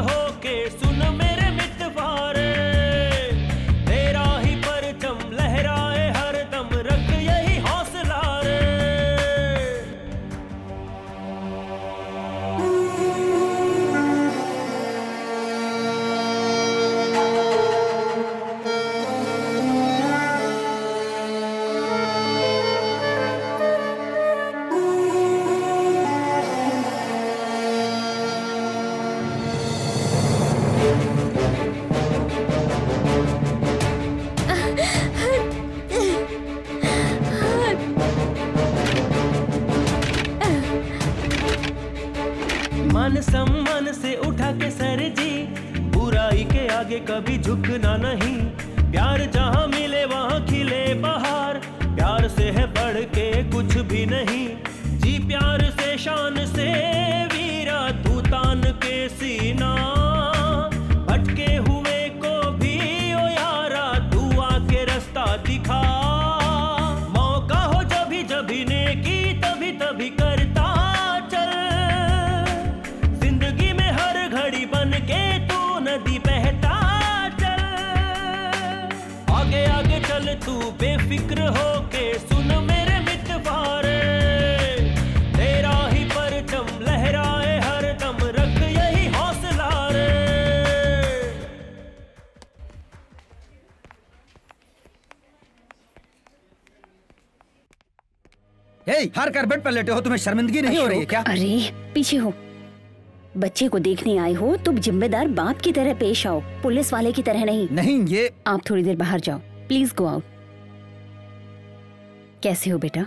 Speaker 7: hold. नहीं हे हर
Speaker 19: कारपेट पर लेटे हो तुम्हें शर्मिंदगी नहीं हो रही है क्या?
Speaker 23: अरे पीछे हो। बच्चे को देखने आए हो तुम जिम्मेदार बाप की तरह पेश आओ पुलिस वाले की तरह नहीं।
Speaker 19: नहीं ये
Speaker 23: आप थोड़ी देर बाहर जाओ प्लीज़ गो आउट कैसे हो बेटा?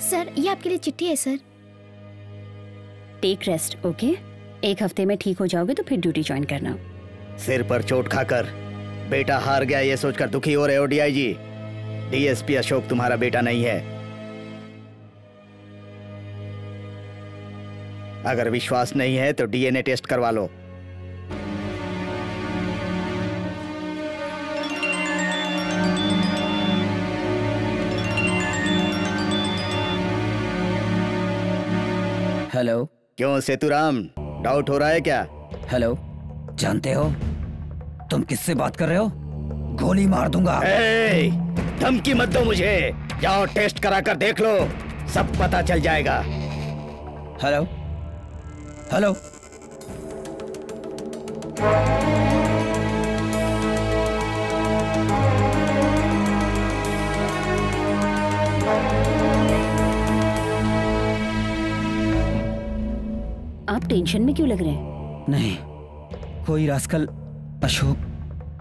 Speaker 6: सर ये आपके लिए चिट्ठी है सर।
Speaker 23: टेक रेस्ट ओके एक हफ़्ते में ठीक हो जाओगे तो फिर ड्यूटी ज्वाइन करना।
Speaker 12: सिर पर चोट खाकर बेटा हार गया ये सोचकर दुखी हो रहे हो डीआईजी डीएसपी अशोक तुम्हारा बेटा नहीं है। अगर विश्वास नहीं है तो डीएनए टेस्ट करवा लो।
Speaker 19: हेलो।
Speaker 12: क्यों सेतुराम? डाउट हो रहा है क्या?
Speaker 19: हेलो। जानते हो? तुम किससे बात कर रहे हो? गोली मार दूँगा।
Speaker 12: ए, धमकी मत दो मुझे। जाओ टेस्ट करा कर देख लो। सब पता चल जाएगा।
Speaker 19: हेलो? हेलो?
Speaker 23: आप टेंशन में क्यों लग रहे हैं?
Speaker 19: नहीं कोई रास्कल अशोक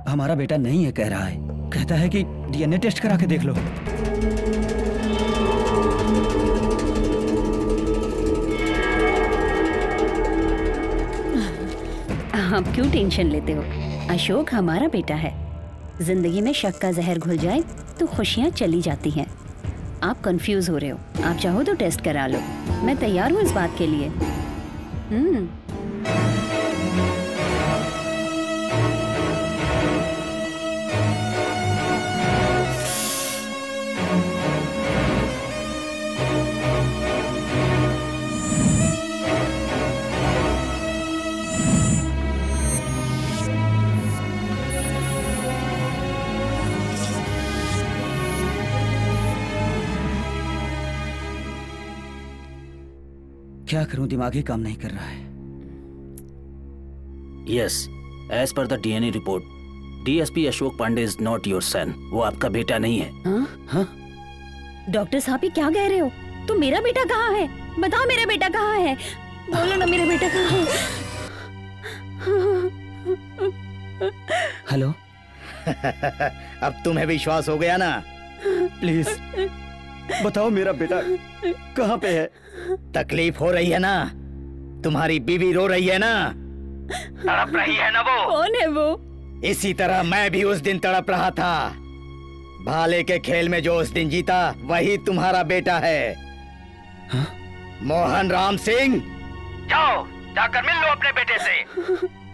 Speaker 19: हमारा बेटा नहीं है, कह रहा है। कहता है कि डीएनए टेस्ट करा के देख लो।
Speaker 23: आप क्यों टेंशन लेते हो? अशोक हमारा बेटा है। ज़िंदगी में शक का जहर घुल जाए तो खुशियाँ चली जाती हैं। आप कंफ्यूज हो रहे हो। आप चाहो तो टेस्ट करा लो। मैं तैयार हूँ इस बात के लिए। हम्म।
Speaker 19: क्या करूँ? दिमाग ही काम नहीं कर रहा है।
Speaker 11: Yes as per the DNA report DSP Ashok Pandey is not your son वो आपका बेटा नहीं है।
Speaker 23: हाँ? डॉक्टर साहब ये क्या कह रहे हो? तो मेरा बेटा कहाँ है? बताओ मेरा बेटा कहाँ है? बोलो ना मेरा बेटा कहाँ है?
Speaker 19: हेलो [laughs]
Speaker 12: अब तुम्हें विश्वास हो गया ना? [laughs]
Speaker 19: प्लीज़ बताओ मेरा बेटा कहाँ पे है?
Speaker 12: तकलीफ़ हो रही है ना? तुम्हारी बीवी रो रही है ना? तड़प रही है ना वो?
Speaker 23: कौन है वो?
Speaker 12: इसी तरह मैं भी उस दिन तड़प रहा था। भाले के खेल में जो उस दिन जीता वही तुम्हारा बेटा है। हा? मोहन राम सिंह!
Speaker 24: जाओ जाकर मिल लो अपने बेटे से।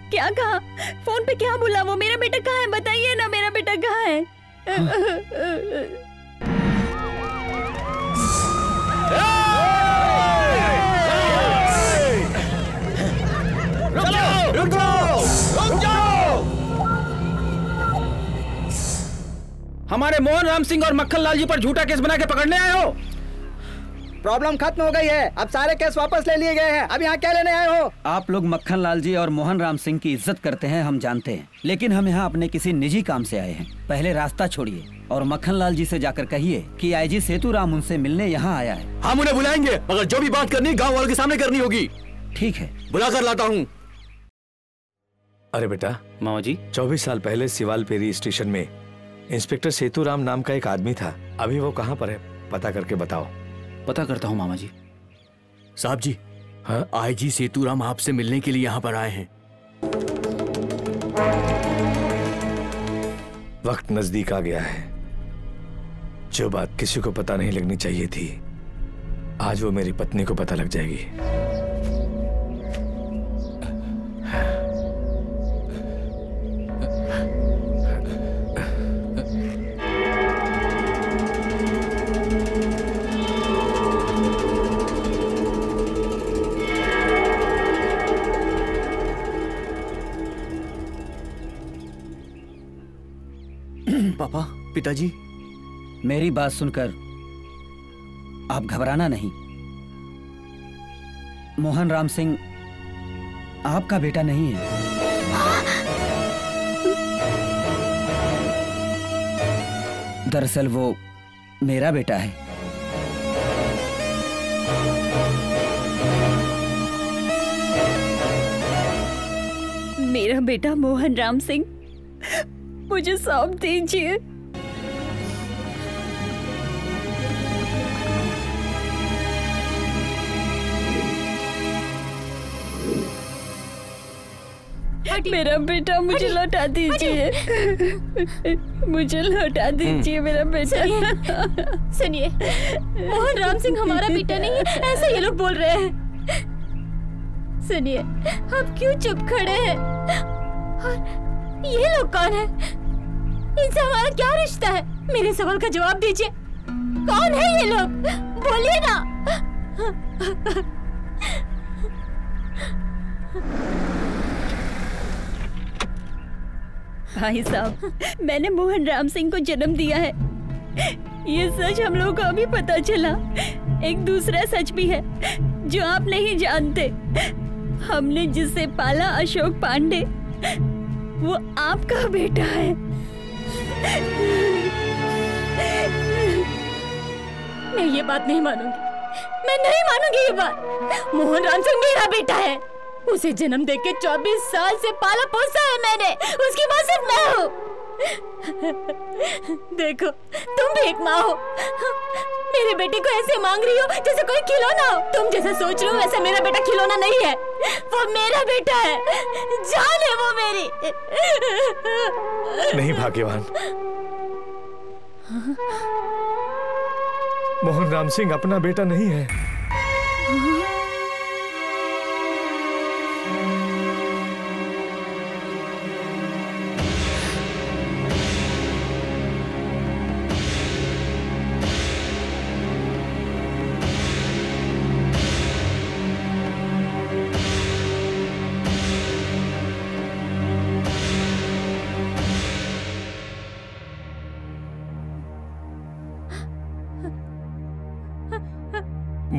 Speaker 15: क्या कहा? फ़ोन पे क्या बोला वो? मेरा बेटा कहाँ है? बताइए ना मेरा बेटा कहाँ है?
Speaker 24: रुक [laughs]
Speaker 11: हमारे मोहन राम सिंह और मक्खन लाल जी पर झूठा केस बना के पकड़ने आए हो।
Speaker 12: प्रॉब्लम खत्म हो गई है। अब सारे केस वापस ले लिए गए हैं। अब यहाँ क्या लेने आए हो?
Speaker 19: आप लोग मक्खन लाल जी और मोहन राम सिंह की इज़्ज़त करते हैं हम जानते हैं। लेकिन हम यहाँ अपने किसी निजी काम से आए हैं। पहले रास्ता छोड़िए और मक्खन लाल जी से जाकर कहिए कि आईजी सेतु राम उनसे मिलने यहाँ आया है।
Speaker 16: हम उन्हें बुलाएँगे मगर जो भी बात करनी गाँव वालों के सामने करनी होगी।
Speaker 19: ठीक है।
Speaker 16: बुला कर लाता हूँ।
Speaker 2: अरे बेटा
Speaker 11: मामा जी।
Speaker 2: चौबीस साल पहले सिवाल पेरी स्टेशन में इंस्पेक्टर सेतुराम नाम का एक आदमी था। अभी वो कहाँ पर है? पता करके बताओ।
Speaker 11: पता करता हूँ मामा जी।
Speaker 16: साहब जी हाँ? आईजी सेतुराम आपसे मिलने के लिए यहाँ पर आए हैं।
Speaker 2: वक्त नज़दीक आ गया है। जो बात किसी को पता नहीं लगनी चाहिए थी आज वो मेरी पत्नी को पता लग जाएगी।
Speaker 19: पिताजी? मेरी बात सुनकर आप घबराना नहीं। मोहन राम सिंह आपका बेटा नहीं है। दरअसल वो मेरा बेटा है।
Speaker 15: मेरा बेटा मोहन राम सिंह मुझे सौंप दीजिए। मेरा बेटा मुझे लौटा दीजिए। मुझे लौटा दीजिए मेरा बेटा।
Speaker 13: सुनिए मोहन राम सिंह हमारा बेटा नहीं है ऐसा ये लोग बोल रहे हैं। सुनिए आप क्यों चुप खड़े हैं? और ये लोग कौन है? इनसे हमारा क्या रिश्ता है? मेरे सवाल का जवाब दीजिए। कौन है ये लोग? बोलिए ना।
Speaker 15: भाई साहब, मैंने मोहन राम सिंह को जन्म दिया है। ये सच हम लोगों को अभी पता चला। एक दूसरा सच भी है, जो आप नहीं जानते। हमने जिसे पाला अशोक पांडे, वो आपका बेटा है।
Speaker 13: मैं ये बात नहीं मानूँगी। मैं नहीं मानूँगी ये बात। मोहन राम सिंह मेरा बेटा है। उसे जन्म देके 24 साल से पाला पोसा है मैंने। उसकी माँ सिर्फ़ मैं हूँ। देखो, तुम भी एक माँ हो। मेरे बेटे को ऐसे मांग रही हो जैसे कोई खिलौना हो। तुम जैसा सोच रहे हो वैसे मेरा बेटा खिलौना नहीं है। वो मेरा बेटा है। जान है वो मेरी।
Speaker 2: नहीं, भाग्यवान। मोहन राम सिंह अपना बेटा नहीं है।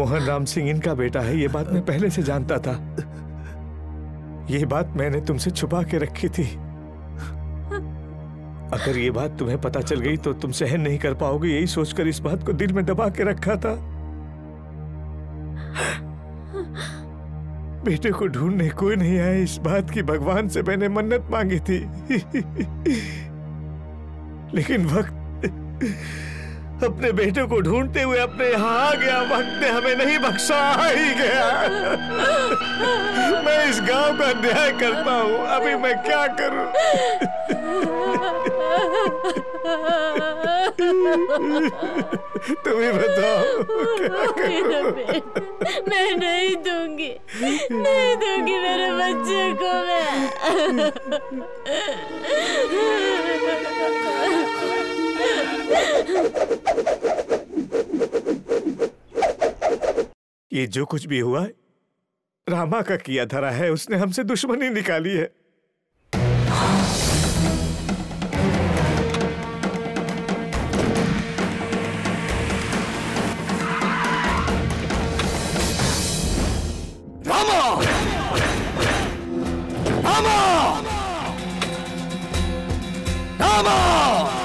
Speaker 2: मोहन राम सिंह इनका बेटा है, ये बात मैं पहले से जानता था। ये बात मैंने तुमसे छुपा के रखी थी। अगर ये बात तुम्हें पता चल गई तो तुम सहन नहीं कर पाओगे, यही सोचकर इस बात को दिल में दबा के रखा था। बेटे को ढूँढने कोई नहीं आया, इस बात की भगवान से मैंने मन्नत मांगी थी। लेकिन वक्त अपने बेटे को ढूंढते हुए अपने यहाँ आ गया, वक्त ने हमें नहीं बख्शा, आ ही गया। मैं इस गाँव का न्याय करता हूँ, अभी मैं क्या करूँ? तुम ही बताओ करूँ?
Speaker 13: मैं नहीं दूँगी नहीं दूँगी मेरे बच्चे को
Speaker 2: ये जो कुछ भी हुआ, रामा का किया धरा है, उसने हमसे दुश्मनी निकाली है।
Speaker 25: रामा! रामा!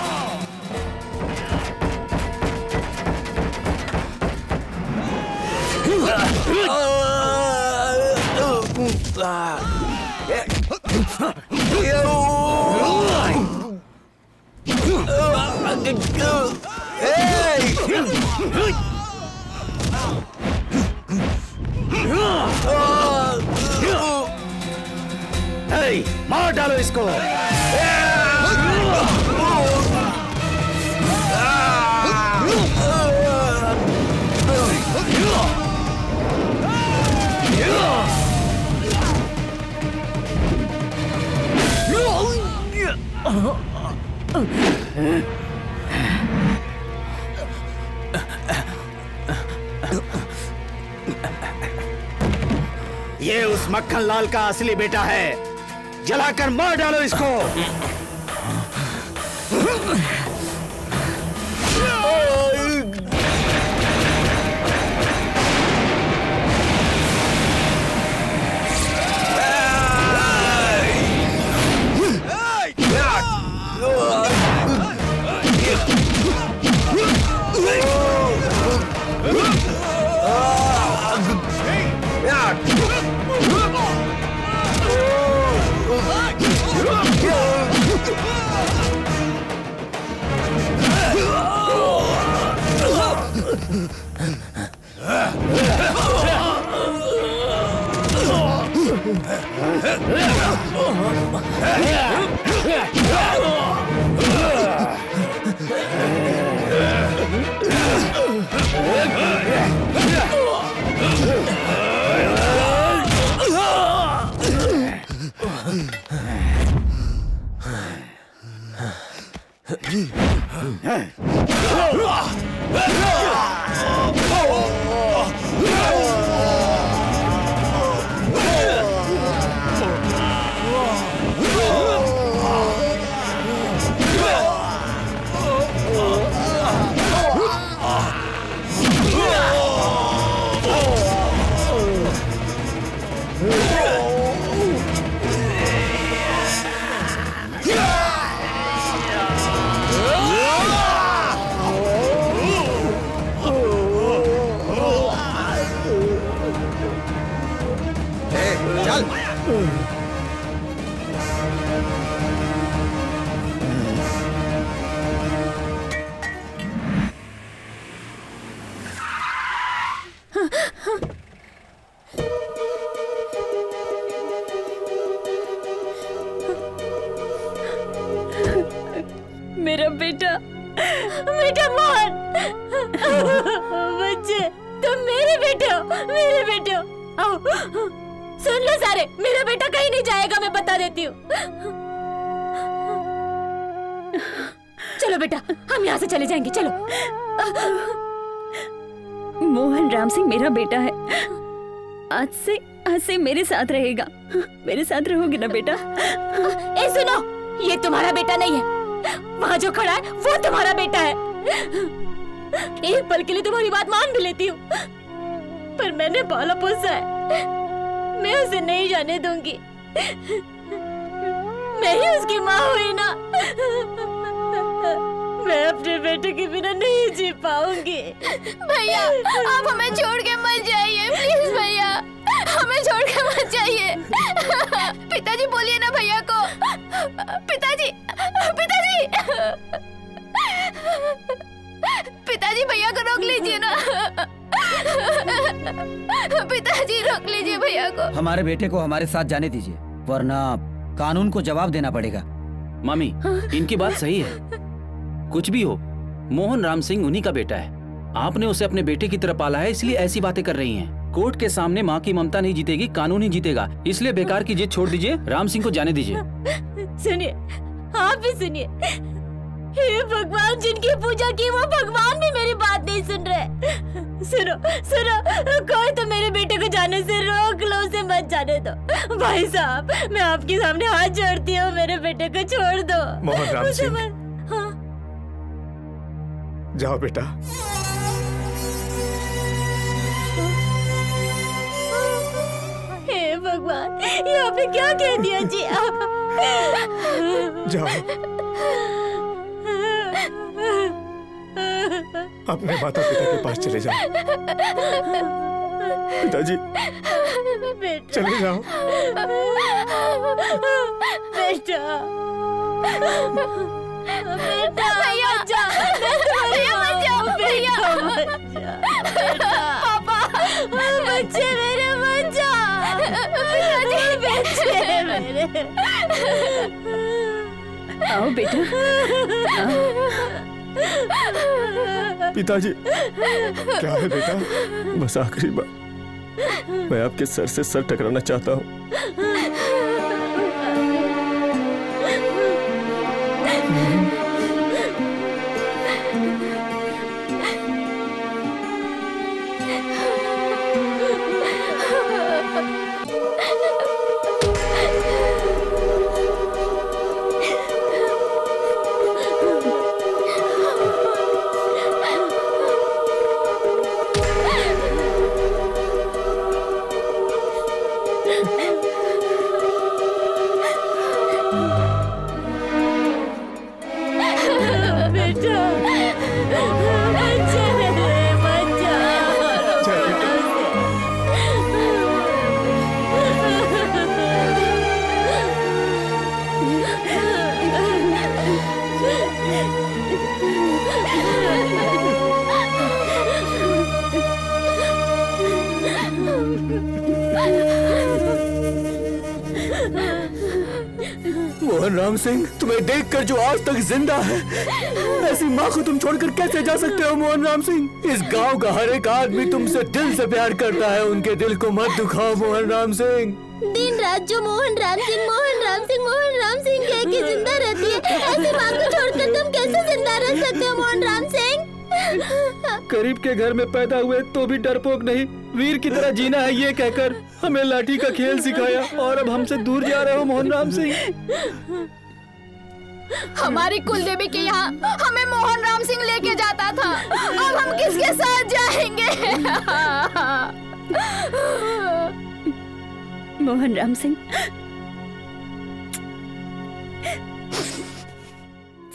Speaker 12: Hey, मार डालो इसको ये उस मक्खन लाल का असली बेटा है। जलाकर मार डालो इसको।
Speaker 13: Yeah! मेरा देती हूँ। चलो बेटा हम यहाँ से चले जाएँगे चलो।
Speaker 15: मोहन राम सिंह मेरा बेटा है। आज से आज से मेरे साथ रहेगा। मेरे साथ रहोगे ना बेटा?
Speaker 13: ए सुनो ये तुम्हारा बेटा नहीं है। वहाँ जो खड़ा है वो तुम्हारा बेटा है। एक पल के लिए तुम्हारी बात मान भी लेती हूँ। पर मैंने पाला पोसा है। मैं उसे नहीं जाने दूँगी। मैं ही उसकी माँ हुई ना। मैं अपने बेटे के बिना नहीं जी पाऊँगी।
Speaker 6: भैया आप हमें छोड़ के मत जाइए प्लीज़ भैया। हमें छोड़ के मत जाइए। पिताजी बोलिए ना भैया को। पिताजी पिताजी। पिताजी भैया को रोक लीजिए ना। पिताजी रोक लीजिए भैया को।
Speaker 19: हमारे बेटे को हमारे साथ जाने दीजिए वरना कानून को जवाब देना पड़ेगा।
Speaker 20: मामी, इनकी बात सही है। कुछ भी हो, मोहन राम सिंह उन्हीं का बेटा है। आपने उसे अपने बेटे की तरह पाला है, इसलिए ऐसी बातें कर रही हैं। कोर्ट के सामने माँ की ममता नहीं जीतेगी, कानून ही जीतेगा। इसलिए बेकार की जीत छोड़ दीजिए, राम सिंह को जाने दीजिए।
Speaker 13: सुनिए, आप भी सुनिए। हे भगवान जिनकी पूजा की वो भगवान भी मेरी बात नहीं सुन रहे। सुनो सुनो कोई तो मेरे बेटे को जाने से रोक लो उसे मत जाने दो। भाई साहब मैं आपके सामने हाथ जोड़ती हूँ मेरे बेटे को छोड़ दो।
Speaker 2: मोहन राम सिंह।
Speaker 13: हाँ।
Speaker 2: जाओ बेटा।
Speaker 13: हे भगवान ये आपने क्या कह दिया जी
Speaker 2: जाओ। अपने माता पिता के पास चले जाओ। पिताजी चले जाओ।
Speaker 13: बेटा। बेटा भैया जा भैया मत भैया। पापा बच्चे मेरे बच्चे मेरे।
Speaker 15: आओ बेटा।
Speaker 2: पिताजी, क्या है बेटा? बस आखिरी बार। मैं आपके सर से सर टकराना चाहता हूँ।
Speaker 16: आज तक ज़िंदा है। ऐसी माँ को तुम छोड़कर कैसे जा सकते हो मोहन राम सिंह? इस गाँव का हर एक आदमी तुमसे दिल से प्यार करता है। उनके दिल को मत दुखाओ मोहन राम सिंह।
Speaker 13: दिन रात जो मोहन राम सिंह मोहन राम सिंह मोहन राम सिंह कह के ज़िंदा रहती है ऐसी माँ को छोड़कर तुम कैसे ज़िंदा रह सकते हो मोहन राम सिंह?
Speaker 19: गरीब के घर में पैदा हुए तो भी डरपोक नहीं। वीर की तरह जीना है ये कहकर हमें लाठी का खेल सिखाया और अब हमसे दूर जा रहे हो मोहन राम सिंह।
Speaker 6: हमारी कुल देवी के यहाँ हमें मोहन राम सिंह लेके जाता था। अब हम किसके साथ जाएँगे?
Speaker 15: मोहन राम सिंह।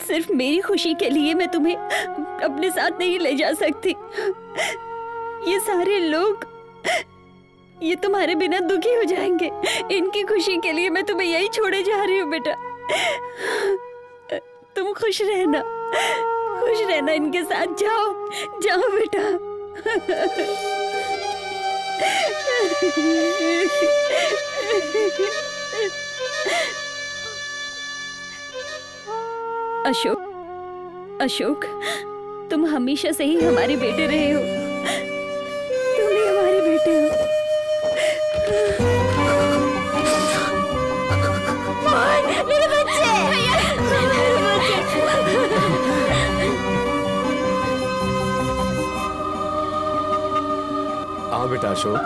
Speaker 15: सिर्फ़ मेरी खुशी के लिए मैं तुम्हें अपने साथ नहीं ले जा सकती। ये सारे लोग, ये तुम्हारे बिना दुखी हो जाएँगे। इनकी खुशी के लिए मैं तुम्हें यही छोड़े जा रही हूँ, बेटा। तुम खुश रहना। खुश रहना इनके साथ। जाओ जाओ बेटा। अशोक अशोक, तुम हमेशा से ही हमारे बेटे रहे हो। तुम ही हमारे बेटे हो।
Speaker 2: आओ बेटा अशोक।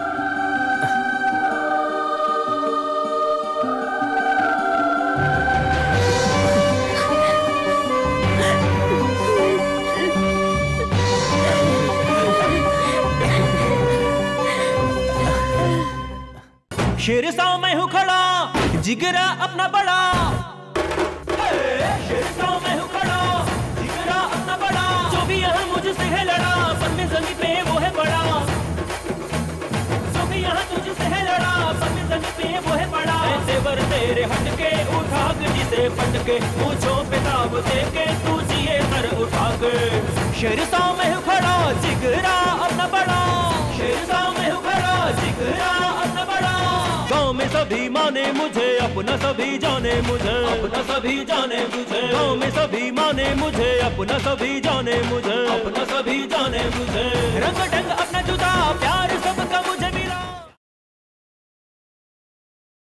Speaker 7: शेर साव मैं हूँ खड़ा जिगरा अपना बड़ा। जिसे पटके पूछो पिताब दे के तू जिए सर उठा के शेर सामने खड़ा जिगरा अपना बड़ा। शेर सामने खड़ा जिगरा अपना बड़ा। गाँव में सभी माने मुझे, अपना सभी जाने मुझे। अपना सभी जाने मुझे। गाँव में सभी माने मुझे, अपना सभी जाने मुझे। अपना सभी जाने मुझे। रंग ढंग